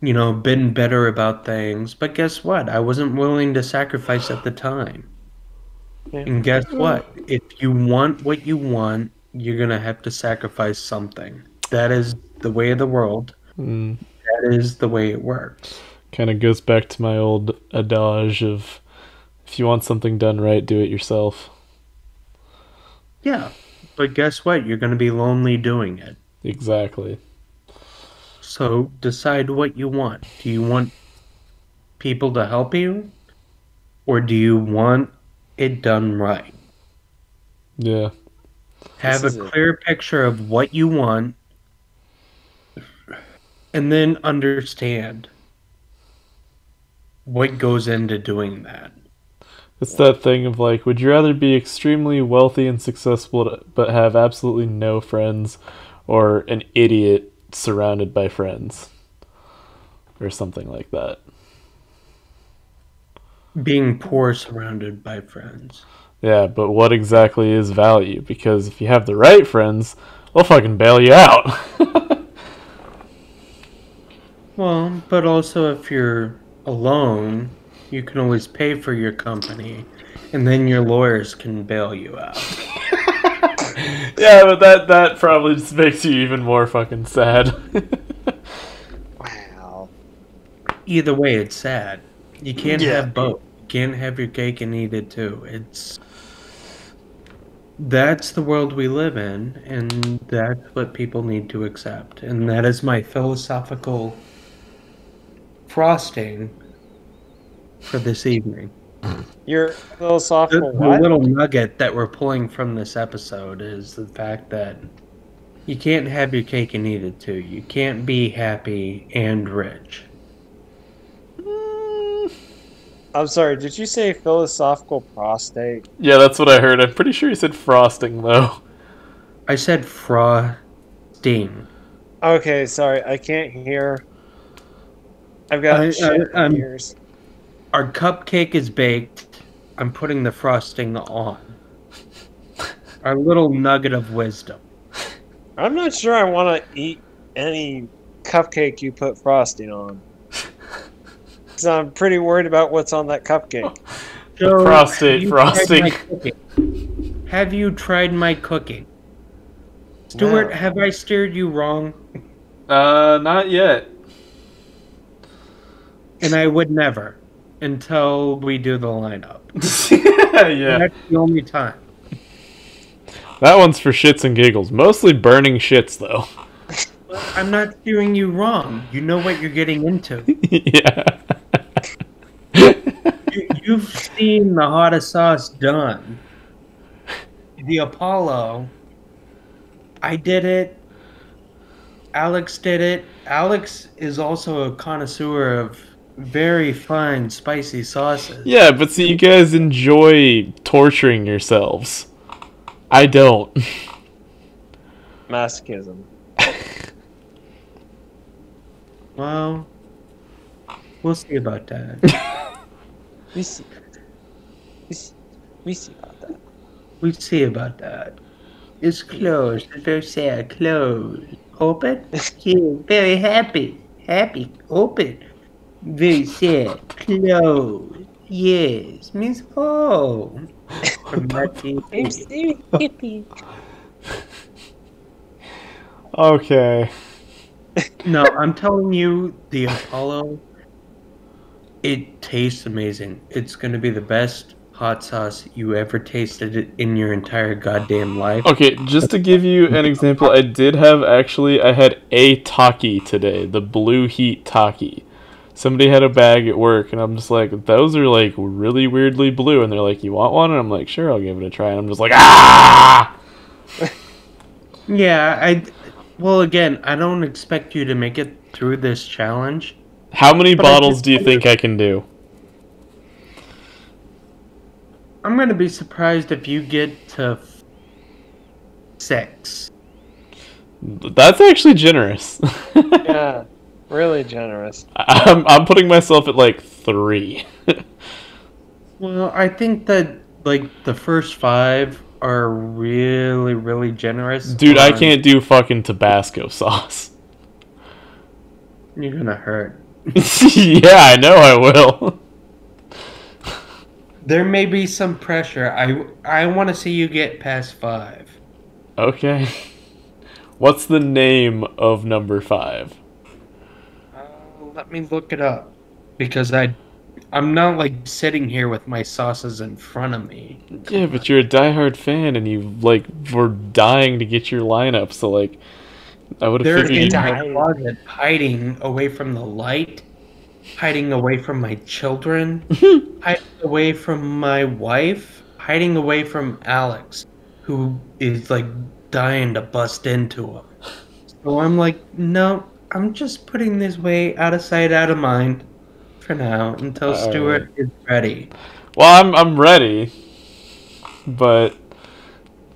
You know, been better about things. But guess what? I wasn't willing to sacrifice at the time. Yeah. And guess what? If you want what you want, you're going to have to sacrifice something. That is the way of the world. Mm, That is the way it works. kind of goes back to my old adage of if you want something done right, do it yourself. Yeah. But guess what? You're going to be lonely doing it. Exactly. So decide what you want. Do you want people to help you? Or do you want it done right? Yeah. Have This is a it. clear picture of what you want and then understand what goes into doing that. It's that thing of like, would you rather be extremely wealthy and successful but have absolutely no friends or an idiot surrounded by friends? Or something like that. Being poor surrounded by friends. Yeah, but what exactly is value? Because if you have the right friends, they'll fucking bail you out. Well, but also if you're alone, you can always pay for your company and then your lawyers can bail you out. yeah, but that that probably just makes you even more fucking sad. Wow. Either way, it's sad. You can't Yeah. have both. You can't have your cake and eat it too. It's that's the world we live in, and that's what people need to accept. And that is my philosophical frosting for this evening. Your philosophical the what? little nugget that we're pulling from this episode is the fact that you can't have your cake and eat it too. You can't be happy and rich. I'm sorry, did you say philosophical prostate? yeah, that's what I heard. I'm pretty sure you said frosting though. I said frosting. Okay, sorry, I can't hear. I've got I- shit I- I'm- ears. Our cupcake is baked. I'm putting the frosting on. Our little nugget of wisdom. I'm not sure I want to eat any cupcake you put frosting on. Because I'm pretty worried about what's on that cupcake. So, prostate have frosting. Have you tried my cooking? Stuart, Wow. have I steered you wrong? Uh, not yet. And I would never until we do the lineup. yeah. That's the only time. That one's for shits and giggles. Mostly burning shits, though. I'm not doing you wrong. You know what you're getting into. yeah. You've seen the hottest sauce done. The Apollo. I did it. Alex did it. Alex is also a connoisseur of very fine, spicy sauces. yeah, but see, you guys enjoy torturing yourselves. I don't. Masochism. Well, we'll see about that. We see. We see, we see about that. We'll see about that. It's closed. It's very sad. Closed. Open? Yeah, very happy. Happy. Open. Very sad. Closed. Yes. Means oh. From that TV. Okay. No, I'm telling you, the Apollo, it tastes amazing. It's going to be the best hot sauce you ever tasted in your entire goddamn life. Okay, just to give you an example, I did have actually I had a Taki today, the Blue Heat Taki. Somebody had a bag at work, and I'm just like, those are like really weirdly blue, and they're like, you want one? And I'm like, sure, I'll give it a try. And I'm just like, ah! Yeah, I. Well, again, I don't expect you to make it through this challenge. How many bottles just- do you think I can do? I'm going to be surprised if you get to f- six. That's actually generous. Yeah, really generous. I'm I'm putting myself at like three. Well, I think that, like, the first five are really, really generous. Dude, I can't do fucking Tabasco sauce. You're going to hurt. yeah, I know I will. There may be some pressure. I I want to see you get past five. Okay. What's the name of number five? Let me look it up because I I'm not like sitting here with my sauces in front of me. Yeah, but you're a diehard fan and you like were dying to get your lineup, so like I would have figured in you my closet, hiding away from the light, hiding away from my children, hiding away from my wife, hiding away from Alex, who is like dying to bust into him. So I'm like, no, I'm just putting this way out of sight, out of mind for now until All Stuart is ready. Well, I'm I'm ready. But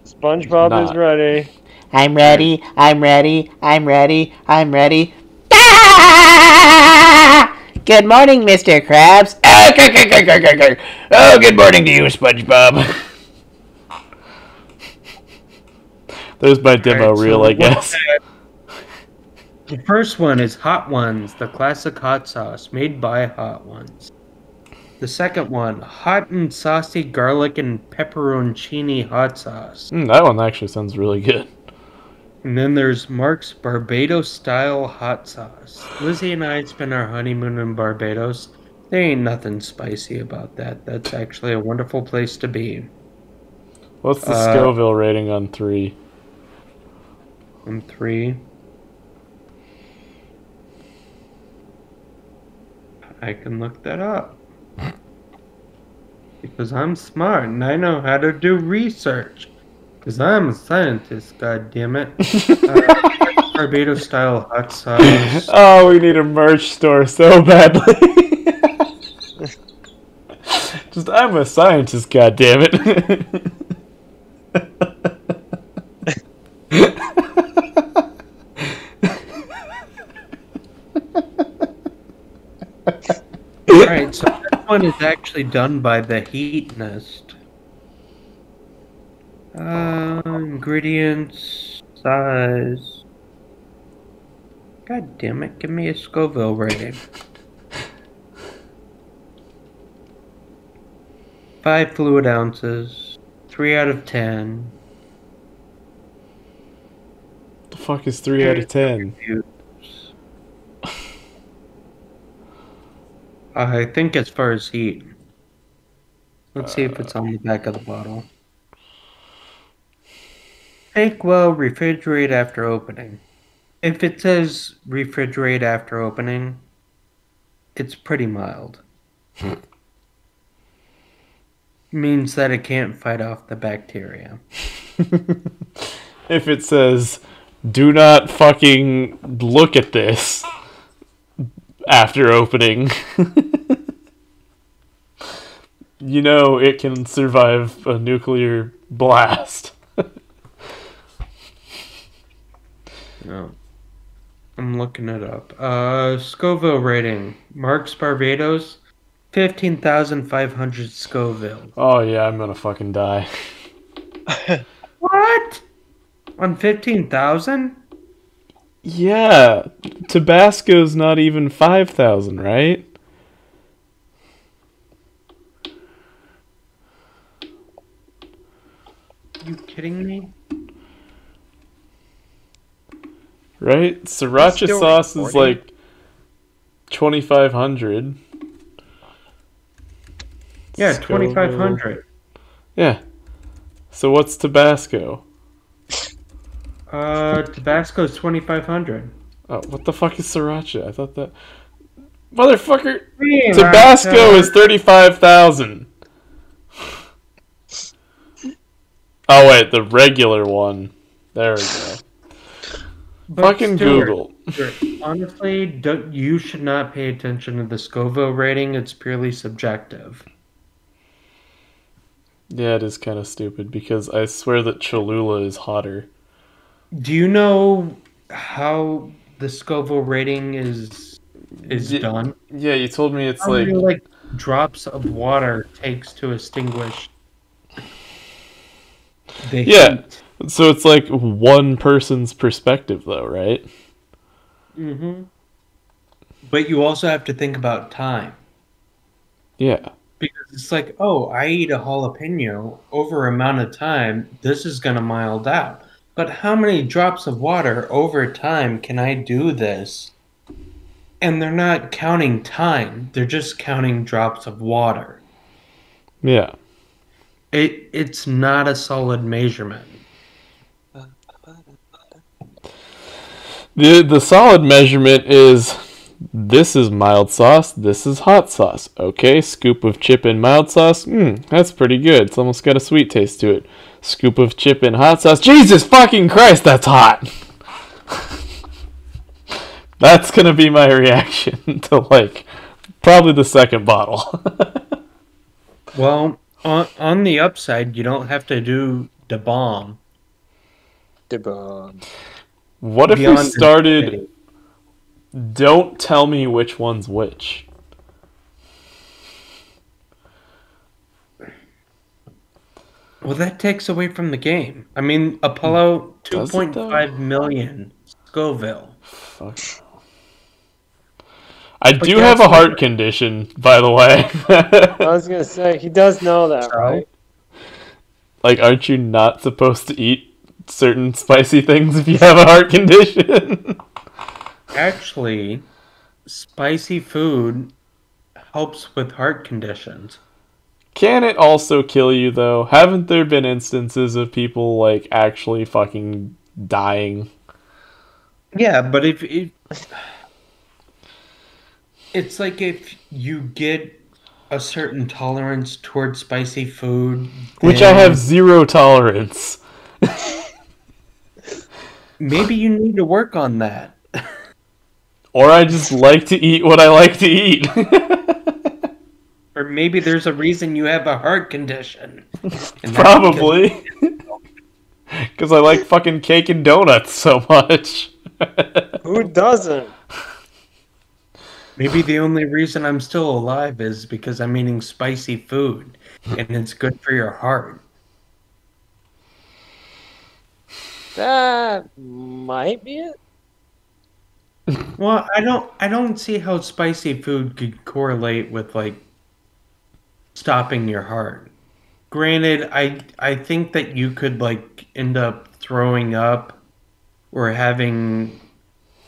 SpongeBob is ready. I'm ready. I'm ready. I'm ready. I'm ready. Ah! Good morning, Mr. Krabs. Grr, grr, grr. Oh, good morning to you, SpongeBob. there's my demo Alright, so reel, I guess. The first one is Hot Ones, the classic hot sauce made by Hot Ones. The second one, hot and saucy garlic and pepperoncini hot sauce. Mm, that one actually sounds really good. And then there's Mark's Barbados style hot sauce. Lizzie and I spent our honeymoon in Barbados. There ain't nothing spicy about that. That's actually a wonderful place to be. What's the Uh, Scoville rating on three? On three. I can look that up. Because I'm smart and I know how to do research. Because I'm a scientist, God damn it. Uh, Barbados style hot sauce. oh, we need a merch store so badly. Just I'm a scientist, God damn it. Alright, so this one is actually done by the Heatonist. Uh, ingredients, size. God damn it, give me a Scoville rating. five fluid ounces, three out of ten. The fuck is three out of ten? I think as far as heat. Let's see if it's uh, on the back of the bottle. Take well, refrigerate after opening. If it says refrigerate after opening, it's pretty mild. Means that it can't fight off the bacteria. if it says, "Do not fucking look at this," after opening. you know it can survive a nuclear blast. No. I'm looking it up. Uh, Scoville rating. Mark's Barbados, 15,500 Scoville. Oh yeah, I'm gonna fucking die. What? On 15,000? Yeah, Tabasco's not even 5,000, right? You kidding me? Right? Sriracha sauce is like 2,500. Yeah, 2,500. Yeah. So what's Tabasco? Uh, Tabasco's 2,500. Oh, what the fuck is sriracha? I thought that. Motherfucker! Tabasco is 35,000. Oh, wait, the regular one. There we go. But Fucking Stuart, Google. Stuart, Honestly, you should not pay attention to the Scoville rating. It's purely subjective. Yeah, it is kind of stupid because I swear that Cholula is hotter. Do you know how the Scoville rating is is Ye- done? Yeah, you told me it's How like. many like drops of water takes to extinguish the Yeah. heat? So it's like one person's perspective, though, right? Mm-hmm. But you also have to think about time Yeah. because it's like, oh, I eat a jalapeno over amount of time. This is gonna mild out. But how many drops of water over time can I do this? And they're not counting time; they're just counting drops of water. Yeah. It it's not a solid measurement. The the solid measurement is this is mild sauce, this is hot sauce. Okay, scoop of chip in mild sauce. Mmm, that's pretty good. It's almost got a sweet taste to it. Scoop of chip in hot sauce. Jesus fucking Christ, that's hot. that's gonna be my reaction to like probably the second bottle. Well, on on the upside, you don't have to do the bomb. Debon. what if we started don't tell me which one's which? Well, that takes away from the game. I mean, Apollo two point five million Does it, point though? five million Scoville. Fuck. I do have a heart condition, by the way. I was gonna say he does know that, right? like, aren't you not supposed to eat certain spicy things if you have a heart condition? Actually, spicy food helps with heart conditions. Can it also kill you though? Haven't there been instances of people like actually fucking dying? Yeah, but if it, it's like if you get a certain tolerance towards spicy food, Which I have zero tolerance. Maybe you need to work on that. Or I just like to eat what I like to eat. Or maybe there's a reason you have a heart condition. And that's because- Probably. Because I like fucking cake and donuts so much. Who doesn't? Maybe the only reason I'm still alive is because I'm eating spicy food and it's good for your heart. That might be it. Well, I don't I don't see how spicy food could correlate with like stopping your heart. granted, I I think that you could like end up throwing up or having,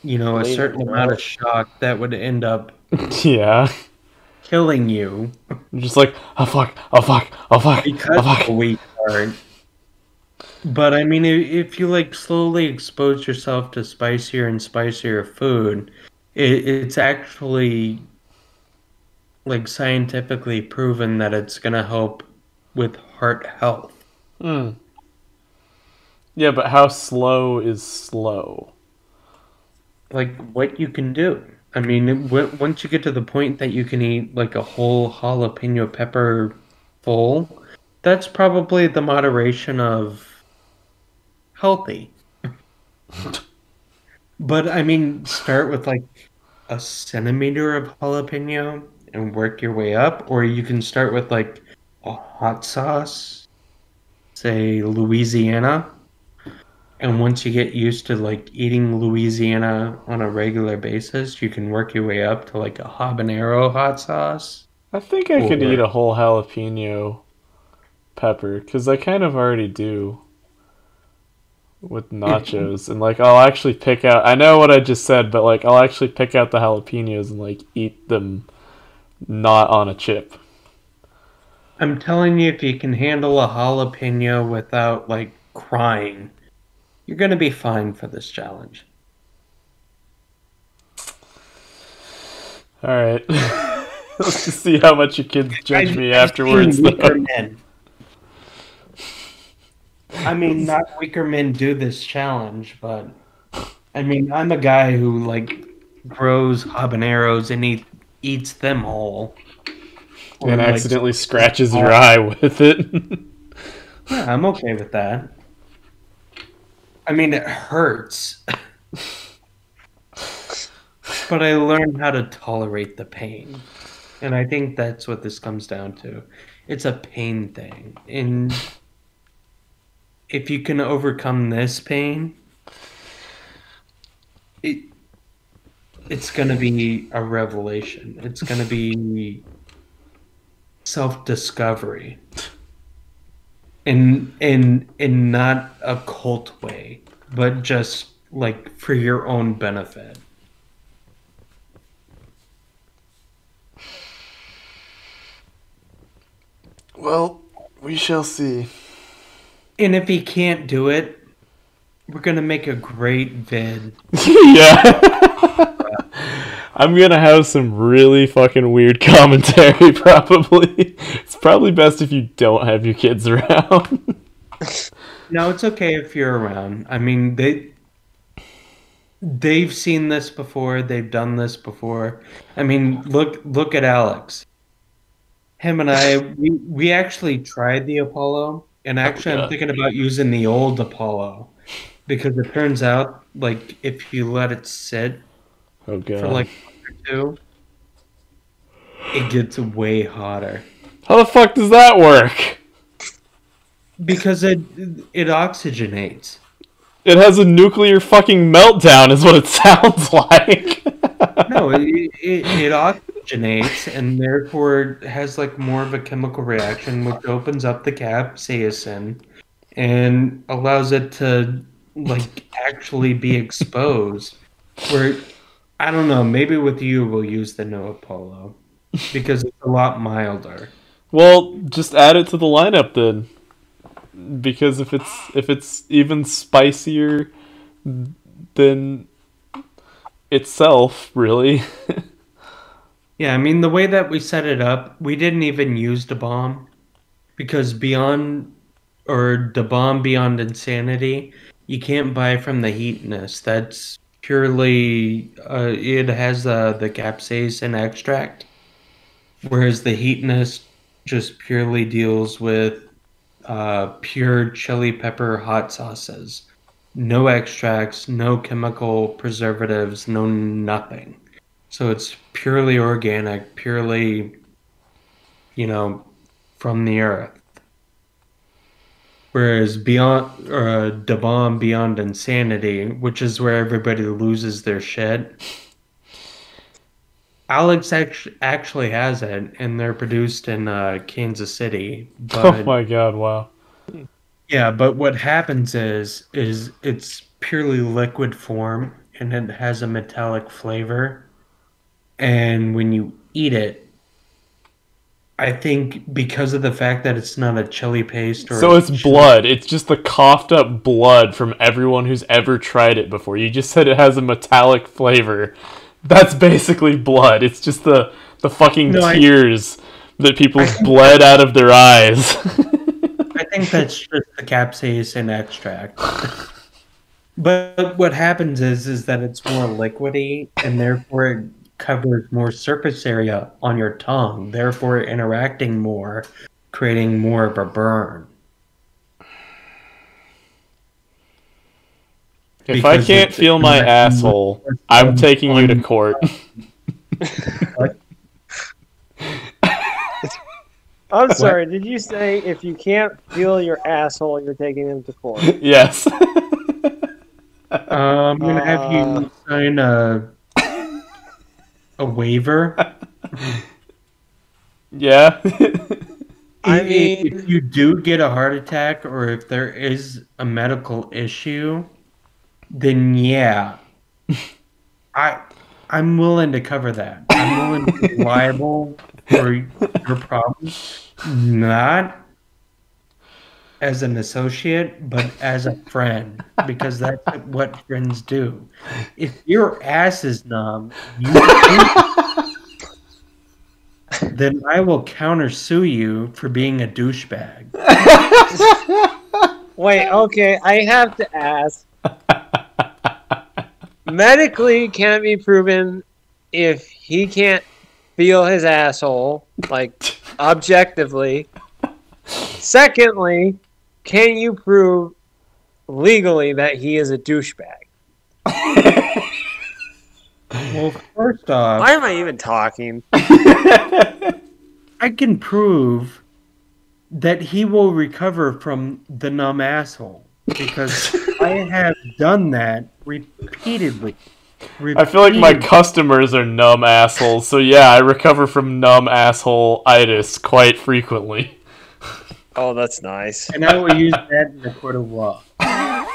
you know, a certain amount of shock that would end up yeah. killing you I'm just like, oh fuck, oh fuck, oh fuck, oh, because oh fuck. of weight card. But I mean, if you like slowly expose yourself to spicier and spicier food, it, it's actually like scientifically proven that it's gonna help with heart health. Hmm. Yeah, but how slow is slow? Like what you can do. I mean, w- once you get to the point that you can eat like a whole jalapeno pepper full, that's probably the moderation of healthy. but I mean, start with like a centimeter of jalapeno and work your way up, or you can start with like a hot sauce, say Louisiana. And once you get used to like eating Louisiana on a regular basis, you can work your way up to like a habanero hot sauce. I think I could Or- eat a whole jalapeno pepper because I kind of already do with nachos, and like I'll actually pick out. I know what I just said, but like I'll actually pick out the jalapenos and like eat them not on a chip. I'm telling you, if you can handle a jalapeno without like crying, you're gonna be fine for this challenge. All right, let's just see how much your kids judge I've- me I've afterwards. though. weaker men. I mean, not weaker men do this challenge, but I mean, I'm a guy who like grows habaneros and eat, eats them all. Or, and like, accidentally scratches your eye with it. Yeah, I'm okay with that. I mean, it hurts. but I learned how to tolerate the pain. And I think that's what this comes down to. It's a pain thing. And if you can overcome this pain, it it's going to be a revelation. It's going to be self-discovery in in in not a cult way, but just like for your own benefit. Well, we shall see. And if he can't do it, we're gonna make a great vid. yeah. Uh, I'm gonna have some really fucking weird commentary, probably. It's probably best if you don't have your kids around. No, it's okay if you're around. I mean, they they've seen this before. They've done this before. I mean, look look at Alex. Him and I, we, we actually tried the Apollo, and oh, actually, I'm thinking about using the old Apollo because it turns out, like, if you let it sit oh god. for like a week or two, it gets way hotter How the fuck does that work? because it it oxygenates. It has a nuclear fucking meltdown, is what it sounds like. no, it, it, it oxygenates and therefore has like more of a chemical reaction, which opens up the capsaicin and allows it to like actually be exposed. Where I don't know, maybe with you we'll use the no Apollo because it's a lot milder. Well, just add it to the lineup then. Because if it's if it's even spicier than itself, really. Yeah, I mean the way that we set it up, we didn't even use the bomb because beyond or the bomb beyond insanity, you can't buy from the Heatonist. That's purely uh, it has uh, the capsaicin extract, whereas the Heatonist just purely deals with uh, pure chili pepper hot sauces. No extracts, no chemical preservatives, no nothing. So it's purely organic, purely, you know, from the earth. Whereas beyond, or uh, the bomb beyond insanity, which is where everybody loses their shit. Alex actually actually has it, and they're produced in uh, Kansas City. But Oh my god! Wow. yeah, but what happens is is it's purely liquid form, and it has a metallic flavor. And when you eat it, I think because of the fact that it's not a chili paste or So it's chili- blood. It's just the coughed up blood from everyone who's ever tried it before. You just said it has a metallic flavor. That's basically blood. It's just the the fucking No, I- tears that people bled out of their eyes. I think that's just the capsaicin extract. but what happens is is that it's more liquidy and therefore it covers more surface area on your tongue, therefore interacting more, creating more of a burn. if I can't feel my asshole, I'm taking you to court. I'm sorry. Did you say if you can't feel your asshole, you're taking him to court? yes. Uh, I'm gonna have Uh. you sign a a waiver. yeah. I If- mean- if you do get a heart attack or if there is a medical issue, then yeah, I I'm willing to cover that. I'm willing to be liable for your problems. not as an associate, but as a friend, because that's what friends do. If your ass is numb, you then I will countersue you for being a douchebag. Wait, okay, I have to ask. Medically, can it be proven if he can't feel his asshole, like objectively? Secondly, can you prove legally that he is a douchebag? Well, first off, Why am I even talking? I can prove that he will recover from the numb asshole because I have done that repeatedly. I feel like my customers are numb assholes, so yeah, I recover from numb asshole itis quite frequently. Oh, that's nice. and I will use that in the court of law. the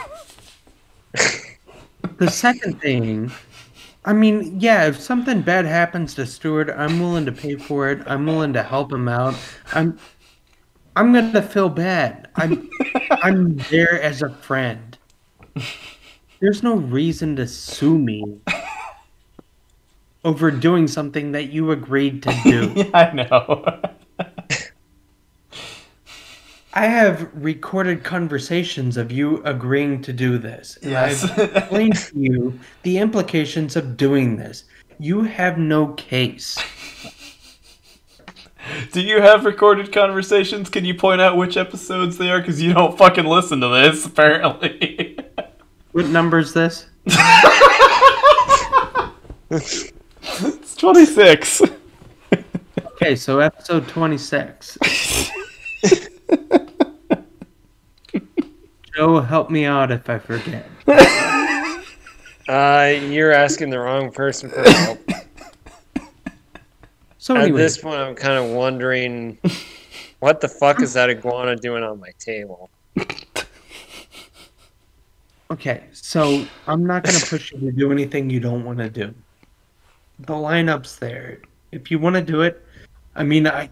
second thing, I mean, yeah, if something bad happens to Stuart, I'm willing to pay for it. I'm willing to help him out. I'm, I'm gonna feel bad. I'm, I'm there as a friend. There's no reason to sue me over doing something that you agreed to do. Yeah, I know. I have recorded conversations of you agreeing to do this. And Yes. I've explained to you the implications of doing this. You have no case. Do you have recorded conversations? Can you point out which episodes they are? Because you don't fucking listen to this, apparently. What number is this? it's 26. Okay, so episode 26. Joe, help me out if I forget. Uh, you're asking the wrong person for help. So At anyway, this point, I'm kind of wondering what the fuck is that iguana doing on my table? okay, so I'm not going to push you to do anything you don't want to do. The lineup's there. If you want to do it, I mean, I.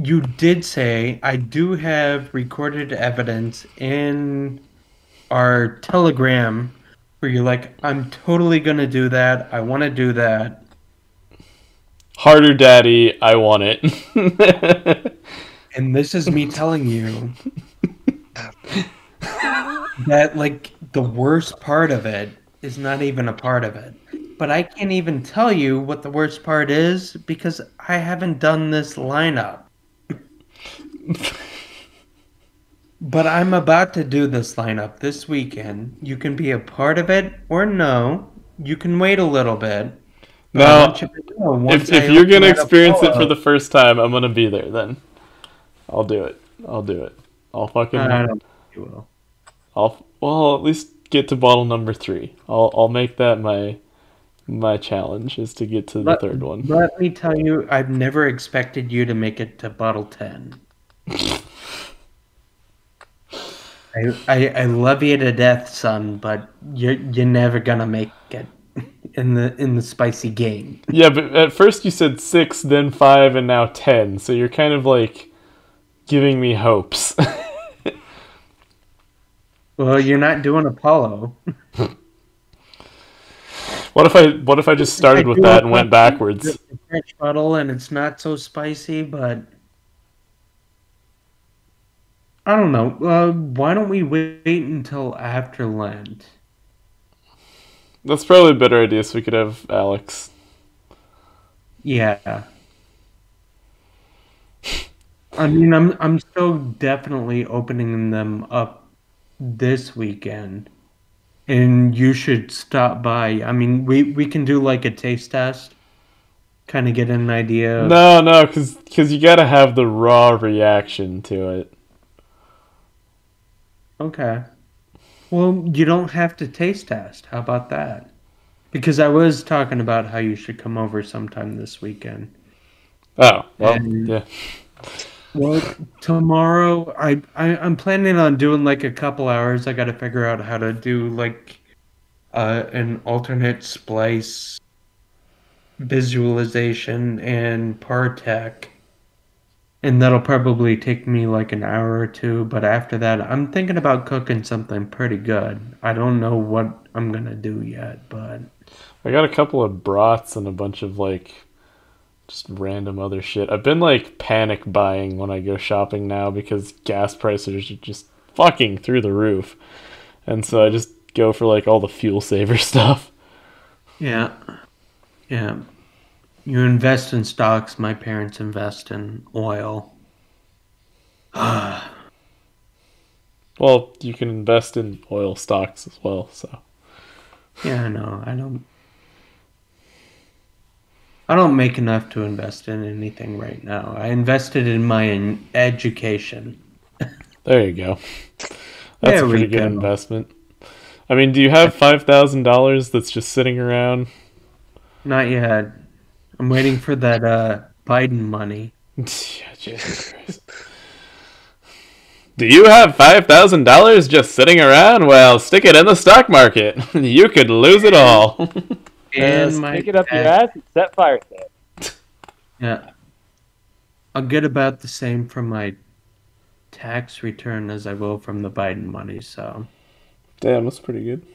You did say I do have recorded evidence in our telegram where you're like, I'm totally gonna do that. I want to do that. Harder, daddy. I want it. And this is me telling you that, like, the worst part of it is not even a part of it. But I can't even tell you what the worst part is because I haven't done this lineup. but I'm about to do this lineup this weekend. You can be a part of it or no. You can wait a little bit. No, want you to know, once if, if you're gonna experience it for the first time, I'm gonna be there. Then I'll do it. I'll do it. I'll fucking. I don't you will. I'll well at least get to bottle number three. I'll I'll make that my my challenge is to get to the Let- third one. Let me tell you, I've never expected you to make it to bottle 10. I, I, I love you to death, son, but you're, you're never gonna make it in the in the spicy game. Yeah, but at first you said six, then five, and now ten. So you're kind of like giving me hopes. Well, you're not doing Apollo. what if I what if I just started with that and went backwards? French bottle, and it's not so spicy, but I don't know. Uh, why don't we wait until after Lent? That's probably a better idea. So we could have Alex. Yeah. I mean, I'm I'm still definitely opening them up this weekend, and you should stop by. I mean, we we can do like a taste test, kind of get an idea. of- No, no, because you gotta have the raw reaction to it. Okay. Well, you don't have to taste test. How about that? Because I was talking about how you should come over sometime this weekend. Oh, well, And- yeah. Well, tomorrow I, I I'm planning on doing like a couple hours. I got to figure out how to do like uh, an alternate splice visualization and Partek. And that'll probably take me like an hour or two, but after that, I'm thinking about cooking something pretty good. I don't know what I'm gonna do yet, but I got a couple of brats and a bunch of like just random other shit. I've been like panic buying when I go shopping now because gas prices are just fucking through the roof. And so I just go for like all the fuel saver stuff. Yeah. Yeah. You invest in stocks, my parents invest in oil. Well, you can invest in oil stocks as well, so Yeah, I know. I don't I don't make enough to invest in anything right now. I invested in my in- education. there you go. That's There a pretty good go. investment. I mean, do you have five thousand dollars that's just sitting around? Not yet. I'm waiting for that uh Biden money. Jesus Christ. Do you have five thousand dollars just sitting around? Well, stick it in the stock market. you could lose it all. And Just my pick it up your ass and set fire to it. Yeah. I'll get about the same from my tax return as I will from the Biden money, so Damn, that's pretty good.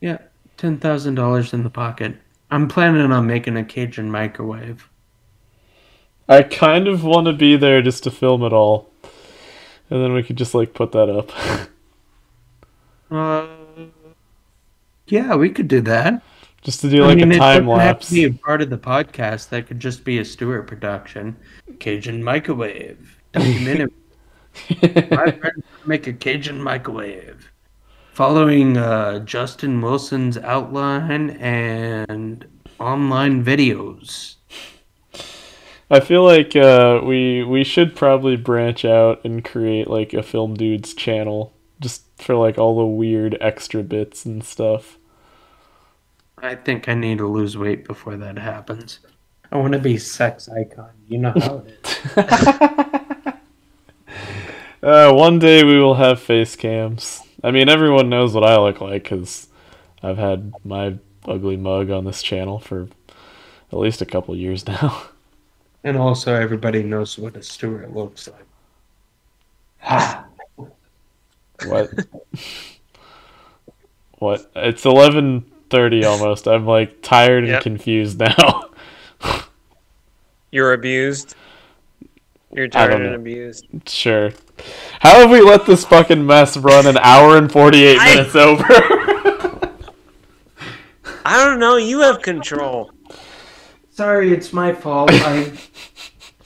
Yeah, ten thousand dollars in the pocket. I'm planning on making a Cajun microwave. I kind of want to be there just to film it all, and then we could just like put that up. Uh, yeah, we could do that. just to do like I mean, a it time have lapse. to be a part of the podcast. That could just be a Stuart production. Cajun microwave documentary. My friends make a Cajun microwave, following uh, Justin Wilson's outline and online videos. I feel like uh, we we should probably branch out and create like a film dudes channel just for like all the weird extra bits and stuff. I think I need to lose weight before that happens. I want to be sex icon. You know how it is. Uh, one day we will have face cams. I mean, everyone knows what I look like because I've had my ugly mug on this channel for at least a couple years now. and also, everybody knows what a Stuart looks like. What? what? It's eleven thirty almost. I'm like tired and Yep. confused now. You're abused. You're tired and abused. sure. How have we let this fucking mess run an hour and forty eight I- minutes over? I don't know. You have control. Sorry, it's my fault. I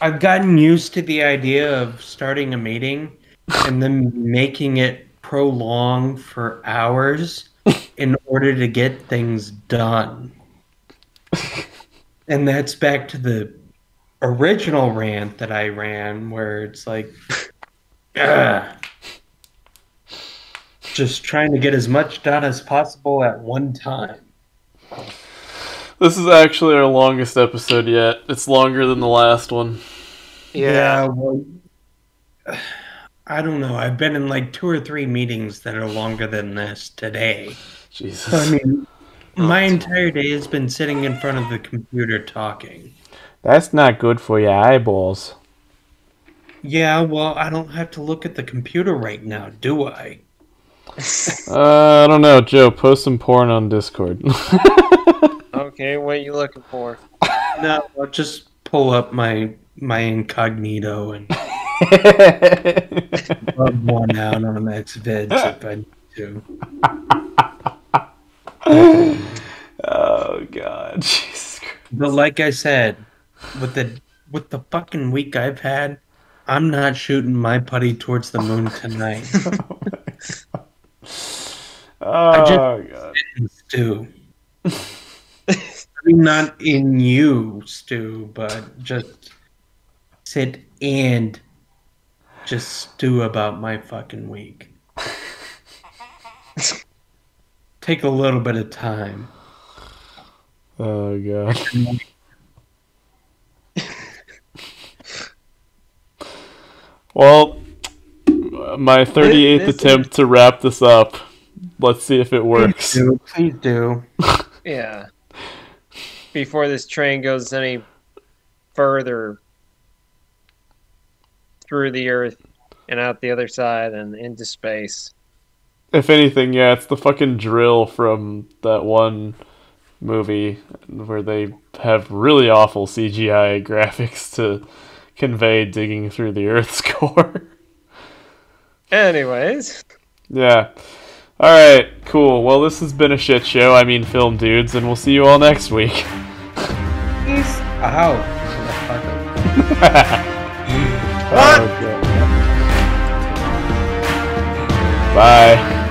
I've gotten used to the idea of starting a meeting and then making it prolong for hours in order to get things done. And that's back to the original rant that I ran where it's like ugh, just trying to get as much done as possible at one time. This is actually our longest episode yet. It's longer than the last one. well, I don't know. I've been in like two or three meetings that are longer than this today. Jesus. I mean, oh, my entire day has been sitting in front of the computer talking. That's not good for your eyeballs. Yeah, well, I don't have to look at the computer right now, do I? Uh, I don't know, Joe. Post some porn on Discord. Okay, what are you looking for? No, I'll just pull up my my incognito and rub one out on Xvids if I need to. oh God, Jesus Christ. But like I said, with the with the fucking week I've had, I'm not shooting my putty towards the moon tonight. Oh I just- God. Stu. I mean, not in you, Stu, but just sit and just stew about my fucking week. Take a little bit of time. Oh God. Well, my 38th This- this attempt to wrap this up. Let's see if it works. Do, please do. Yeah. Before this train goes any further through the earth and out the other side and into space. If anything, yeah, it's the fucking drill from that one movie where they have really awful CGI graphics to convey digging through the Earth's core. Anyways, yeah. Alright, cool. Well, this has been a shit show. I mean, film dudes, and we'll see you all next week. Peace out. motherfucker. What? Bye. Oh,